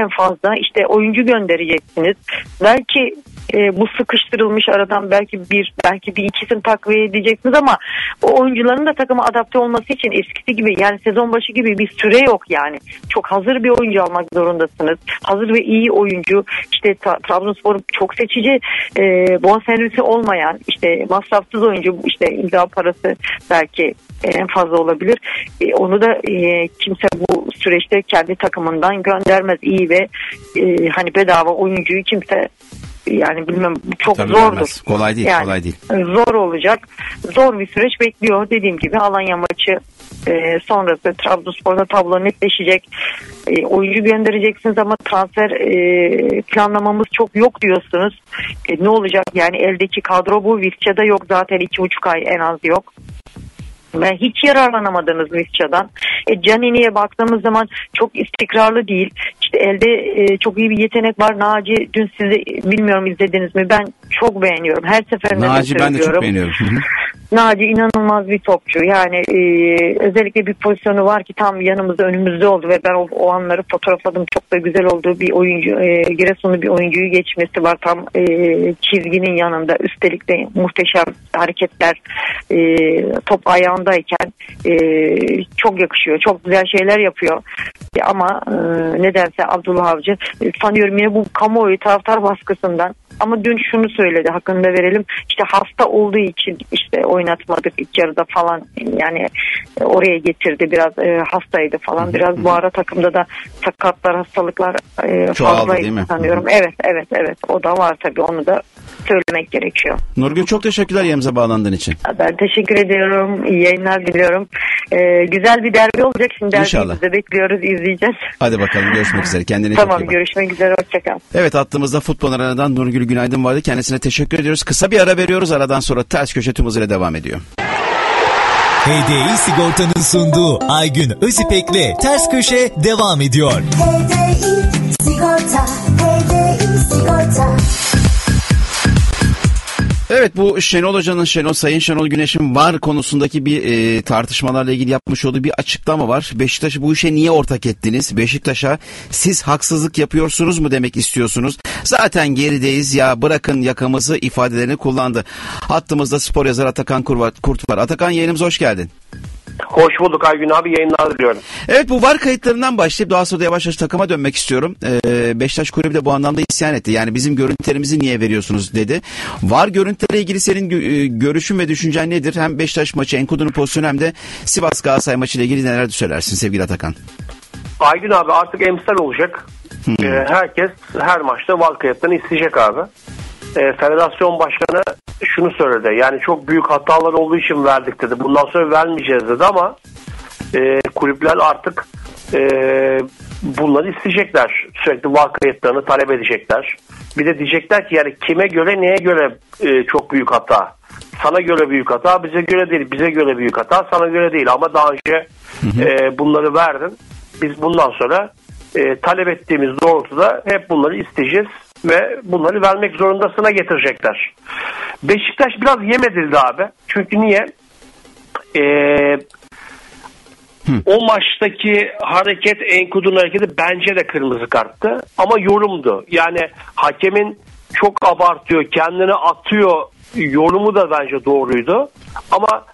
en fazla işte oyuncu göndereceksiniz. Belki e, bu sıkıştırılmış aradan belki bir belki bir ikisini takviye edeceksiniz ama o oyuncuların da takıma adapte olması için eskisi gibi yani sezon başı gibi bir süre yok yani. Çok hazır bir oyuncu almak zorundasınız. Hazır ve iyi oyuncu işte Tra- Trabzonspor çok seçici e, bonservisi olmayan işte masrafsız oyuncu işte imza parası belki en fazla olabilir. E, onu da e, kimse bu süreçte kendi takımından göndermez iyi ve e, hani bedava oyuncuyu kimse yani bilmem çok Tabii zordur. vermez. Kolay değil, Yani kolay değil. Zor olacak. Zor bir süreç bekliyor. Dediğim gibi Alanya maçı E, sonrası Trabzonspor'da tablo netleşecek. E, oyuncu göndereceksiniz ama transfer e, planlamamız çok yok diyorsunuz. E, ne olacak yani eldeki kadro bu. Visca'da yok zaten iki buçuk ay en az yok ve hiç yararlanamadığınız Visca'dan. E, Canini'ye baktığımız zaman çok istikrarlı değil. İşte elde e, çok iyi bir yetenek var. Naci dün sizi bilmiyorum izlediniz mi? Ben çok beğeniyorum. Her seferinde Naci ben de çok beğeniyorum. Naci inanılmaz bir topçu. Yani e, özellikle bir pozisyonu var ki tam yanımızda önümüzde oldu ve ben o, o anları fotoğrafladım. Çok da güzel olduğu bir oyuncu. E, Giresunlu bir oyuncuyu geçmesi var tam e, çizginin yanında. Üstelik de muhteşem hareketler e, top ayağındayken e, çok yakışıyor. Çok güzel şeyler yapıyor. E, ama e, nedense Abdullah Avcı. Sanıyorum yine bu kamuoyu taraftar baskısından ama dün şunu söyledi hakkında verelim işte hasta olduğu için işte oynatmadık ilk yarıda falan yani e, oraya getirdi biraz e, hastaydı falan biraz bu ara takımda da sakatlar hastalıklar e, fazlaydı sanıyorum evet evet evet o da var tabii onu da söylemek gerekiyor. Nurgül çok teşekkürler yerimize bağlandığın için. Ben teşekkür ediyorum. İyi yayınlar diliyorum. Ee, güzel bir derbi olacak. Şimdi İnşallah. derbimizi de bekliyoruz, izleyeceğiz. Hadi bakalım görüşmek üzere. Kendine çok tamam iyi bak. görüşmek üzere. Hoşçakal. Evet hattımızda futbol aradan Nurgül Günaydın vardı. Kendisine teşekkür ediyoruz. Kısa bir ara veriyoruz. Aradan sonra ters köşe tüm hızıyla devam ediyor. HDI Sigorta'nın sunduğu Aygün Özipek'le Ters Köşe devam ediyor. HDI Sigorta Evet bu Şenol Hoca'nın, Şenol Sayın Şenol Güneş'in var konusundaki bir e, tartışmalarla ilgili yapmış olduğu bir açıklama var. Beşiktaş'ı bu işe niye ortak ettiniz? Beşiktaş'a siz haksızlık yapıyorsunuz mu demek istiyorsunuz? Zaten gerideyiz ya bırakın yakamızı ifadelerini kullandı. Hattımızda spor yazarı Atakan Kurt var. Atakan yayınımıza hoş geldin. Hoş bulduk Aygün abi yayınlar diliyorum. Evet bu var kayıtlarından başlayıp daha sonra da yavaş yavaş takıma dönmek istiyorum. Ee, Beşiktaş kulübü de bu anlamda isyan etti. Yani bizim görüntülerimizi niye veriyorsunuz dedi. Var görüntüleriyle ilgili senin e, görüşün ve düşüncen nedir? Hem Beşiktaş maçı Enkudu'nun pozisyonu hem de Sivas Galatasaray maçı ile ilgili neler söylersin sevgili Atakan? Aygün abi artık emsal olacak. Ee, herkes her maçta val kayıtlarını isteyecek abi. Ee, federasyon başkanı şunu söyledi. Yani çok büyük hatalar olduğu için verdik dedi. Bundan sonra vermeyeceğiz dedi ama e, kulüpler artık e, bunları isteyecekler. Sürekli val kayıtlarını talep edecekler. Bir de diyecekler ki yani kime göre neye göre e, çok büyük hata. Sana göre büyük hata bize göre değil. Bize göre büyük hata sana göre değil. Ama daha önce e, bunları verdin. Biz bundan sonra e, talep ettiğimiz doğrultuda hep bunları isteyeceğiz ve bunları vermek zorundasına getirecekler. Beşiktaş biraz yem edildi abi. Çünkü niye? Eee o maçtaki hareket Enkudu'nun hareketi bence de kırmızı karttı ama yorumdu. Yani hakemin çok abartıyor, kendini atıyor yorumu da bence doğruydu. Ama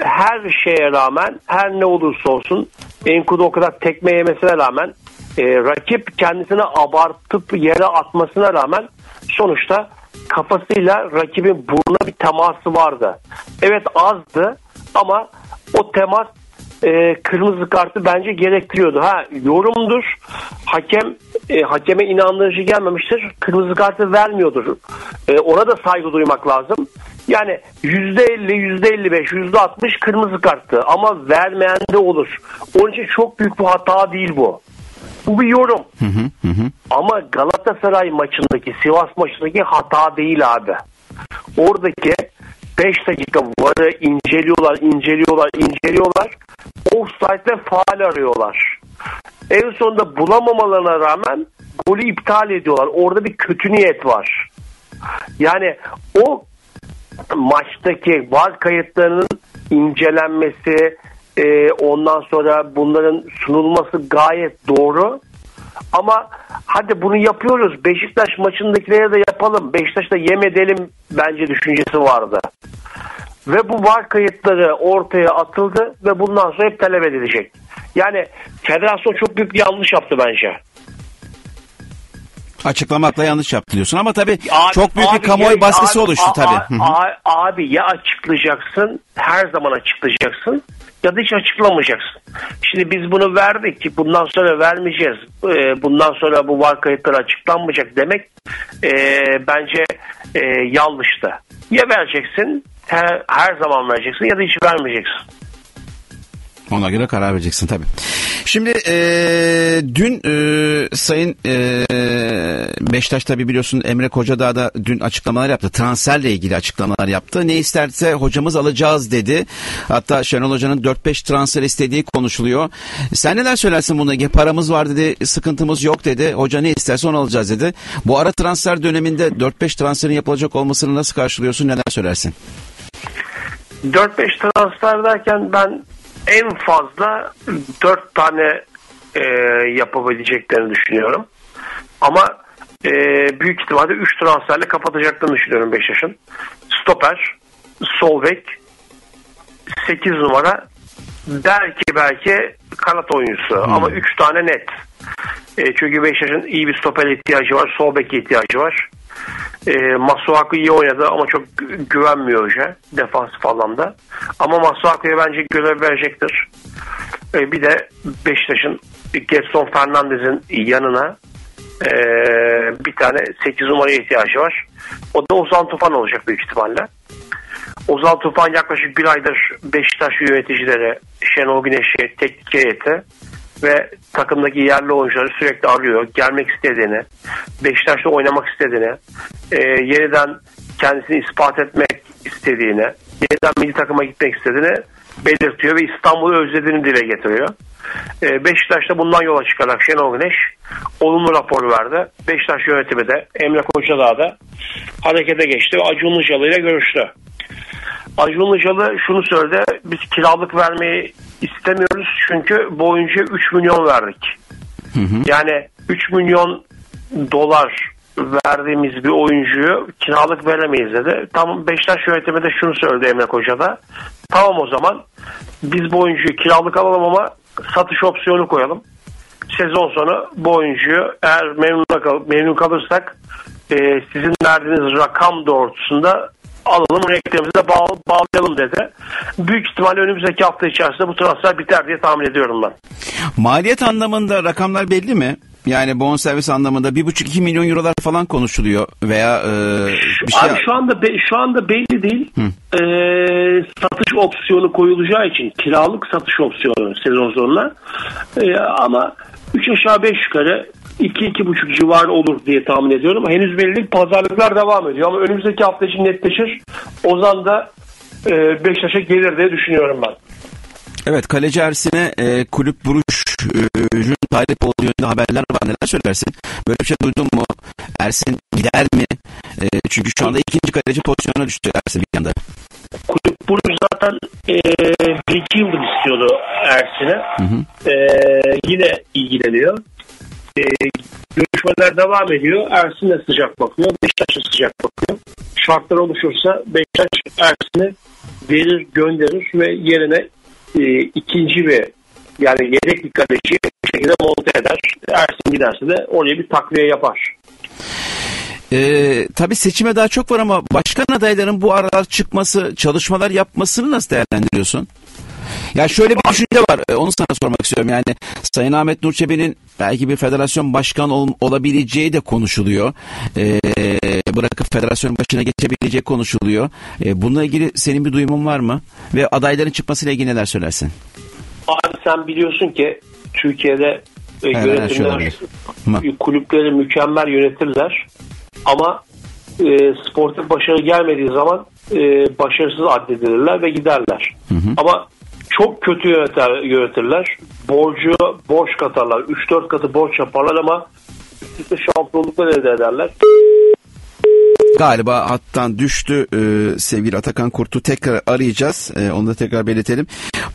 her şeye rağmen her ne olursa olsun Enkudu o kadar tekme yemesine rağmen e, rakip kendisini abartıp yere atmasına rağmen sonuçta kafasıyla rakibin burnuna bir teması vardı. Evet azdı ama o temas e, kırmızı kartı bence gerektiriyordu. Ha yorumdur. Hakem e, hakeme inandırıcı gelmemiştir. Kırmızı kartı vermiyordur. E, ona da saygı duymak lazım. Yani %50, %55, %60 kırmızı karttı ama vermeyen de olur. Onun için çok büyük bir hata değil bu. Bu bir yorum. Ama Galatasaray maçındaki, Sivas maçındaki hata değil abi. Oradaki 5 dakika varı inceliyorlar, inceliyorlar, inceliyorlar. Offside ve faal arıyorlar. En sonunda bulamamalarına rağmen golü iptal ediyorlar. Orada bir kötü niyet var. Yani o maçtaki var kayıtlarının incelenmesi, e, ondan sonra bunların sunulması gayet doğru. Ama hadi bunu yapıyoruz. Beşiktaş maçındakileri de yapalım. Beşiktaş'ta yem edelim bence düşüncesi vardı. Ve bu var kayıtları ortaya atıldı ve bundan sonra hep talep edilecek. Yani federasyon çok büyük bir yanlış yaptı bence. Açıklamakla yanlış yaptı diyorsun ama tabii Abi- çok büyük abi bir kamuoyu ya- baskısı abi- oluştu tabii. a- a- abi ya açıklayacaksın her zaman açıklayacaksın ya da hiç açıklamayacaksın. Şimdi biz bunu verdik ki bundan sonra vermeyeceğiz. Ee, bundan sonra bu var kayıtları açıklanmayacak demek e, bence e, yanlıştı. Ya vereceksin her, her zaman vereceksin ya da hiç vermeyeceksin. Ona göre karar vereceksin tabii. Şimdi e, dün e, Sayın e, Beşiktaş tabii biliyorsun Emre Kocadağ da dün açıklamalar yaptı. Transferle ilgili açıklamalar yaptı. Ne isterse hocamız alacağız dedi. Hatta Şenol Hoca'nın 4-5 transfer istediği konuşuluyor. Sen neler söylersin buna? Paramız var dedi, sıkıntımız yok dedi. Hoca ne isterse onu alacağız dedi. Bu ara transfer döneminde 4-5 transferin yapılacak olmasını nasıl karşılıyorsun? Neler söylersin? 4-5 transfer derken ben en fazla 4 tane e, yapabileceklerini düşünüyorum. Ama e, büyük ihtimalle 3 transferle kapatacaklarını düşünüyorum Beşiktaş'ın. Stoper, sol bek, 8 numara belki belki kanat oyuncusu ama 3 tane net. E, çünkü Beşiktaş'ın iyi bir stoper ihtiyacı var, sol bek ihtiyacı var. E, Masuaku iyi oynadı ama çok gü- güvenmiyor hoca defansif alanda. Ama Masuaku'ya bence görev verecektir. E, bir de Beşiktaş'ın Gerson Fernandez'in yanına e, bir tane 8 numaraya ihtiyacı var. O da Ozan Tufan olacak büyük ihtimalle. Ozan Tufan yaklaşık bir aydır Beşiktaş yöneticileri Şenol Güneş'i teknik heyeti ve takımdaki yerli oyuncuları sürekli arıyor. Gelmek istediğini, Beşiktaş'ta oynamak istediğini, e, yeniden kendisini ispat etmek istediğini, yeniden milli takıma gitmek istediğini belirtiyor ve İstanbul'u özlediğini dile getiriyor. E, Beşiktaş'ta bundan yola çıkarak Şenol Güneş olumlu rapor verdi. Beşiktaş yönetimi de Emre Koçadağ da harekete geçti ve Acun Ilıcalı ile görüştü. Acun Ilıcalı şunu söyledi. Biz kiralık vermeyi istemiyoruz çünkü bu oyuncuya 3 milyon verdik. Yani 3 milyon dolar verdiğimiz bir oyuncuyu kiralık veremeyiz dedi. Tamam Beşiktaş yönetimi de şunu söyledi Emre Koca da. Tamam o zaman biz bu oyuncuyu kiralık alalım ama satış opsiyonu koyalım. Sezon sonu bu oyuncuyu eğer memnun, kal- memnun kalırsak e, sizin verdiğiniz rakam doğrultusunda alalım renklerimize bağ, bağlayalım dedi. Büyük ihtimalle önümüzdeki hafta içerisinde bu transfer biter diye tahmin ediyorum ben. Maliyet anlamında rakamlar belli mi? Yani bonservis anlamında 1,5-2 milyon eurolar falan konuşuluyor veya e, bir şey... Abi şu anda be- şu anda belli değil. Ee, satış opsiyonu koyulacağı için kiralık satış opsiyonu sezon sonuna. Ee, ama 3 aşağı 5 yukarı 2-2,5 civarı olur diye tahmin ediyorum. Henüz belli değil. Pazarlıklar devam ediyor ama önümüzdeki hafta için netleşir. Ozan da e, Beşiktaş'a gelir diye düşünüyorum ben. Evet kaleci Ersin'e e, kulüp Buruş'un talip olduğu yönünde haberler var. Neler söylersin? Böyle bir şey duydun mu? Ersin gider mi? E, çünkü şu anda ikinci kaleci pozisyonuna düştü Ersin bir yanda. Kulüp Buruş zaten e, bir iki yıldır istiyordu Ersin'e. E, yine ilgileniyor. E, görüşmeler devam ediyor. Ersin de sıcak bakıyor. Beşiktaş da sıcak bakıyor. Şartlar oluşursa Beşiktaş Ersin'i verir gönderir ve yerine e, ikinci bir yani yedek bir kaleci şekilde monte eder. Ersin giderse de oraya bir takviye yapar. Ee, tabii seçime daha çok var ama başkan adayların bu aralar çıkması, çalışmalar yapmasını nasıl değerlendiriyorsun? Ya şöyle bir düşünce var. e, Onu sana sormak istiyorum. Yani Sayın Ahmet Nur Çebi'nin belki bir federasyon başkanı ol- olabileceği de konuşuluyor. Ee, bırakıp federasyon başına geçebileceği konuşuluyor. Ee, bununla ilgili senin bir duyumun var mı? Ve adayların çıkmasıyla ilgili neler söylersin? Abi sen biliyorsun ki Türkiye'de e, yönetimler. Hı. kulüpleri mükemmel yönetirler ama e, sportif başarı gelmediği zaman e, başarısız addedilirler ve giderler. Ama çok kötü yöneter, yönetirler. Borcu borç katarlar. 3-4 katı borç yaparlar ama üst üste şampiyonluklar elde ederler. Galiba hattan düştü ee, sevgili Atakan Kurt'u tekrar arayacağız. Ee, onu da tekrar belirtelim.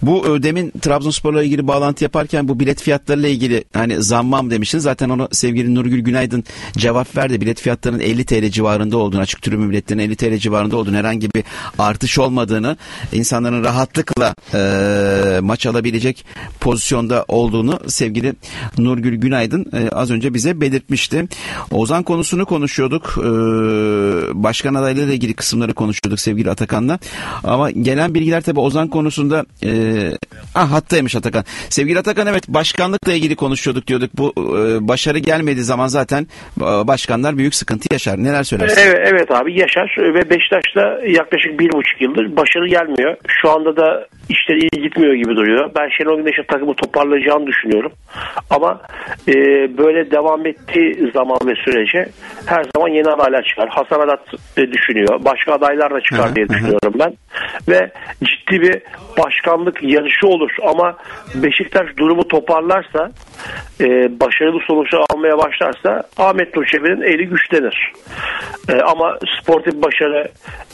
Bu e, demin Trabzonspor'la ilgili bağlantı yaparken bu bilet fiyatlarıyla ilgili hani zammam demiştin. Zaten onu sevgili Nurgül Günaydın cevap verdi. Bilet fiyatlarının 50 TL civarında olduğunu, açık tribün biletlerinin 50 TL civarında olduğunu, herhangi bir artış olmadığını, insanların rahatlıkla e, maç alabilecek pozisyonda olduğunu sevgili Nurgül Günaydın e, az önce bize belirtmişti. Ozan konusunu konuşuyorduk. E, başkan adaylarıyla ilgili kısımları konuşuyorduk sevgili Atakan'la. Ama gelen bilgiler tabii Ozan konusunda e, ah hattaymış Atakan. Sevgili Atakan evet başkanlıkla ilgili konuşuyorduk diyorduk. Bu e, başarı gelmediği zaman zaten e, başkanlar büyük sıkıntı yaşar. Neler söylersin? Evet, evet abi yaşar ve Beşiktaş'ta yaklaşık bir buçuk yıldır başarı gelmiyor. Şu anda da işler iyi gitmiyor gibi duruyor. Ben Şenol Güneş'in takımı toparlayacağını düşünüyorum. Ama e, böyle devam ettiği zaman ve sürece her zaman yeni adaylar çıkar. Hasan E, düşünüyor. Başka adaylar da çıkar diye düşünüyorum ben. Ve ciddi bir başkanlık yarışı olur. Ama Beşiktaş durumu toparlarsa e, başarılı sonuçlar almaya başlarsa Ahmet Nur Çebi'nin eli güçlenir. E, ama sportif başarı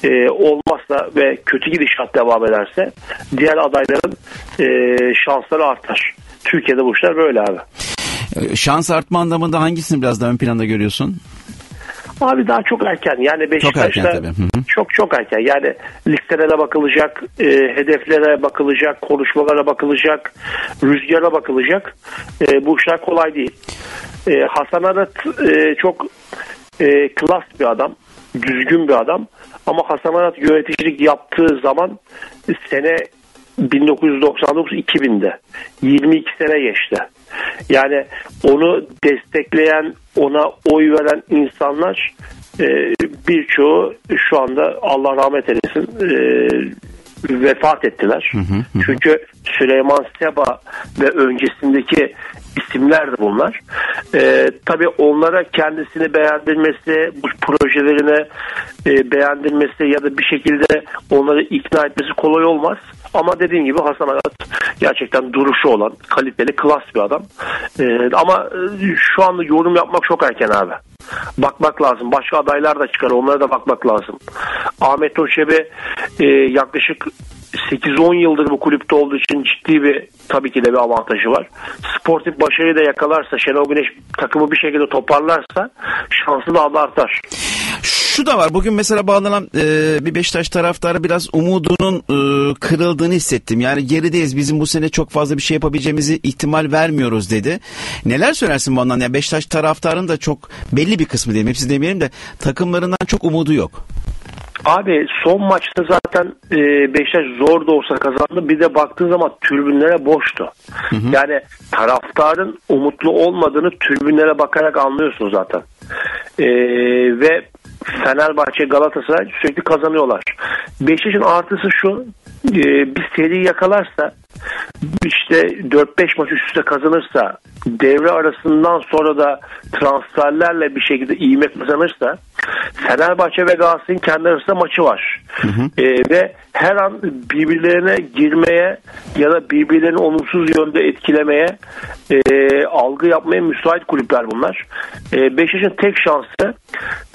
e, olmazsa ve kötü gidişat devam ederse diğer adayların e, şansları artar. Türkiye'de bu işler böyle abi. E, Şans artma anlamında hangisini biraz daha ön planda görüyorsun? Abi daha çok erken. Yani Beşiktaş'ta Çok erken tabii. Hı hı. çok çok erken. Yani listelere bakılacak, e, hedeflere bakılacak, konuşmalara bakılacak, rüzgara bakılacak. E, bu işler kolay değil. E, Hasan Arat e, çok e, klas bir adam, düzgün bir adam. Ama Hasan Arat yöneticilik yaptığı zaman sene 1999-2000'de 22 sene geçti. Yani onu destekleyen, ona oy veren insanlar e, birçoğu şu anda Allah rahmet eylesin e, vefat ettiler. Çünkü Süleyman Seba ve öncesindeki isimler de bunlar. E, tabii onlara kendisini beğendirmesi, bu projelerini e, beğendirmesi ya da bir şekilde onları ikna etmesi kolay olmaz. Ama dediğim gibi Hasan Arat gerçekten duruşu olan, kaliteli, klas bir adam. E, ama şu anda yorum yapmak çok erken abi. Bakmak lazım. Başka adaylar da çıkar. Onlara da bakmak lazım. Ahmet Noşebi e, yaklaşık 8-10 yıldır bu kulüpte olduğu için ciddi bir tabii ki de bir avantajı var. Sportif başarıyı da yakalarsa, Şenol Güneş takımı bir şekilde toparlarsa şansı da artar. Şu da var. Bugün mesela bağlanan e, bir Beşiktaş taraftarı biraz umudunun e, kırıldığını hissettim. Yani gerideyiz. Bizim bu sene çok fazla bir şey yapabileceğimizi ihtimal vermiyoruz dedi. Neler söylersin bu anlamda? Yani Beşiktaş taraftarının da çok belli bir kısmı diyelim. Hepsi demeyelim de takımlarından çok umudu yok. Abi son maçta zaten e, Beşiktaş zor da olsa kazandı. Bir de baktığın zaman tribünlere boştu. Yani taraftarın umutlu olmadığını tribünlere bakarak anlıyorsun zaten. E, ve Fenerbahçe Galatasaray sürekli kazanıyorlar. Beşiktaş'ın artısı şu e, bir seri yakalarsa işte 4-5 maç üst üste kazanırsa devre arasından sonra da transferlerle bir şekilde ivme kazanırsa Fenerbahçe ve Galatasaray'ın kendi arasında maçı var. E, ve her an birbirlerine girmeye ya da birbirlerini olumsuz yönde etkilemeye e, algı yapmaya müsait kulüpler bunlar. E, Beşiktaş'ın tek şansı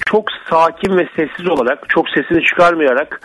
çok sakin ve sessiz olarak, çok sesini çıkarmayarak,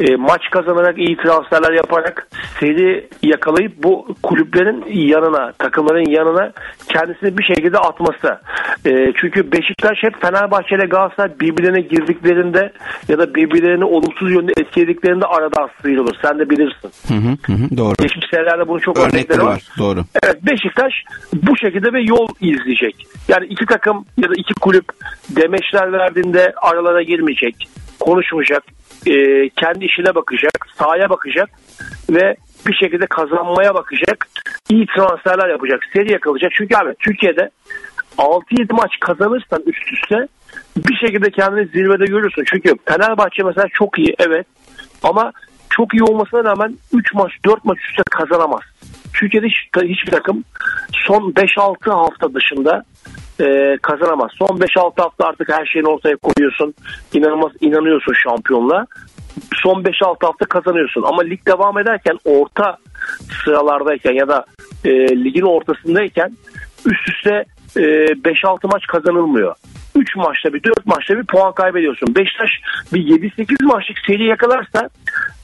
e, maç kazanarak, iyi transferler yaparak seri yakalayıp bu kulüplerin yanına, takımların yanına kendisini bir şekilde atması. E, çünkü Beşiktaş hep Fenerbahçe ile Galatasaray birbirlerine girdiklerinde ya da birbirlerini olumsuz yönde etkilediklerinde aradan sıyrılır. Sen de bilirsin. Hı hı, hı, doğru. Geçmiş senelerde bunun çok Örnekleri örnekleri var. var. Doğru. Evet Beşiktaş bu şekilde bir yol izleyecek. Yani iki takım ya da iki kulüp demeçler verdiğinde aralara girmeyecek, konuşmayacak, e, kendi işine bakacak, sahaya bakacak ve bir şekilde kazanmaya bakacak, iyi transferler yapacak, seri yakalayacak. Çünkü abi Türkiye'de 6-7 maç kazanırsan üst üste bir şekilde kendini zirvede görürsün. Çünkü Fenerbahçe mesela çok iyi evet ama çok iyi olmasına rağmen 3 maç 4 maç üstte kazanamaz. Türkiye'de hiç, hiçbir takım son 5-6 hafta dışında e, kazanamaz. Son 5-6 hafta artık her şeyini ortaya koyuyorsun. İnanılmaz inanıyorsun şampiyonla. Son 5-6 hafta kazanıyorsun. Ama lig devam ederken orta sıralardayken ya da e, ligin ortasındayken üst üste e, 5-6 maç kazanılmıyor. 3 maçta bir 4 maçta bir puan kaybediyorsun. Beşiktaş bir 7-8 maçlık seri yakalarsa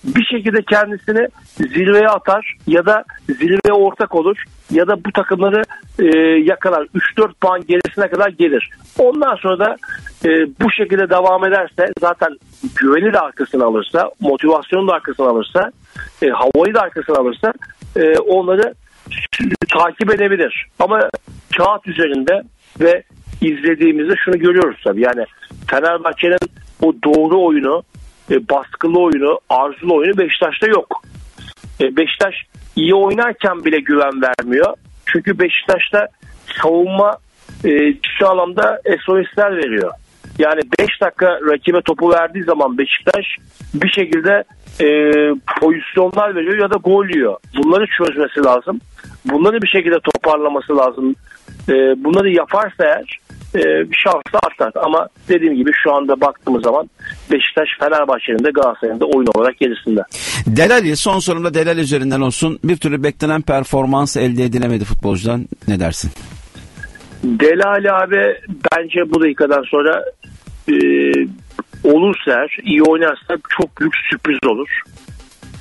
bir şekilde kendisini zirveye atar ya da zirveye ortak olur ya da bu takımları e, yakalar. 3-4 puan gerisine kadar gelir. Ondan sonra da e, bu şekilde devam ederse zaten güveni de arkasına alırsa, motivasyonu da arkasına alırsa, e, havayı da arkasına alırsa e, onları takip edebilir. Ama kağıt üzerinde ve izlediğimizde şunu görüyoruz tabii. Yani Fenerbahçe'nin o doğru oyunu, e, baskılı oyunu, arzulu oyunu Beşiktaş'ta yok. E, Beşiktaş iyi oynarken bile güven vermiyor. Çünkü Beşiktaş'ta savunma e, ciddi anlamda SOS'ler veriyor. Yani 5 dakika rakibe topu verdiği zaman Beşiktaş bir şekilde e, pozisyonlar veriyor ya da gol yiyor. Bunları çözmesi lazım. Bunları bir şekilde toparlaması lazım. E, bunları yaparsa eğer e, şansı artar. Ama dediğim gibi şu anda baktığımız zaman Beşiktaş Fenerbahçe'nin de Galatasaray'ın da oyun olarak gerisinde. Delali son sorumda Delal üzerinden olsun. Bir türlü beklenen performans elde edilemedi futbolcudan. Ne dersin? Delali abi bence bu dakikadan sonra e, olursa eğer iyi oynarsa çok büyük sürpriz olur.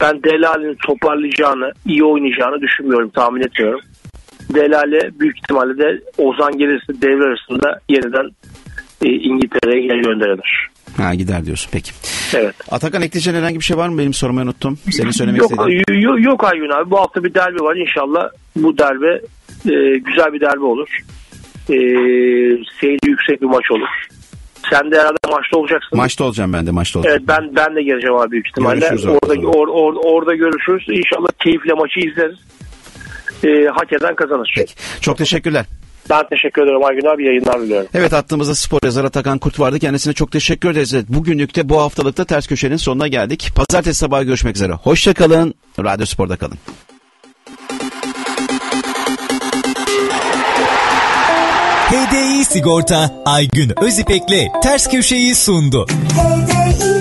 Ben Delali'nin toparlayacağını, iyi oynayacağını düşünmüyorum, tahmin etmiyorum. Delali büyük ihtimalle de Ozan gelirse devre arasında yeniden e, İngiltere'ye geri gönderilir. Ha gider diyorsun peki. Evet. Atakan ekleyeceğin herhangi bir şey var mı? Benim sormayı unuttum. Senin söylemek Yok, istediğin. yok, yok Aygün abi. Bu hafta bir derbi var. İnşallah bu derbi e, güzel bir derbi olur. E, seyri yüksek bir maç olur. Sen de herhalde maçta olacaksın. Maçta olacağım ben de maçta olacağım. Evet ben ben de geleceğim abi büyük ihtimalle. Görüşürüz orada or, or, orada görüşürüz. İnşallah keyifle maçı izleriz. E, hak eden kazanır. Peki. Çok teşekkürler. Ben teşekkür ederim Aygün abi. Yayınlar diliyorum. Evet attığımızda spor yazarı Atakan Kurt vardı. Kendisine çok teşekkür ederiz. Evet, Bugünlükte bu haftalıkta ters köşenin sonuna geldik. Pazartesi sabahı görüşmek üzere. Hoşçakalın. Radyo Spor'da kalın. HDI Sigorta Aygün Özipek'le ters köşeyi sundu. HDI